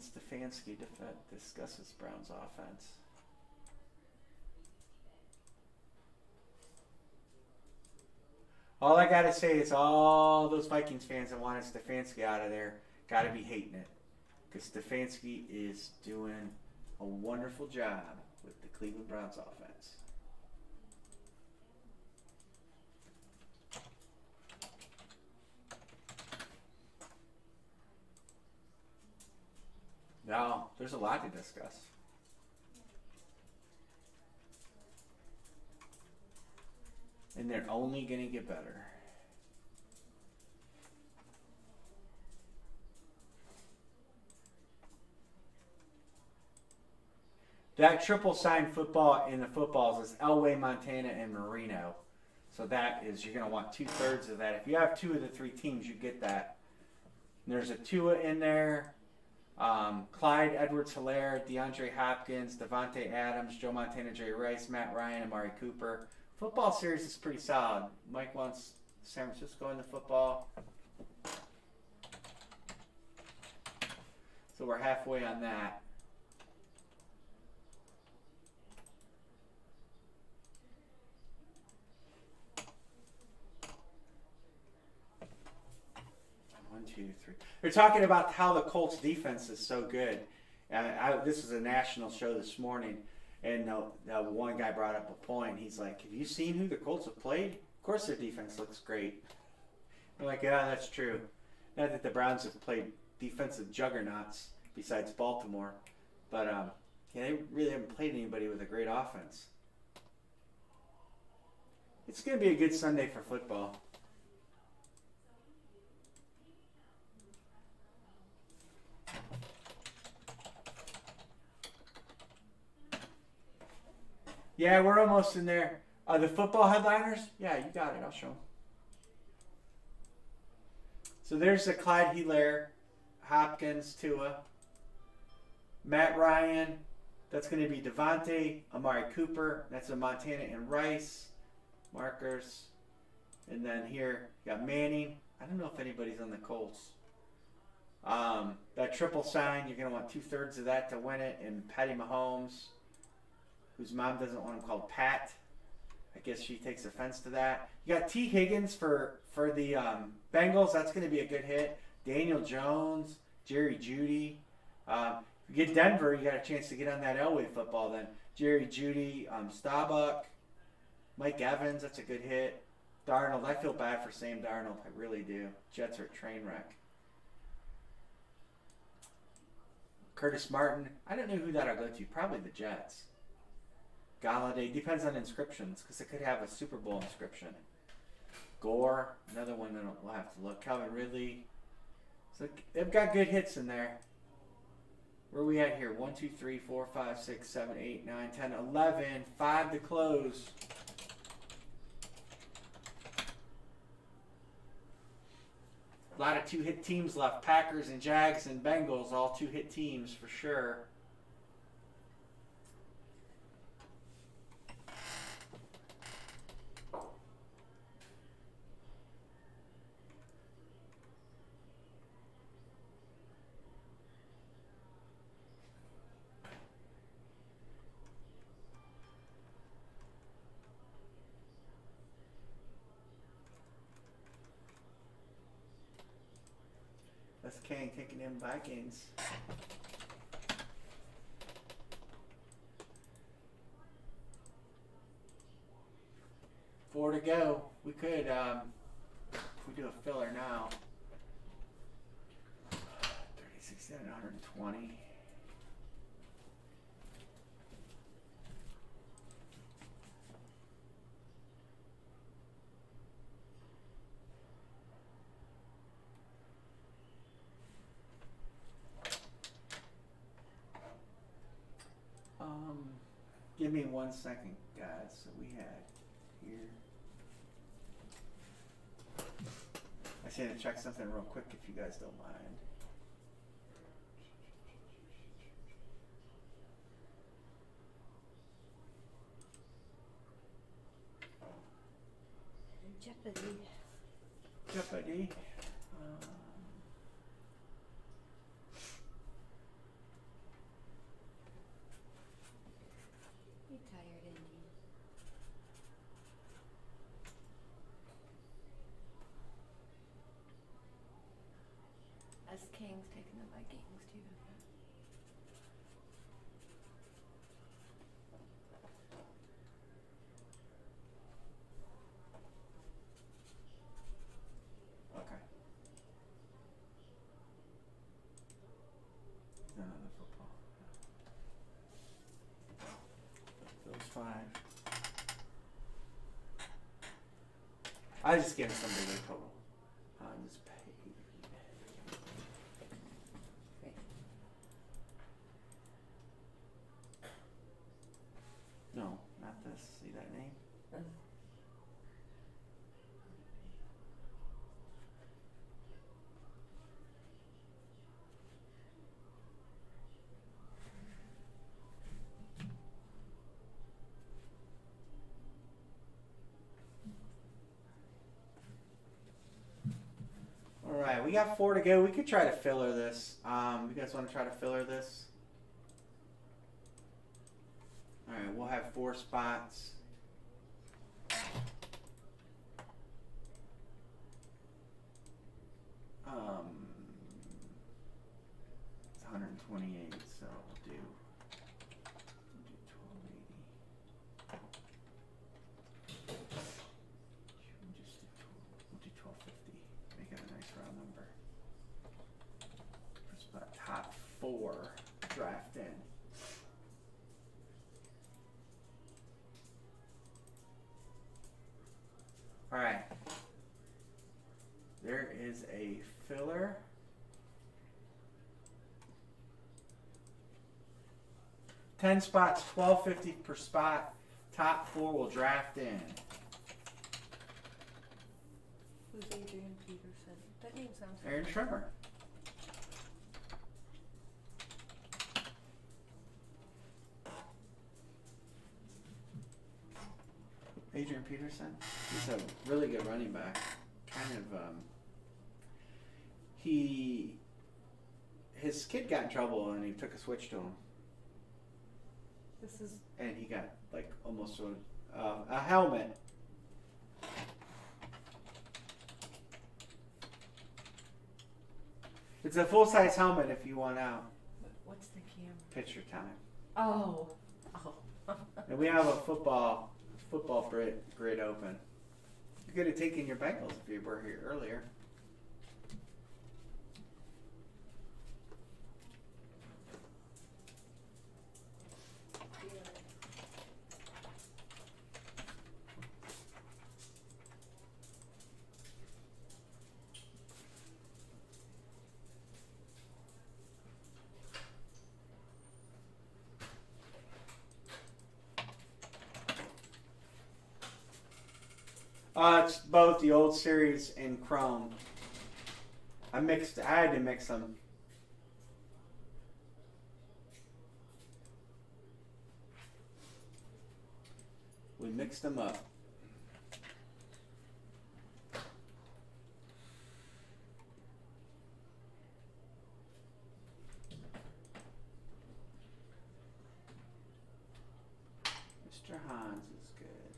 Kevin Stefanski discusses Brown's offense. All I gotta say is all those Vikings fans that wanted Stefanski out of there gotta be hating it. Because Stefanski is doing a wonderful job with the Cleveland Browns offense. No, there's a lot to discuss. and they're only going to get better. That triple sign football in the footballs is Elway, Montana, and Marino. So that is you're going to want two thirds of that. If you have two of the three teams, you get that. And there's a Tua in there. Um, Clyde Edwards Helaire, DeAndre Hopkins, Davante Adams, Joe Montana, Jerry Rice, Matt Ryan, Amari Cooper. Football series is pretty solid. Mike wants San Francisco in the football. So we're halfway on that. One, two, three. They're talking about how the Colts defense is so good. And I, this was a national show this morning, and the, the one guy brought up a point. He's like, "Have you seen who the Colts have played? Of course, their defense looks great." I'm like, "Yeah, that's true." Not that the Browns have played defensive juggernauts besides Baltimore, but um, yeah, they really haven't played anybody with a great offense. It's going to be a good Sunday for football. Yeah, we're almost in there. Are the football headliners? Yeah, you got it. I'll show them. So there's the Clyde Helaire, Hopkins, Tua, Matt Ryan. That's going to be Davante, Amari Cooper. That's a Montana and Rice markers. And then here, you got Manning. I don't know if anybody's on the Colts. Um, that triple sign, you're going to want two thirds of that to win it. And Patty Mahomes whose mom doesn't want him called Pat. I guess she takes offense to that. You got T. Higgins for for the um, Bengals. That's going to be a good hit. Daniel Jones, Jerry Jeudy. Um, you get Denver, you got a chance to get on that Elway football. Then Jerry Jeudy, um, Staubach, Mike Evans. That's a good hit. Darnold. I feel bad for Sam Darnold. I really do. Jets are a train wreck. Curtis Martin. I don't know who that'll go to. Probably the Jets. Golladay depends on inscriptions because it could have a Super Bowl inscription. Gore, another one that we'll have to look. Calvin Ridley. So they've got good hits in there. Where we at here? 1, 2, 3, 4, 5, 6, 7, 8, 9, 10, 11. 5 to close. A lot of two hit teams left. Packers and Jags and Bengals, all two hit teams for sure. That's Kang taking them Vikings. Four to go. We could, um, if we do a filler now. 36 and 120. Um, give me one second, guys. So we had here. I just need to check something real quick if you guys don't mind. Jeopardy. Jeopardy. Um, You tired, Indy? Us Kings taking the Vikings too. okay. No, no, football. Those five. I just gave some bigger total. Hans paid. No, not this. See that name? All right, we got four to go. We could try to filler this. Um, you guys want to try to filler this? All right, we'll have four spots. 10 spots, 1250 per spot. Top four will draft in. Who's Adrian Peterson? That name sounds Aaron Trevor. Adrian Peterson. He's a really good running back. Kind of, um, he, his kid got in trouble and he took a switch to him. This is and he got like almost a, uh, a helmet. It's a full size helmet if you want out. what's the camera? Picture time. Oh, oh. <laughs> And we have a football football grid, grid open. You could have taken your Bengals if you were here earlier. Uh, it's both the old series and Chrome. I mixed. I had to mix them. We mixed them up. Mr. Hans is good.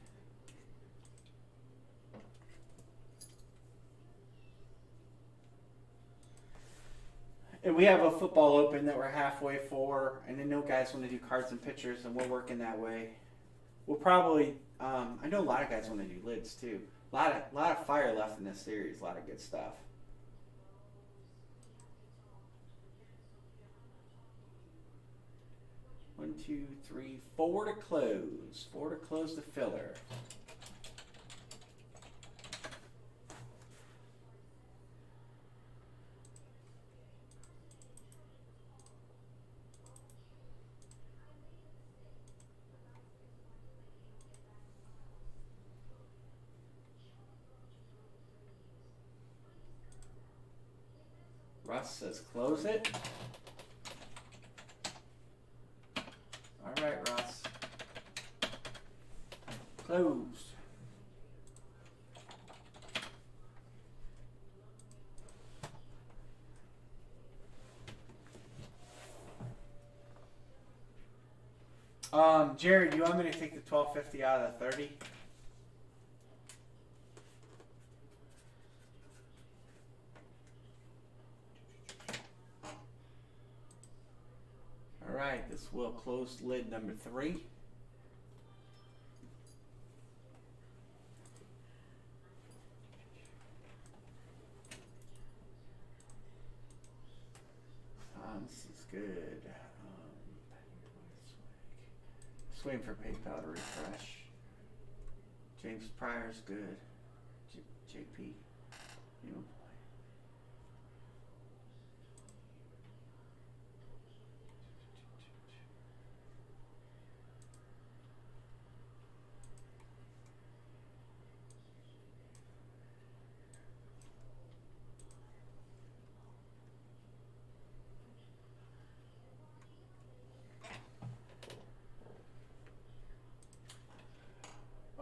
And we have a football open that we're halfway for, and I know guys want to do cards and pictures, and we're working that way. We'll probably, um, I know a lot of guys want to do lids too. A lot of, lot of fire left in this series, a lot of good stuff. One, two, three, four to close. Four to close the filler. Let's close it. All right, Ross. Closed. Um, Jared, you want me to take the 1250 out of the 30? Right, this will close lid number three. Um, this is good. Um, just waiting for PayPal to refresh. James Pryor's good. J- JP. You.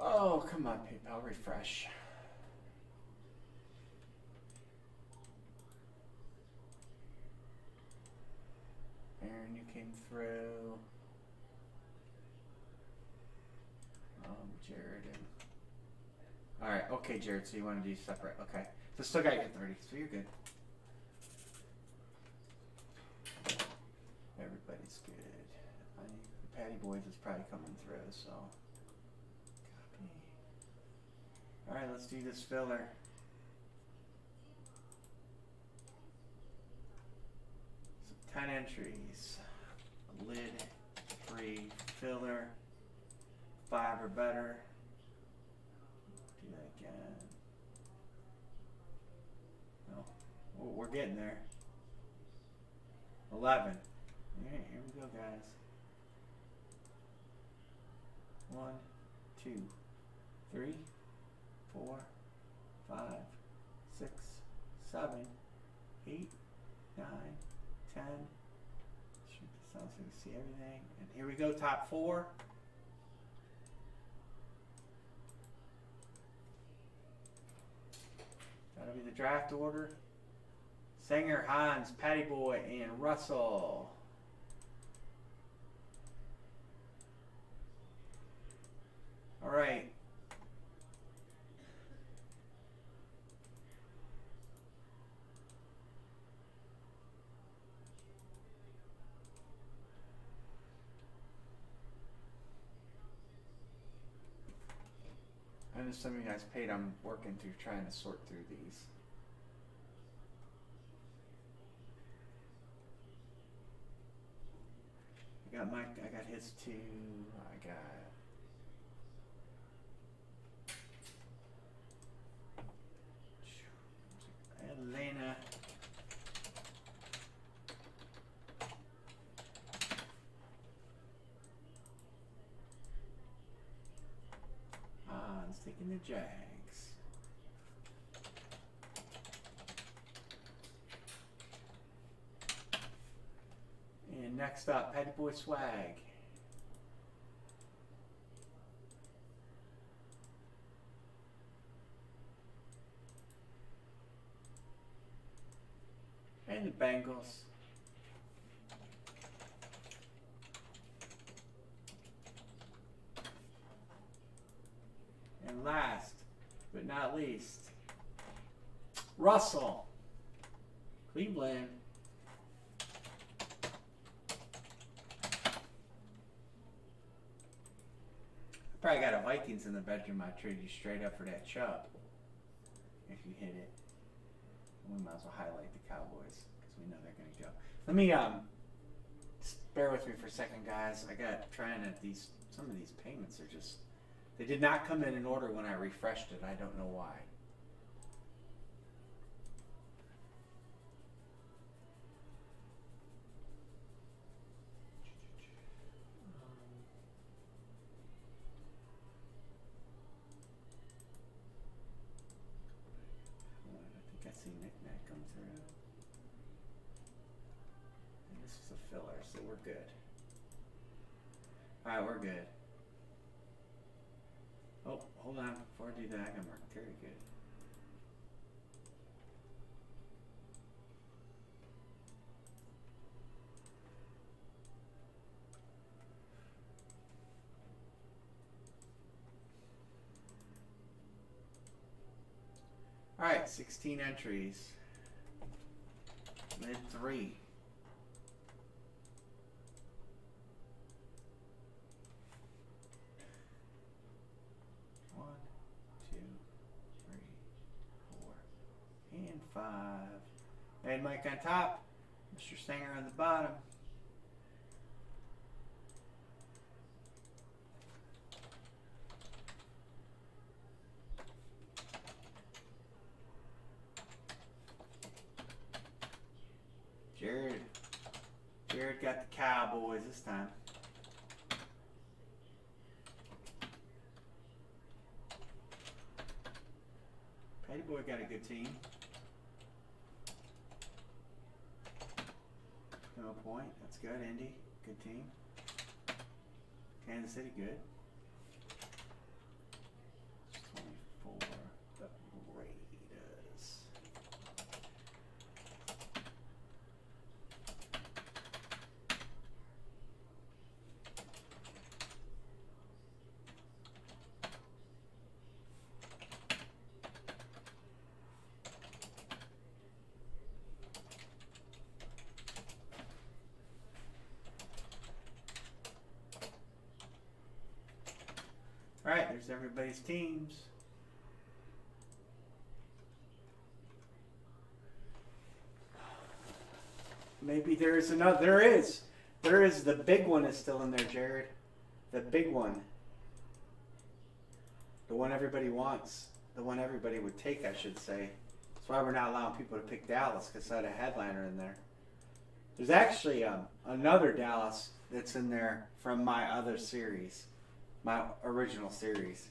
Oh, come on, PayPal, refresh. Aaron, you came through. Um, Jared and. Alright, okay, Jared, so you want to do separate. Okay. So still got your 30, so you're good. Everybody's good. I, Patty Boys is probably coming through, so. Copy. Alright, let's do this filler. So 10 entries. Lid, free, filler, 5 or better. Do that again. No. Oh, we're getting there. 11. Alright, here we go, guys. One, two, three, four, five, six, seven, eight, nine, ten. Shrink this down so you see everything. And here we go, top four. That'll be the draft order. Sanger, Hans, Patty Boy, and Russell. All right. I know some of you guys paid. I'm working through trying to sort through these. I got my, I got his too. I got. Elena. Taking the Jags. And next up, Patty Boy Swag. And the Bengals. And last but not least, Russell. Cleveland. I probably got a Vikings in the bedroom. I trade you straight up for that Chubb. If you hit it. We might as well highlight the Cowboys because we know they're going to go. Let me um, bear with me for a second, guys. I got trying at these. Some of these payments are just. They did not come in in order when I refreshed it. I don't know why. Hold on, I think I see Nick Nack come through. And this is a filler, so we're good. Alright, we're good. Oh, hold on. Before I do that, I got mark very good. Alright, 16 entries. Mid 3. One, two, three, four, and five. And Mike on top, Mr. Stanger on the bottom. got the Cowboys this time. Petty Boy got a good team. No point. That's good. Indy, good team. Kansas City, good. 24. The Raiders. All right, there's everybody's teams. Maybe there is another. There is. There is. The big one is still in there, Jared. The big one. The one everybody wants. The one everybody would take, I should say. That's why we're not allowing people to pick Dallas because I had a headliner in there. There's actually um, another Dallas that's in there from my other series, my original series.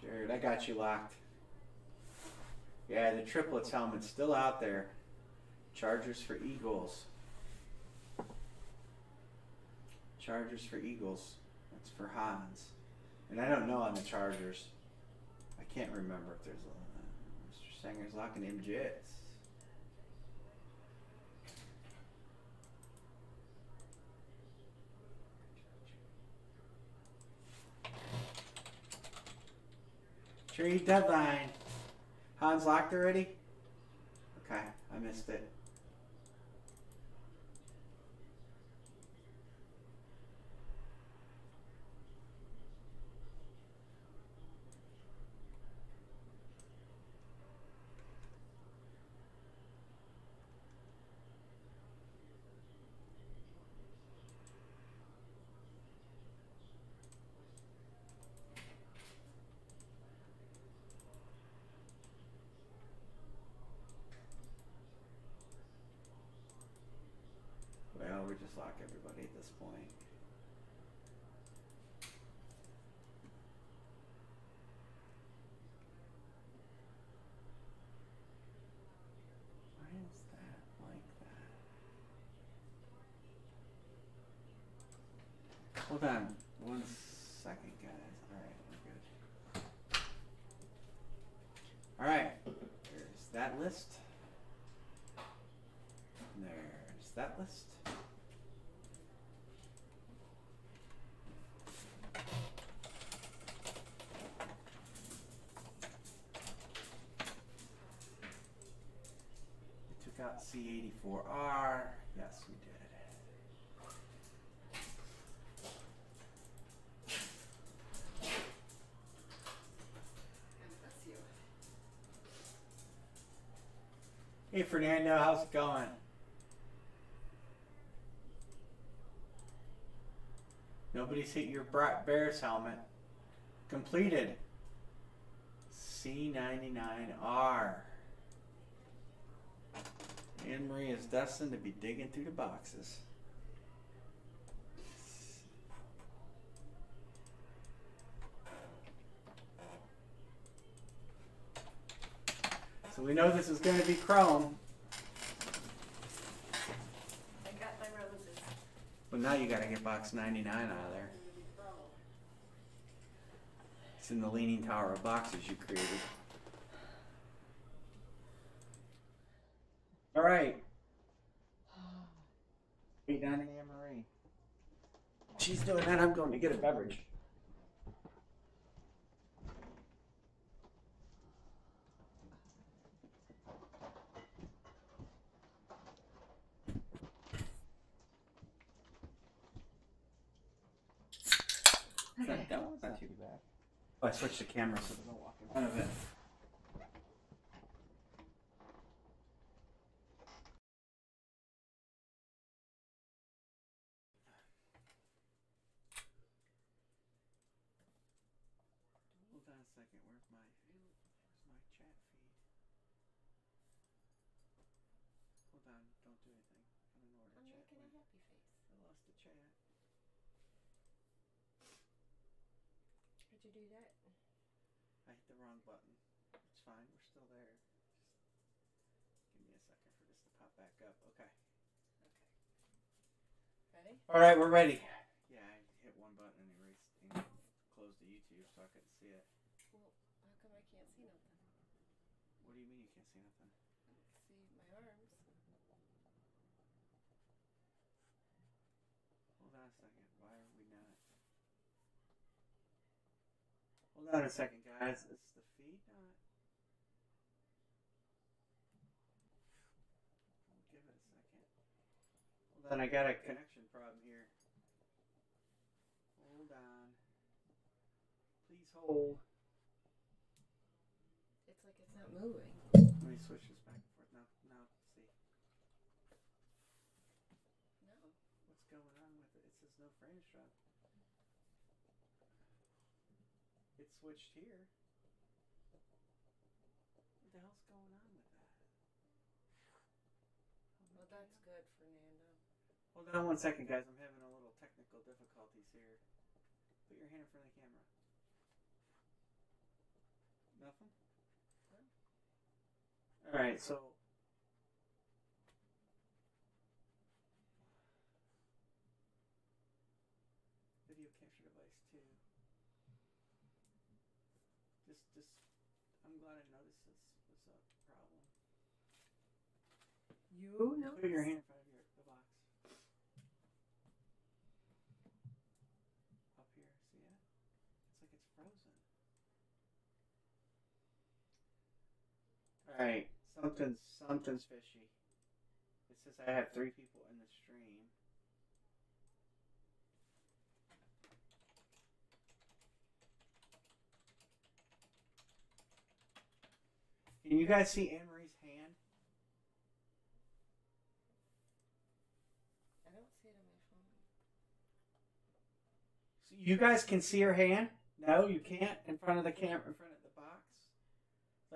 Jared, I got you locked. Yeah, the triplets helmet's still out there. Chargers for Eagles. Chargers for Eagles. That's for Hans. And I don't know on the Chargers. I can't remember if there's a uh, Mr. Sanger's locking him Jets. Trade deadline. Hans locked already? Okay, I missed it. Well, we just lock everybody at this point. Why is that like that? Hold on one second, guys. Alright, we're good. Alright, there's that list. And There's that list. Out C84R. Yes, we did. Hey Fernando, how's it going? Nobody's hit your Bra- Bears helmet. Completed. C99R. Anne Marie is destined to be digging through the boxes. So we know this is going to be chrome, I got my roses. but now you got to get box 99 out of there. It's in the leaning tower of boxes you created. All right. Hey, down in Anne Marie. She's doing that. I'm going to get a beverage. Okay. That one's not too bad. Oh, I switched the camera so they don't walk in front of it. Hold on a second. Where's my where's my chat feed? Hold on. Don't do anything. I don't know where I'm the chat making a went. happy face. I lost the chat. How'd you do that? I hit the wrong button. It's fine. We're still there. Just give me a second for this to pop back up. Okay. Ready? All right, we're ready. Yeah, I hit one button and erased and closed the YouTube, so I couldn't see it. Well, how come I can't see nothing? What do you mean you can't see nothing? I can see my arms. Hold on a second. Why are we not? Hold on a second, guys. Is the feed not? Give it a second. Hold on, I got a connection problem here. Hold on. Please hold. It's like it's not moving. Let me switch this back and forth. Now, now, see. No. What's going on with it? It says no frames drop. It switched here. What the hell's going on with that? Well, that's good, Fernando. Hold on one second, guys. I'm having a little technical difficulties here. Put your hand in front of the camera. Nothing? Alright, so. Video capture device two. Just, just. I'm glad I noticed this was a problem. You know? Put your hand in front of your the box. Up here, see it? It's like it's frozen. Alright, something's something's fishy. It says I have three people in the stream. Can you guys see Anne Marie's hand? I don't see it on my phone. So you guys can see her hand? No, you can't in front of the camera, in front of the box.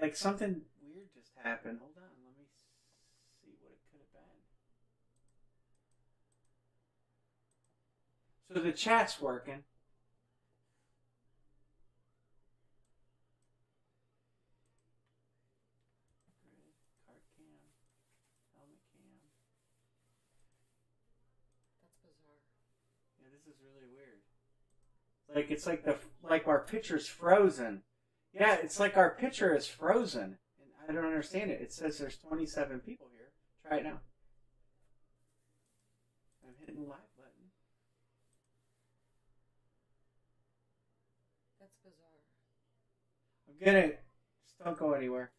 Like something weird just happened. Hold on, let me see what it could have been. So the chat's working. Grid, card cam, helmet cam. That's bizarre. Yeah, this is really weird. Like it's like the like our picture's frozen. Yeah, it's like our picture is frozen, and I don't understand it. It says there's 27 people here. Try it now. I'm hitting the live button. That's bizarre. I'm gonna just don't go anywhere.